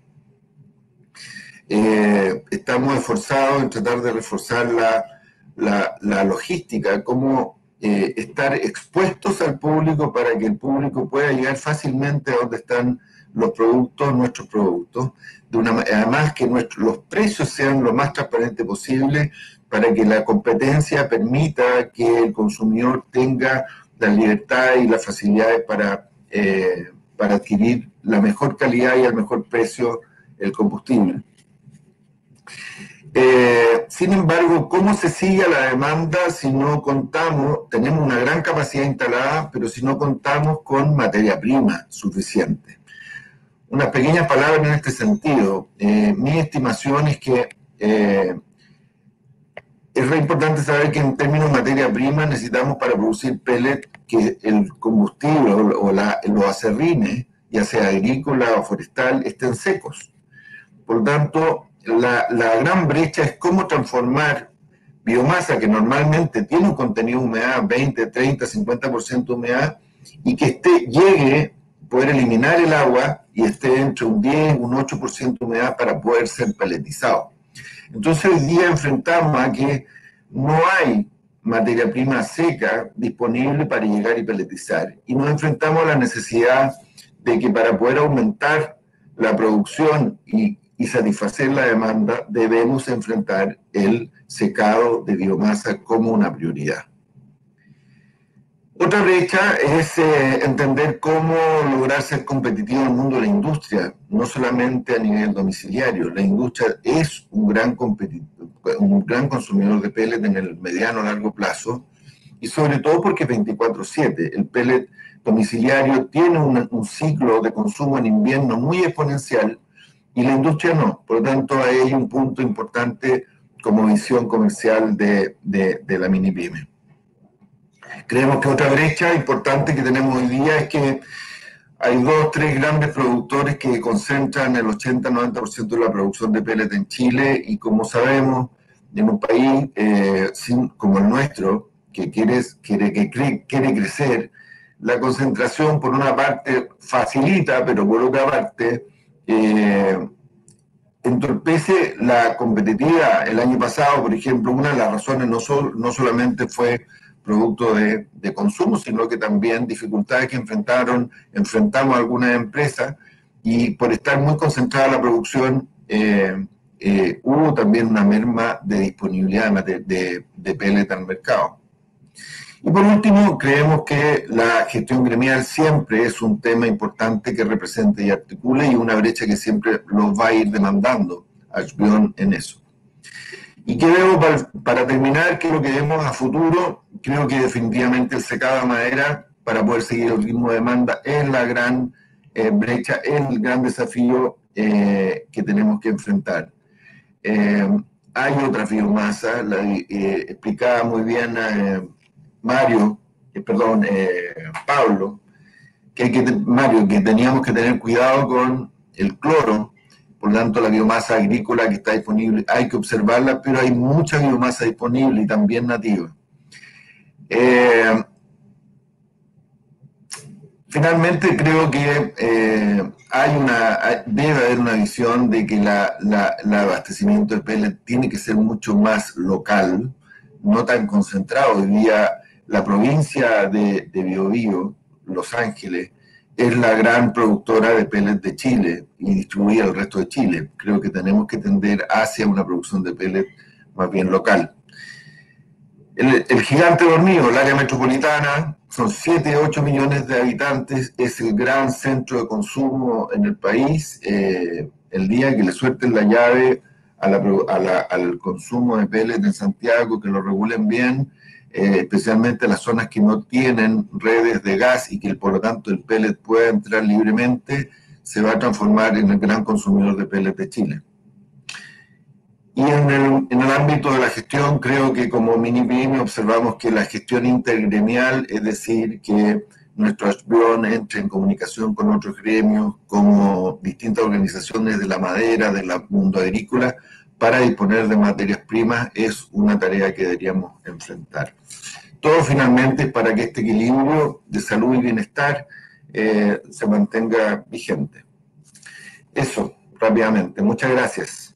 estamos esforzados en tratar de reforzar la la, logística, cómo eh, estar expuestos al público para que el público pueda llegar fácilmente a donde están los productos, nuestros productos, de una, además que los precios sean lo más transparente posible para que la competencia permita que el consumidor tenga la libertad y las facilidades para, eh, para adquirir la mejor calidad y al mejor precio el combustible. Eh, sin embargo, ¿cómo se sigue la demanda si no contamos, tenemos una gran capacidad instalada, pero si no contamos con materia prima suficiente? Unas pequeñas palabras en este sentido. Eh, mi estimación es que eh, es re importante saber que en términos de materia prima necesitamos para producir pellet que el combustible o, los acerrines, ya sea agrícola o forestal, estén secos. Por lo tanto, la, gran brecha es cómo transformar biomasa que normalmente tiene un contenido de humedad 20, 30, 50% de humedad y que esté, llegue, poder eliminar el agua y esté entre un 10, un 8% de humedad para poder ser paletizado. Entonces hoy día enfrentamos a que no hay materia prima seca disponible para llegar y paletizar. Y nos enfrentamos a la necesidad de que para poder aumentar la producción y y satisfacer la demanda, debemos enfrentar el secado de biomasa como una prioridad. Otra brecha es eh, entender cómo lograr ser competitivo en el mundo de la industria, no solamente a nivel domiciliario. La industria es un gran, consumidor de pellet en el mediano a largo plazo y sobre todo porque 24/7. El pellet domiciliario tiene un ciclo de consumo en invierno muy exponencial y la industria no. Por lo tanto, hay un punto importante como visión comercial de, de, la mini pyme. Creemos que otra brecha importante que tenemos hoy día es que hay dos, tres grandes productores que concentran el 80-90% de la producción de pellet en Chile y como sabemos, en un país eh, como el nuestro, que quiere, quiere, que quiere crecer, la concentración por una parte facilita, pero por otra parte eh, entorpece la competitividad. El año pasado, por ejemplo, una de las razones no, no solamente fue producto de, consumo, sino que también dificultades que enfrentaron, enfrentamos algunas empresas y por estar muy concentrada la producción, eh, eh, hubo también una merma de disponibilidad de, de, de al mercado. Y por último, creemos que la gestión gremial siempre es un tema importante que represente y articule y una brecha que siempre lo va a ir demandando a Ashbion en eso. ¿Y qué vemos para, terminar? ¿Qué es lo que vemos a futuro? Creo que definitivamente el secado de madera para poder seguir el ritmo de demanda es la gran eh, brecha, es el gran desafío eh, que tenemos que enfrentar. Eh, hay otra biomasa, la explicaba muy bien Mario, eh, perdón, eh, Pablo, que, que Mario, que teníamos que tener cuidado con el cloro, por lo tanto la biomasa agrícola que está disponible hay que observarla, pero hay mucha biomasa disponible y también nativa. Eh, finalmente creo que hay una, debe haber una visión de que la, el abastecimiento de pellet tiene que ser mucho más local, no tan concentrado. Hoy día la provincia de, Biobío, Los Ángeles, es la gran productora de pellets de Chile y distribuye al resto de Chile. Creo que tenemos que tender hacia una producción de pellets más bien local. El, gigante dormido, el área metropolitana, son 7, 8 millones de habitantes, es el gran centro de consumo en el país. Eh, el día que le suelten la llave al consumo de pellets en Santiago, que lo regulen bien, eh, especialmente las zonas que no tienen redes de gas y que por lo tanto el pellet pueda entrar libremente, se va a transformar en el gran consumidor de pellet de Chile. Y en el, en el, ámbito de la gestión, creo que como mini observamos que la gestión intergremial, es decir, que nuestro Ashbion entre en comunicación con otros gremios, como distintas organizaciones de la madera, del mundo agrícola, para disponer de materias primas, es una tarea que deberíamos enfrentar. Todo finalmente para que este equilibrio de salud y bienestar eh, se mantenga vigente. Eso, rápidamente. Muchas gracias.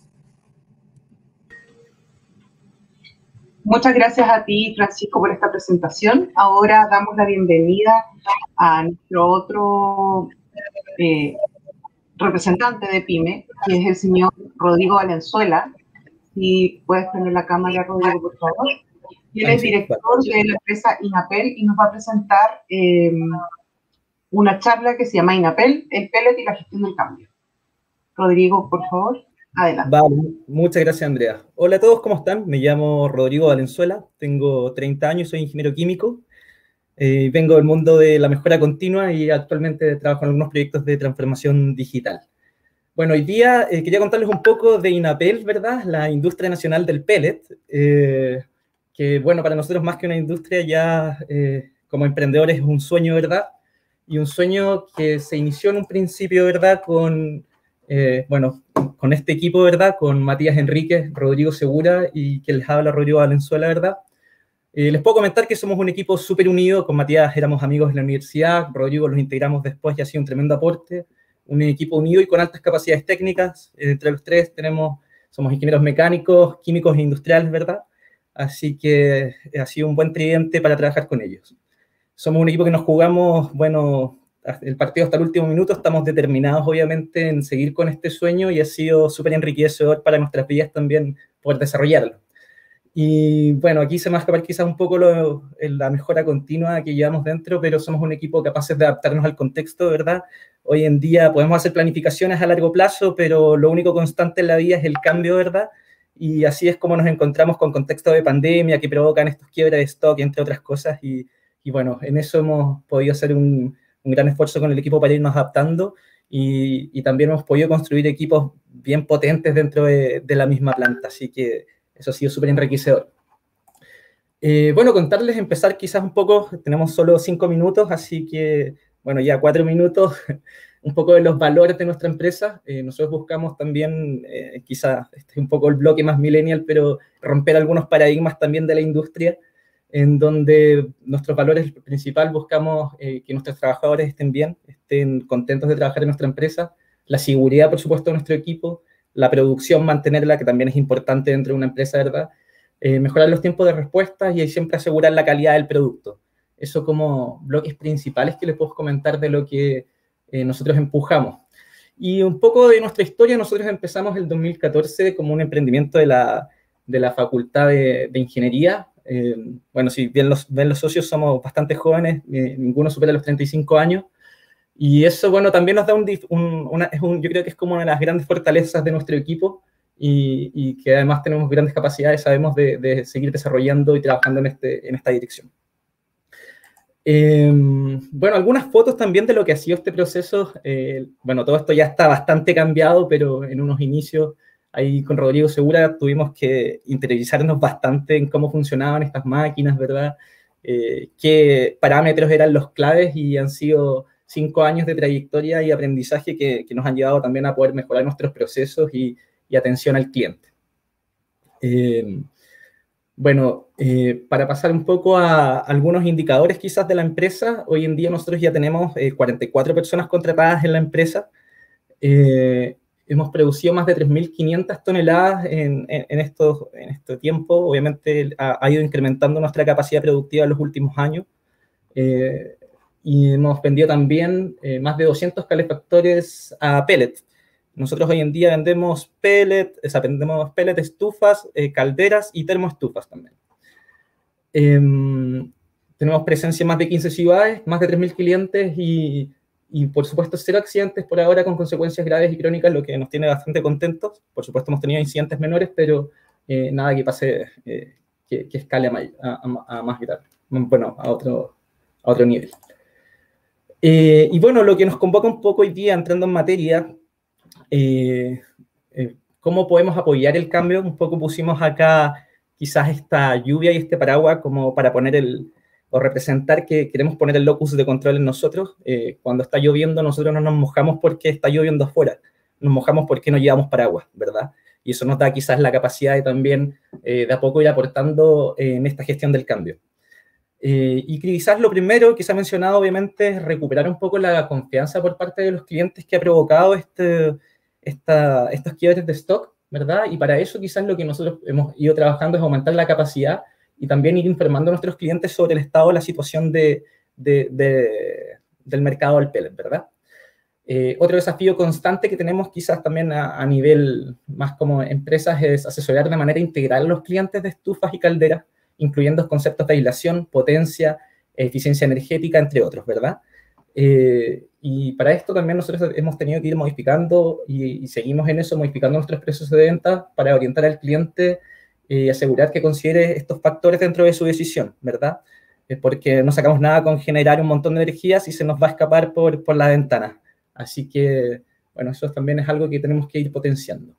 Muchas gracias a ti, Francisco, por esta presentación. Ahora damos la bienvenida a nuestro otro eh, representante de PYME, que es el señor Rodrigo Valenzuela. Si puedes tener la cámara, Rodrigo, por favor. Él es director de la empresa INAPEL y nos va a presentar eh, una charla que se llama INAPEL, el pellet y la gestión del cambio. Rodrigo, por favor. Adelante. muchas gracias, Andrea. Hola a todos, ¿cómo están? Me llamo Rodrigo Valenzuela, tengo 30 años, soy ingeniero químico. Eh, vengo del mundo de la mejora continua y actualmente trabajo en algunos proyectos de transformación digital. Bueno, hoy día eh, quería contarles un poco de INAPEL, ¿verdad? La industria nacional del pellet, eh, que bueno, para nosotros más que una industria ya como emprendedores es un sueño, ¿verdad? Y un sueño que se inició en un principio, ¿verdad? Con eh, bueno, con este equipo, ¿verdad? Con Matías Enríquez, Rodrigo Segura y que les habla Rodrigo Valenzuela, ¿verdad? Eh, les puedo comentar que somos un equipo súper unido, con Matías éramos amigos en la universidad, Rodrigo los integramos después y ha sido un tremendo aporte, un equipo unido y con altas capacidades técnicas, eh, entre los tres tenemos, somos ingenieros mecánicos, químicos e industriales, ¿verdad? Así que ha sido un buen tridente para trabajar con ellos. Somos un equipo que nos jugamos, bueno, el partido hasta el último minuto, estamos determinados obviamente en seguir con este sueño y ha sido súper enriquecedor para nuestras vidas también poder desarrollarlo. Y bueno, aquí se me va a escapar quizás un poco lo, la mejora continua que llevamos dentro, pero somos un equipo capaces de adaptarnos al contexto, ¿verdad? Hoy en día podemos hacer planificaciones a largo plazo, pero lo único constante en la vida es el cambio, ¿verdad? Y así es como nos encontramos con contextos de pandemia que provocan estos quiebres de stock, entre otras cosas. Y, y bueno, en eso hemos podido hacer un, un gran esfuerzo con el equipo para irnos adaptando y, también hemos podido construir equipos bien potentes dentro de, la misma planta, así que eso ha sido súper enriquecedor. Eh, bueno, contarles, empezar quizás un poco, tenemos solo cinco minutos, así que, bueno, ya cuatro minutos, un poco de los valores de nuestra empresa. Eh, nosotros buscamos también, eh, quizás este es un poco el bloque más millennial, pero romper algunos paradigmas también de la industria en donde nuestros valores principal buscamos eh, que nuestros trabajadores estén bien, estén contentos de trabajar en nuestra empresa, la seguridad, por supuesto, de nuestro equipo, la producción, mantenerla, que también es importante dentro de una empresa, ¿verdad? Eh, mejorar los tiempos de respuesta y siempre asegurar la calidad del producto. Eso como bloques principales que les puedo comentar de lo que eh, nosotros empujamos. Y un poco de nuestra historia, nosotros empezamos el 2014 como un emprendimiento de la, de la Facultad de, de Ingeniería eh, bueno, si bien los, ven los socios, somos bastante jóvenes, eh, ninguno supera los 35 años. Y eso, bueno, también nos da un, una, es un, yo creo que es como una de las grandes fortalezas de nuestro equipo y, y que además tenemos grandes capacidades, sabemos de, de, seguir desarrollando y trabajando en, este, en esta dirección. Eh, bueno, algunas fotos también de lo que ha sido este proceso. bueno, todo esto ya está bastante cambiado, pero en unos inicios ahí con Rodrigo Segura tuvimos que interiorizarnos bastante en cómo funcionaban estas máquinas, ¿verdad? Eh, qué parámetros eran los claves y han sido cinco años de trayectoria y aprendizaje que, nos han llevado también a poder mejorar nuestros procesos y, atención al cliente. Eh, bueno, eh, para pasar un poco a algunos indicadores quizás de la empresa, hoy en día nosotros ya tenemos 44 personas contratadas en la empresa. Hemos producido más de 3.500 toneladas en, en, estos, en este tiempo. Obviamente ha, ido incrementando nuestra capacidad productiva en los últimos años. Eh, y hemos vendido también eh, más de 200 calefactores a pellet. Nosotros hoy en día vendemos pellet, o sea, vendemos pellet, estufas, eh, calderas y termoestufas también. Em, tenemos presencia en más de 15 ciudades, más de 3.000 clientes y, y, por supuesto, cero accidentes por ahora con consecuencias graves y crónicas, lo que nos tiene bastante contentos. Por supuesto, hemos tenido incidentes menores, pero eh, nada que pase, eh, que, que, escale a, a, a, más grave, bueno, a otro, a otro nivel. Eh, y bueno, lo que nos convoca un poco hoy día, entrando en materia, eh, eh, cómo podemos apoyar el cambio. Un poco pusimos acá quizás esta lluvia y este paraguas como para poner el, o representar que queremos poner el locus de control en nosotros. Eh, cuando está lloviendo, nosotros no nos mojamos porque está lloviendo afuera, nos mojamos porque no llevamos paraguas, ¿verdad? Y eso nos da quizás la capacidad de también eh, de a poco ir aportando en esta gestión del cambio. Eh, y quizás lo primero que se ha mencionado, obviamente, es recuperar un poco la confianza por parte de los clientes que ha provocado este, esta, estos quiebres de stock, ¿verdad? Y para eso quizás lo que nosotros hemos ido trabajando es aumentar la capacidad y también ir informando a nuestros clientes sobre el estado la situación de, de, de, del mercado del pellet, ¿verdad? Eh, otro desafío constante que tenemos quizás también a, a, nivel más como empresas es asesorar de manera integral a los clientes de estufas y calderas, incluyendo conceptos de aislación, potencia, eficiencia energética, entre otros, ¿verdad? Eh, y para esto también nosotros hemos tenido que ir modificando y, y, seguimos en eso, modificando nuestros precios de venta para orientar al cliente y asegurar que considere estos factores dentro de su decisión, ¿verdad? Eh, porque no sacamos nada con generar un montón de energía si se nos va a escapar por, por la ventana. Así que, bueno, eso también es algo que tenemos que ir potenciando.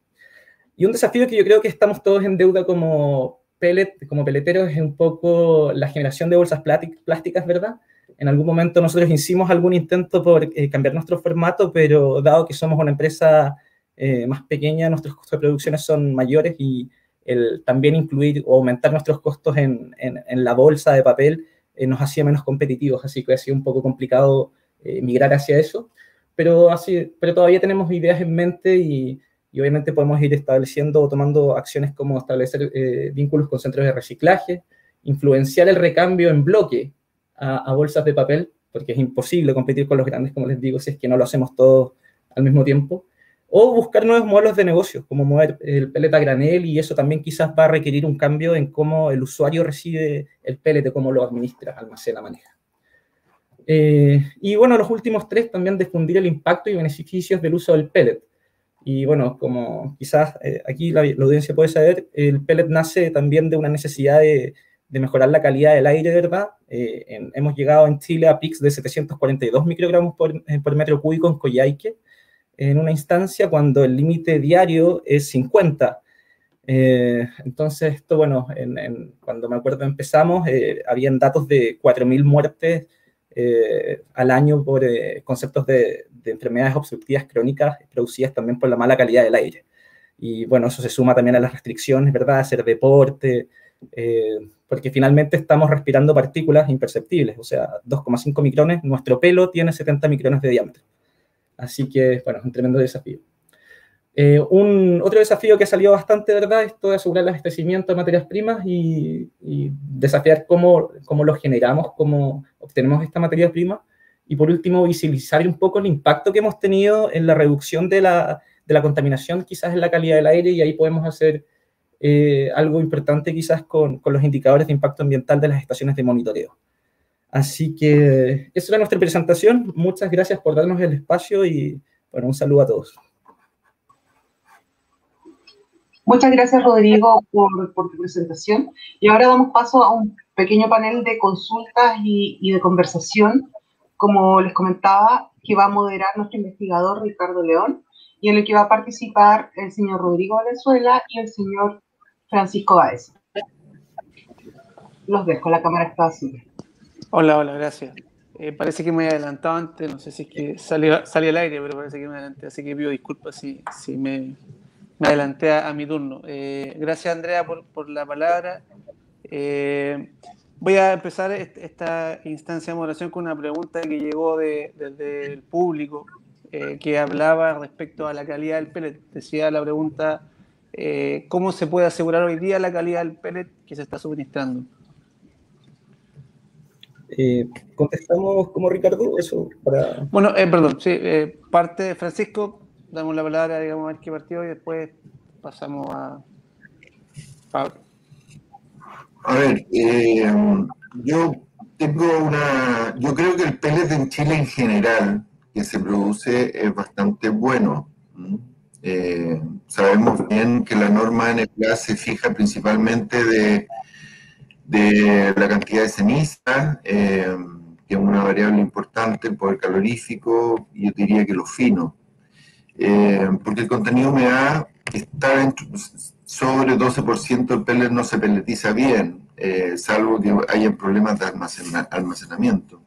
Y un desafío que yo creo que estamos todos en deuda como pellet, como peleteros, es un poco la generación de bolsas plásticas, ¿verdad? En algún momento nosotros hicimos algún intento por eh, cambiar nuestro formato, pero dado que somos una empresa eh, más pequeña, nuestros costos de producción son mayores y el también incluir o aumentar nuestros costos en, en, en la bolsa de papel eh, nos hacía menos competitivos, así que ha sido un poco complicado eh, migrar hacia eso, pero, así, pero todavía tenemos ideas en mente y, y obviamente podemos ir estableciendo o tomando acciones como establecer eh, vínculos con centros de reciclaje, influenciar el recambio en bloque a, a, bolsas de papel, porque es imposible competir con los grandes, como les digo, si es que no lo hacemos todos al mismo tiempo o buscar nuevos modelos de negocio, como mover el pellet a granel, y eso también quizás va a requerir un cambio en cómo el usuario recibe el pellet, cómo lo administra, almacena, maneja. Eh, y bueno, los últimos tres también difundir el impacto y beneficios del uso del pellet. Y bueno, como quizás eh, aquí la, la, audiencia puede saber, el pellet nace también de una necesidad de, de mejorar la calidad del aire, ¿verdad? Eh, en, hemos llegado en Chile a pics de 742 microgramos por, eh, por metro cúbico en Coyhaique, en una instancia cuando el límite diario es 50. Eh, entonces, esto, bueno, en, en, cuando me acuerdo empezamos, eh, habían datos de 4.000 muertes eh, al año por conceptos de, de, enfermedades obstructivas crónicas producidas también por la mala calidad del aire. Y bueno, eso se suma también a las restricciones, ¿verdad? Hacer deporte, eh, porque finalmente estamos respirando partículas imperceptibles, o sea, 2,5 micrones, nuestro pelo tiene 70 micrones de diámetro. Así que, bueno, es un tremendo desafío. Eh, un, otro desafío que ha salido bastante, ¿verdad? Esto de asegurar el abastecimiento de materias primas y, y desafiar cómo, cómo lo generamos, cómo obtenemos esta materia prima. Y por último, visibilizar un poco el impacto que hemos tenido en la reducción de la, de la contaminación, quizás en la calidad del aire, y ahí podemos hacer eh, algo importante quizás con, con los indicadores de impacto ambiental de las estaciones de monitoreo. Así que esa era nuestra presentación. Muchas gracias por darnos el espacio y bueno, un saludo a todos. Muchas gracias, Rodrigo, por, por tu presentación. Y ahora damos paso a un pequeño panel de consultas y, y, de conversación, como les comentaba, que va a moderar nuestro investigador Ricardo León y en el que va a participar el señor Rodrigo Valenzuela y el señor Francisco Baez. Los dejo, la cámara está así. Hola, hola, gracias. Eh, parece que me he adelantado antes, no sé si es que salió, salió al aire, pero parece que me adelanté, así que pido disculpas si, si me, me adelanté a, a mi turno. Eh, gracias, Andrea, por, por la palabra. Eh, voy a empezar esta instancia de moderación con una pregunta que llegó desde de, el público, eh, que hablaba respecto a la calidad del pellet. Decía la pregunta, eh, ¿cómo se puede asegurar hoy día la calidad del pellet que se está suministrando? Eh, contestamos como Ricardo, eso para... Bueno, eh, perdón, sí, eh, parte de Francisco, damos la palabra, digamos, a ver qué partido y después pasamos a Pablo. A ver, eh, yo tengo una, yo creo que el pellet en Chile en general que se produce es bastante bueno. Eh, sabemos bien que la norma NPA se fija principalmente de, de la cantidad de ceniza, eh, que es una variable importante, el poder calorífico, y yo diría que lo fino. Eh, porque el contenido humedad está dentro, sobre 12% el pellet no se peletiza bien, salvo que haya problemas de almacenamiento.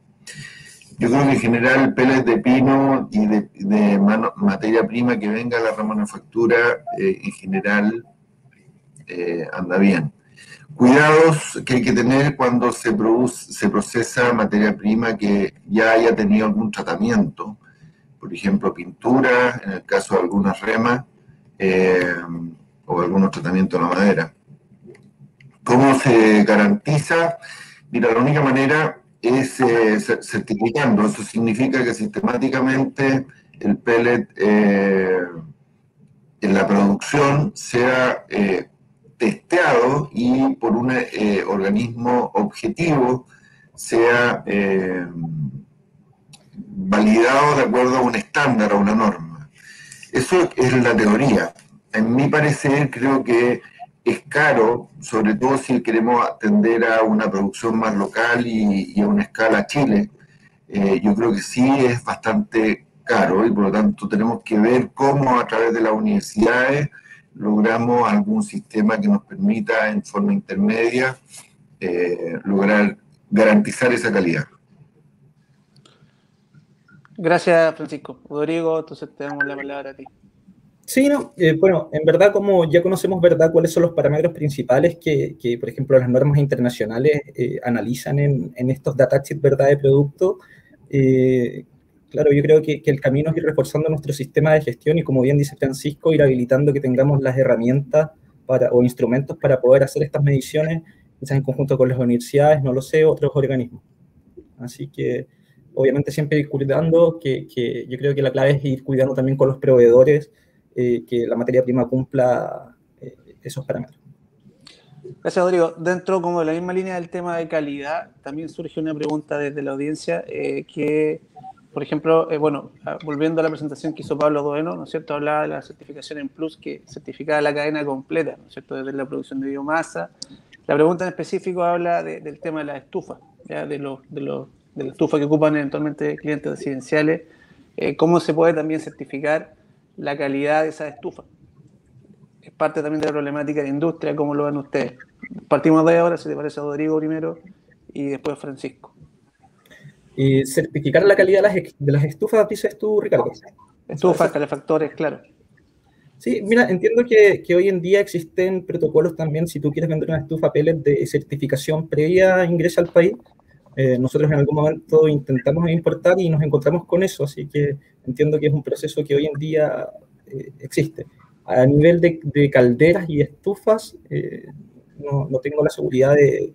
Yo creo que en general pellet de pino y de, materia prima que venga a la remanufactura, eh, en general eh, anda bien. Cuidados que hay que tener cuando se, produce, se procesa materia prima que ya haya tenido algún tratamiento, por ejemplo, pintura, en el caso de algunas remas, eh, o algunos tratamientos de la madera. ¿Cómo se garantiza? Mira, la única manera es eh, certificando. Eso significa que sistemáticamente el pellet eh, en la producción sea eh, testeado y por un organismo objetivo sea validado de acuerdo a un estándar, a una norma. Eso es la teoría. En mi parecer, creo que es caro, sobre todo si queremos atender a una producción más local y, a una escala Chile. Eh, yo creo que sí es bastante caro y por lo tanto tenemos que ver cómo a través de las universidades logramos algún sistema que nos permita en forma intermedia eh, lograr garantizar esa calidad. Gracias, Francisco. Rodrigo, entonces te damos la palabra a ti. Sí, no, eh, bueno, en verdad, como ya conocemos, ¿verdad?, cuáles son los parámetros principales que, que por ejemplo, las normas internacionales eh, analizan en, en, estos datasheets, ¿verdad?, de producto. Eh, claro, yo creo que, que, el camino es ir reforzando nuestro sistema de gestión y, como bien dice Francisco, ir habilitando que tengamos las herramientas para, o instrumentos para poder hacer estas mediciones, quizás en conjunto con las universidades, no lo sé, otros organismos. Así que, obviamente, siempre ir cuidando, que, que yo creo que la clave es ir cuidando también con los proveedores, eh, que la materia prima cumpla eh, esos parámetros. Gracias, Rodrigo. Dentro como de la misma línea del tema de calidad, también surge una pregunta desde la audiencia eh, que, por ejemplo, bueno, ah, volviendo a la presentación que hizo Pablo Doeno, ¿no es cierto? Hablaba de la certificación en Plus que certificaba la cadena completa, ¿no es cierto? Desde la producción de biomasa. La pregunta en específico habla del tema de la estufa, ¿ya? De, los, de, los, de la estufa que ocupan eventualmente clientes residenciales. ¿Cómo se puede también certificar la calidad de esa estufa. Es parte también de la problemática de industria, como lo ven ustedes. Partimos de ahora, si te parece, a Rodrigo primero y después Francisco. Y certificar la calidad de las, estufas, dices tú, Ricardo. Estufas, calefactores, claro. Sí, mira, entiendo que, que, hoy en día existen protocolos también, si tú quieres vender una estufa pellet de certificación previa a ingreso al país, eh, nosotros en algún momento intentamos importar y nos encontramos con eso, así que entiendo que es un proceso que hoy en día eh, existe. A nivel de, calderas y estufas, eh, no, no, tengo la seguridad de,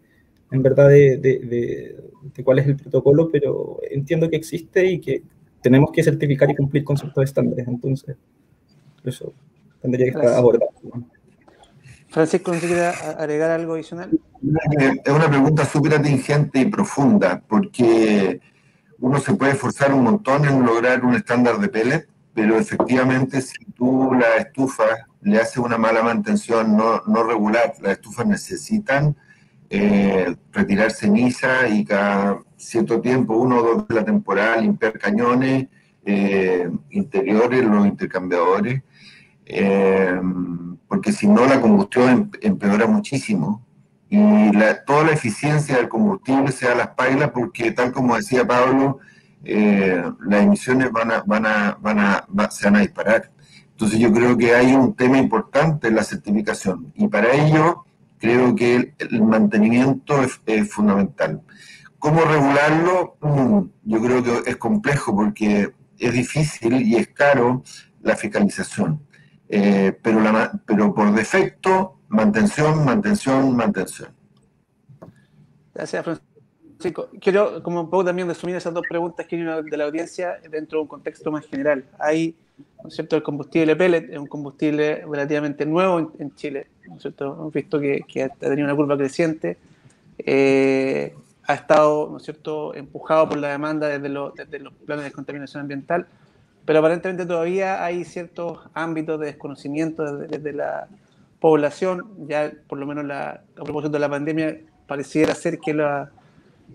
en verdad, de, de, cuál es el protocolo, pero entiendo que existe y que tenemos que certificar y cumplir con ciertos estándares, entonces eso tendría que estar abordado. Francisco, ¿no quiere agregar algo adicional? Es una pregunta súper atingente y profunda, porque uno se puede esforzar un montón en lograr un estándar de pellet, pero efectivamente si tú la estufa le haces una mala mantención no, no regular, las estufas necesitan eh, retirar ceniza y cada cierto tiempo, uno o dos de la temporada, limpiar cañones eh, interiores, los intercambiadores. Eh, porque si no la combustión em, empeora muchísimo y toda la eficiencia del combustible se da a las pailas porque tal como decía Pablo, eh, las emisiones van a, van a, van a, se van a disparar. Entonces yo creo que hay un tema importante en la certificación y para ello creo que el, mantenimiento es, es, fundamental. ¿Cómo regularlo? Mm, yo creo que es complejo porque es difícil y es caro la fiscalización. Eh, pero, la, pero por defecto, mantención, mantención, mantención. Gracias, Francisco. Quiero como un poco también resumir esas dos preguntas que hay de la audiencia dentro de un contexto más general. Hay, ¿no es cierto?, el combustible pellet es un combustible relativamente nuevo en, Chile, ¿no es cierto? Hemos visto que, que, ha tenido una curva creciente. eh, ha estado, ¿no es cierto?, empujado por la demanda desde, los planes de contaminación ambiental, pero aparentemente todavía hay ciertos ámbitos de desconocimiento desde, la población, ya por lo menos la, a propósito de la pandemia, pareciera ser que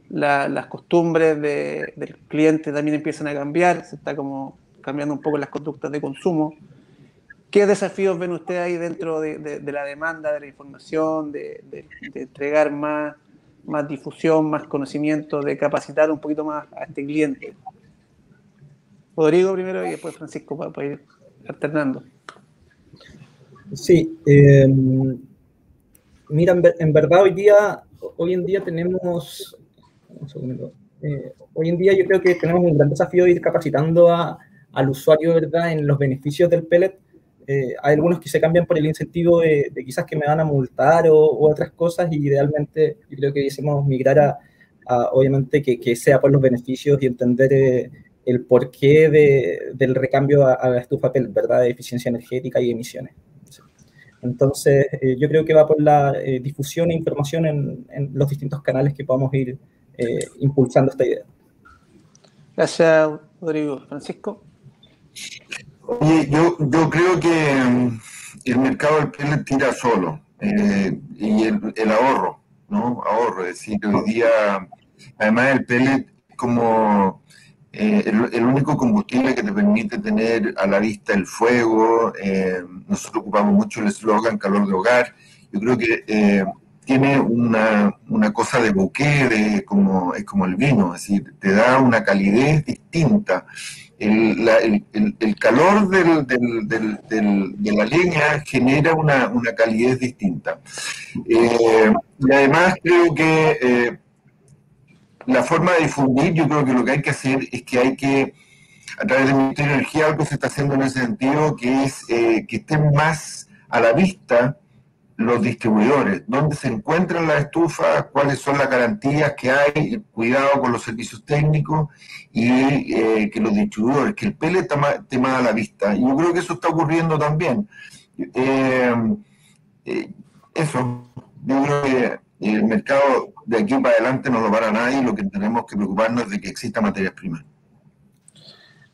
las costumbres del cliente también empiezan a cambiar, se está como cambiando un poco las conductas de consumo. ¿Qué desafíos ven ustedes ahí dentro de, la demanda, de la información, de, entregar más, más difusión, más conocimiento, de capacitar un poquito más a este cliente? Rodrigo primero y después Francisco para, ir alternando. Sí, em, mira, en, verdad hoy día, hoy en día tenemos, eh, hoy en día yo creo que tenemos un gran desafío de ir capacitando al usuario, ¿verdad?, en los beneficios del pellet eh, hay algunos que se cambian por el incentivo de, quizás que me van a multar o, otras cosas y idealmente yo creo que decimos migrar a, obviamente que, que, sea por los beneficios y entender eh, el porqué de, del recambio a, la estufa PEL, ¿verdad? De eficiencia energética y emisiones. Entonces, eh, yo creo que va por la difusión e información en, en, los distintos canales que podamos ir impulsando esta idea. Gracias, Rodrigo. Francisco. Oye, yo, yo creo que mm, el mercado del pellet tira solo eh, y el, ahorro, ¿no? Ahorro, es decir, hoy día, además el pellet como eh, el, único combustible que te permite tener a la vista el fuego, eh, nosotros ocupamos mucho el eslogan calor de hogar, yo creo que tiene una, una, cosa de bouquet, de, como, es como el vino, es decir, te da una calidez distinta el, el, calor del, del, de la leña genera una, una calidez distinta. Eh, y además creo que eh, la forma de difundir, yo creo que lo que hay que hacer es que hay que, a través del Ministerio de Energía, algo se está haciendo en ese sentido, que es eh, que estén más a la vista los distribuidores, dónde se encuentran las estufas, cuáles son las garantías que hay, cuidado con los servicios técnicos y eh, que los distribuidores, que el pellet esté más a la vista. Y yo creo que eso está ocurriendo también. Eh, eso, yo creo que el mercado de aquí para adelante no lo para nadie, lo que tenemos que preocuparnos es de que exista materias primas.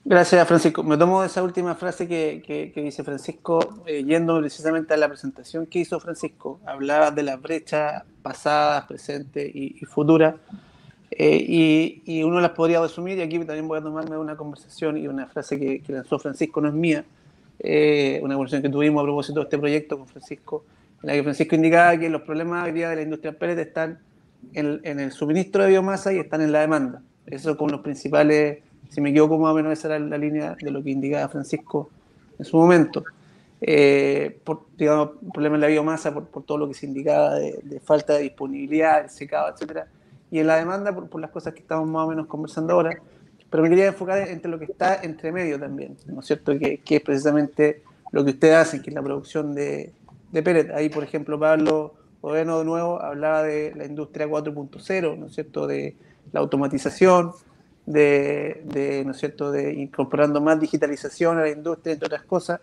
Gracias, Francisco. Me tomo esa última frase que, dice Francisco, eh, yendo precisamente a la presentación que hizo Francisco. Hablaba de las brechas pasadas, presentes y, futuras. Eh, y, uno las podría resumir, y aquí también voy a tomarme una conversación y una frase que, lanzó Francisco, no es mía, eh, una conversación que tuvimos a propósito de este proyecto con Francisco, en la que Francisco indicaba que los problemas hoy día de la industria pellet están en, en el suministro de biomasa y están en la demanda. Eso con los principales si me equivoco más o menos esa era la línea de lo que indicaba Francisco en su momento. Eh, por, digamos, problema en la biomasa, por, todo lo que se indicaba de, falta de disponibilidad, el secado, etcétera, y en la demanda por, las cosas que estamos más o menos conversando ahora. Pero me quería enfocar entre lo que está entre medio también, ¿no es cierto? Que, es precisamente lo que ustedes hacen, que es la producción de, de pellet. Ahí, por ejemplo, Pablo Odeno de nuevo hablaba de la industria 4.0, ¿no es cierto? De la automatización, de, ¿no es cierto?, de incorporando más digitalización a la industria, entre otras cosas.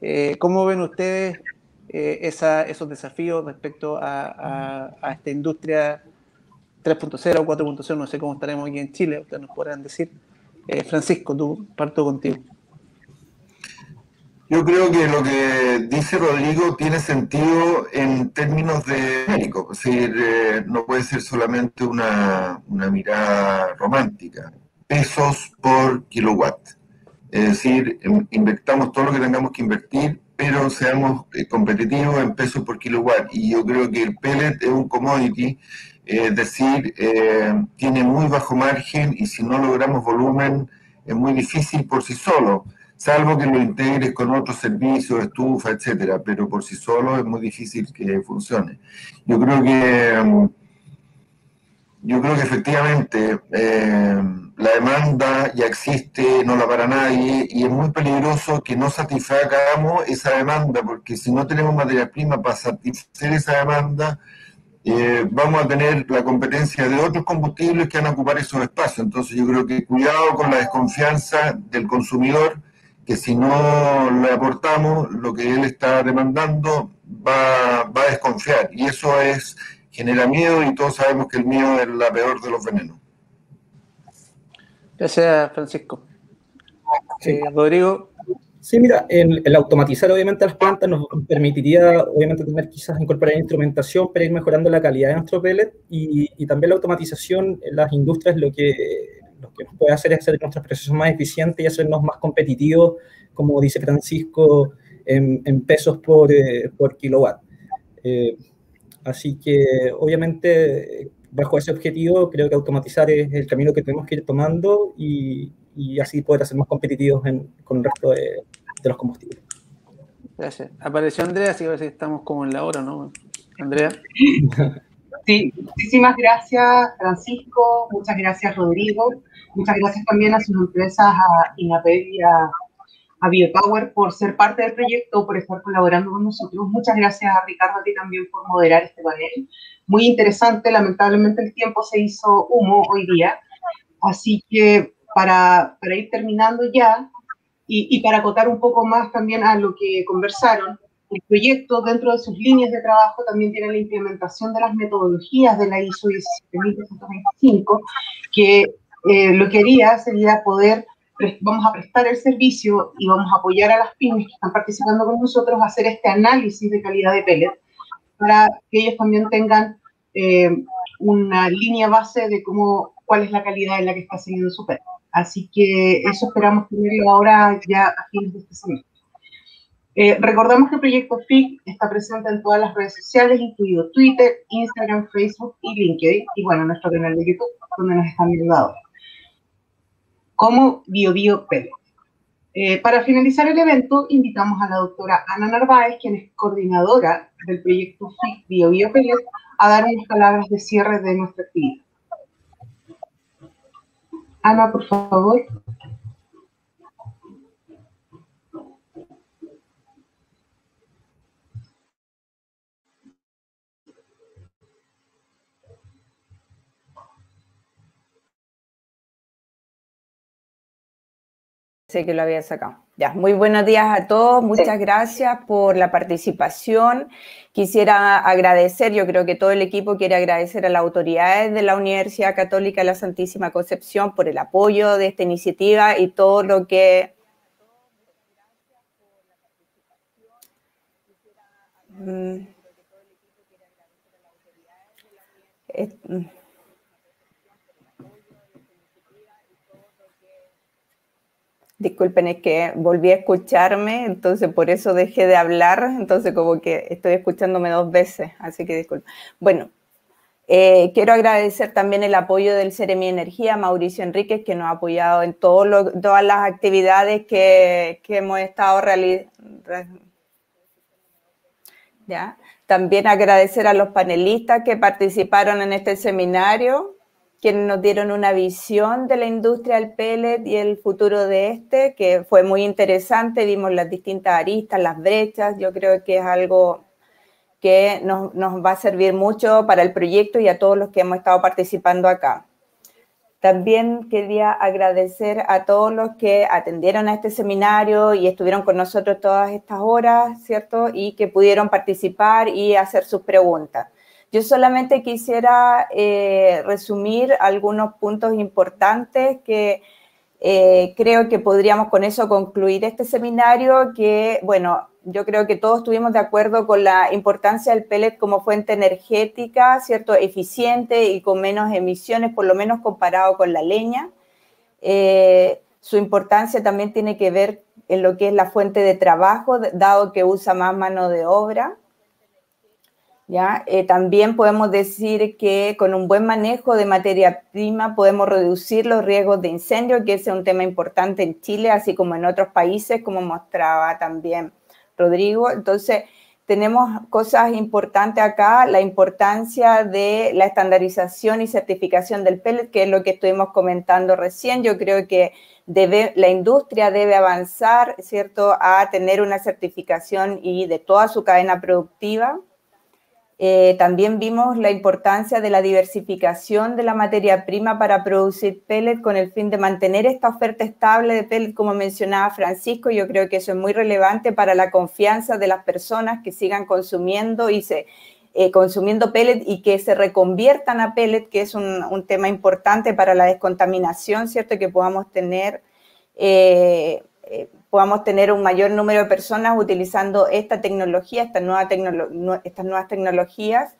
Eh, ¿Cómo ven ustedes eh, esos desafíos respecto a, esta industria 3.0 o 4.0? No sé cómo estaremos aquí en Chile, ustedes nos podrán decir. Eh, Francisco, tú parto contigo. Yo creo que lo que dice Rodrigo tiene sentido en términos de médico, es decir, eh, no puede ser solamente una, mirada romántica. Pesos por kilowatt. Es decir, invertamos todo lo que tengamos que invertir, pero seamos eh, competitivos en pesos por kilowatt. Y yo creo que el pellet es un commodity, es decir, eh, tiene muy bajo margen y si no logramos volumen es muy difícil por sí solo salvo que lo integres con otros servicios, estufa, etcétera, pero por sí solo es muy difícil que funcione. Yo creo que mm, yo creo que efectivamente eh, la demanda ya existe, no la para nadie, y es muy peligroso que no satisfagamos esa demanda, porque si no tenemos materia prima para satisfacer esa demanda, eh, vamos a tener la competencia de otros combustibles que van a ocupar esos espacios. Entonces yo creo que cuidado con la desconfianza del consumidor que si no le aportamos lo que él está demandando, va, va a desconfiar. Y eso es genera miedo y todos sabemos que el miedo es la peor de los venenos. Gracias, Francisco. Eh, Rodrigo. Sí, mira, el, el, automatizar obviamente las plantas nos permitiría obviamente tener quizás incorporar instrumentación para ir mejorando la calidad de nuestro pellet y, y también la automatización en las industrias lo que, lo que nos puede hacer es hacer nuestros procesos más eficientes y hacernos más competitivos, como dice Francisco, en, en pesos por, eh, por kilowatt. Eh, así que obviamente bajo ese objetivo creo que automatizar es el camino que tenemos que ir tomando y, y así poder ser más competitivos en, con el resto de, de, los combustibles. Gracias. Apareció Andrea, así que a ver si estamos como en la hora, ¿no? Andrea. Sí, muchísimas gracias Francisco, muchas gracias Rodrigo, muchas gracias también a sus empresas, a INAPED y a, a Biopower por ser parte del proyecto, por estar colaborando con nosotros. Muchas gracias a Ricardo a ti también por moderar este panel. Muy interesante, lamentablemente el tiempo se hizo humo hoy día, así que para, para ir terminando ya y, y, para acotar un poco más también a lo que conversaron, el proyecto dentro de sus líneas de trabajo también tiene la implementación de las metodologías de la ISO 17325, que eh, lo que haría sería poder, vamos a prestar el servicio y vamos a apoyar a las pymes que están participando con nosotros a hacer este análisis de calidad de pellet para que ellos también tengan eh, una línea base de cómo, cuál es la calidad en la que está siguiendo su pellet. Así que eso esperamos tenerlo ahora ya a fines de este semestre. Eh, recordamos que el proyecto FIC está presente en todas las redes sociales, incluido Twitter, Instagram, Facebook y LinkedIn, y bueno, nuestro canal de YouTube, donde nos están viendo ahora. Como BioBio. Eh, para finalizar el evento, invitamos a la doctora Ana Narváez, quien es coordinadora del proyecto FIC BioBio a dar unas palabras de cierre de nuestra actividad. Ana, por favor. Sé que lo había sacado. Ya, muy buenos días a todos. Muchas sí. gracias por la participación. Quisiera agradecer, yo creo que todo el equipo quiere agradecer a las autoridades de la Universidad Católica de la Santísima Concepción por el apoyo de esta iniciativa y todo lo que... Mm. Disculpen, es que volví a escucharme, entonces por eso dejé de hablar, entonces como que estoy escuchándome dos veces, así que disculpen. Bueno, eh, quiero agradecer también el apoyo del Ceremi Energía, Mauricio Enríquez, que nos ha apoyado en todas las actividades que, que hemos estado realizando. También agradecer a los panelistas que participaron en este seminario, quienes nos dieron una visión de la industria del pellet y el futuro de este, que fue muy interesante. Vimos las distintas aristas, las brechas. Yo creo que es algo que nos, nos, va a servir mucho para el proyecto y a todos los que hemos estado participando acá. También quería agradecer a todos los que atendieron a este seminario y estuvieron con nosotros todas estas horas, ¿cierto? Y que pudieron participar y hacer sus preguntas. Yo solamente quisiera eh, resumir algunos puntos importantes que eh, creo que podríamos con eso concluir este seminario, que, bueno, yo creo que todos estuvimos de acuerdo con la importancia del pellet como fuente energética, ¿cierto? Eficiente y con menos emisiones, por lo menos comparado con la leña. Eh, su importancia también tiene que ver en lo que es la fuente de trabajo, dado que usa más mano de obra. ¿Ya? Eh, también podemos decir que con un buen manejo de materia prima podemos reducir los riesgos de incendio, que ese es un tema importante en Chile, así como en otros países, como mostraba también Rodrigo. Entonces, tenemos cosas importantes acá, la importancia de la estandarización y certificación del pellet, que es lo que estuvimos comentando recién. Yo creo que debe, la industria debe avanzar, ¿cierto?, a tener una certificación y de toda su cadena productiva. Eh, también vimos la importancia de la diversificación de la materia prima para producir pellet con el fin de mantener esta oferta estable de pellet, como mencionaba Francisco. Yo creo que eso es muy relevante para la confianza de las personas que sigan consumiendo y se eh, consumiendo pellet y que se reconviertan a pellet, que es un, tema importante para la descontaminación, ¿cierto? Que podamos tener, eh, podamos tener un mayor número de personas utilizando esta tecnología, esta nueva estas nuevas tecnologías.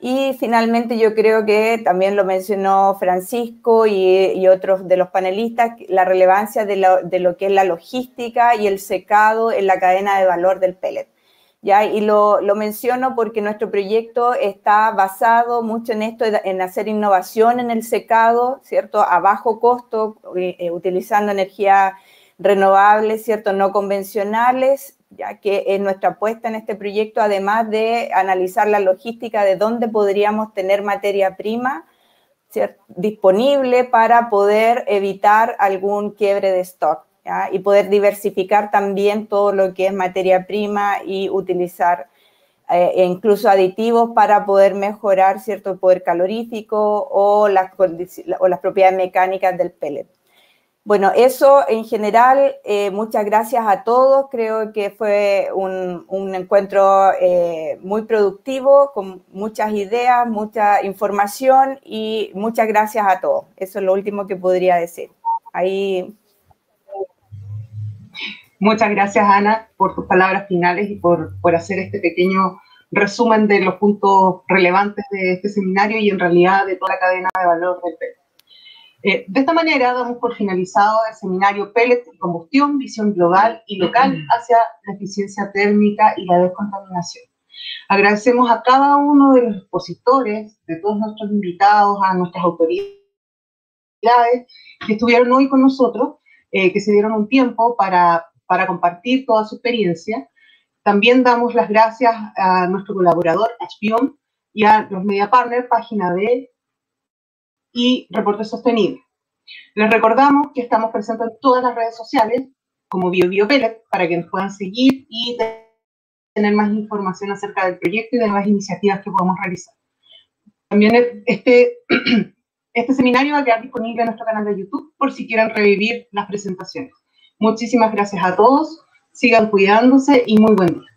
Y finalmente yo creo que también lo mencionó Francisco y, otros de los panelistas, la relevancia de lo, de lo, que es la logística y el secado en la cadena de valor del pellet. ¿ya? Y lo, lo, menciono porque nuestro proyecto está basado mucho en esto, en hacer innovación en el secado, ¿cierto? A bajo costo, eh, eh, utilizando energías renovables, ¿cierto? No convencionales, ya que es nuestra apuesta en este proyecto, además de analizar la logística de dónde podríamos tener materia prima disponible para poder evitar algún quiebre de stock y poder diversificar también todo lo que es materia prima y utilizar eh, e incluso aditivos para poder mejorar cierto poder calorífico o las, o las propiedades mecánicas del pellet. Bueno, eso en general, eh, muchas gracias a todos. Creo que fue un, encuentro eh, muy productivo, con muchas ideas, mucha información y muchas gracias a todos. Eso es lo último que podría decir. Ahí Muchas gracias, Ana, por tus palabras finales y por, por hacer este pequeño resumen de los puntos relevantes de este seminario y en realidad de toda la cadena de valor del pellet. Eh, de esta manera damos por finalizado el seminario Pellet y Combustión, Visión Global y Local hacia la eficiencia térmica y la descontaminación. Agradecemos a cada uno de los expositores, de todos nuestros invitados, a nuestras autoridades que estuvieron hoy con nosotros, eh, que se dieron un tiempo para para compartir toda su experiencia. También damos las gracias a nuestro colaborador, Ashbion, y a los media partners, Página B y Reporte Sostenible. Les recordamos que estamos presentes en todas las redes sociales como BioBio para que nos puedan seguir y tener más información acerca del proyecto y de las iniciativas que podemos realizar. También este, este seminario va a quedar disponible en nuestro canal de YouTube por si quieren revivir las presentaciones. Muchísimas gracias a todos, sigan cuidándose y muy buen día.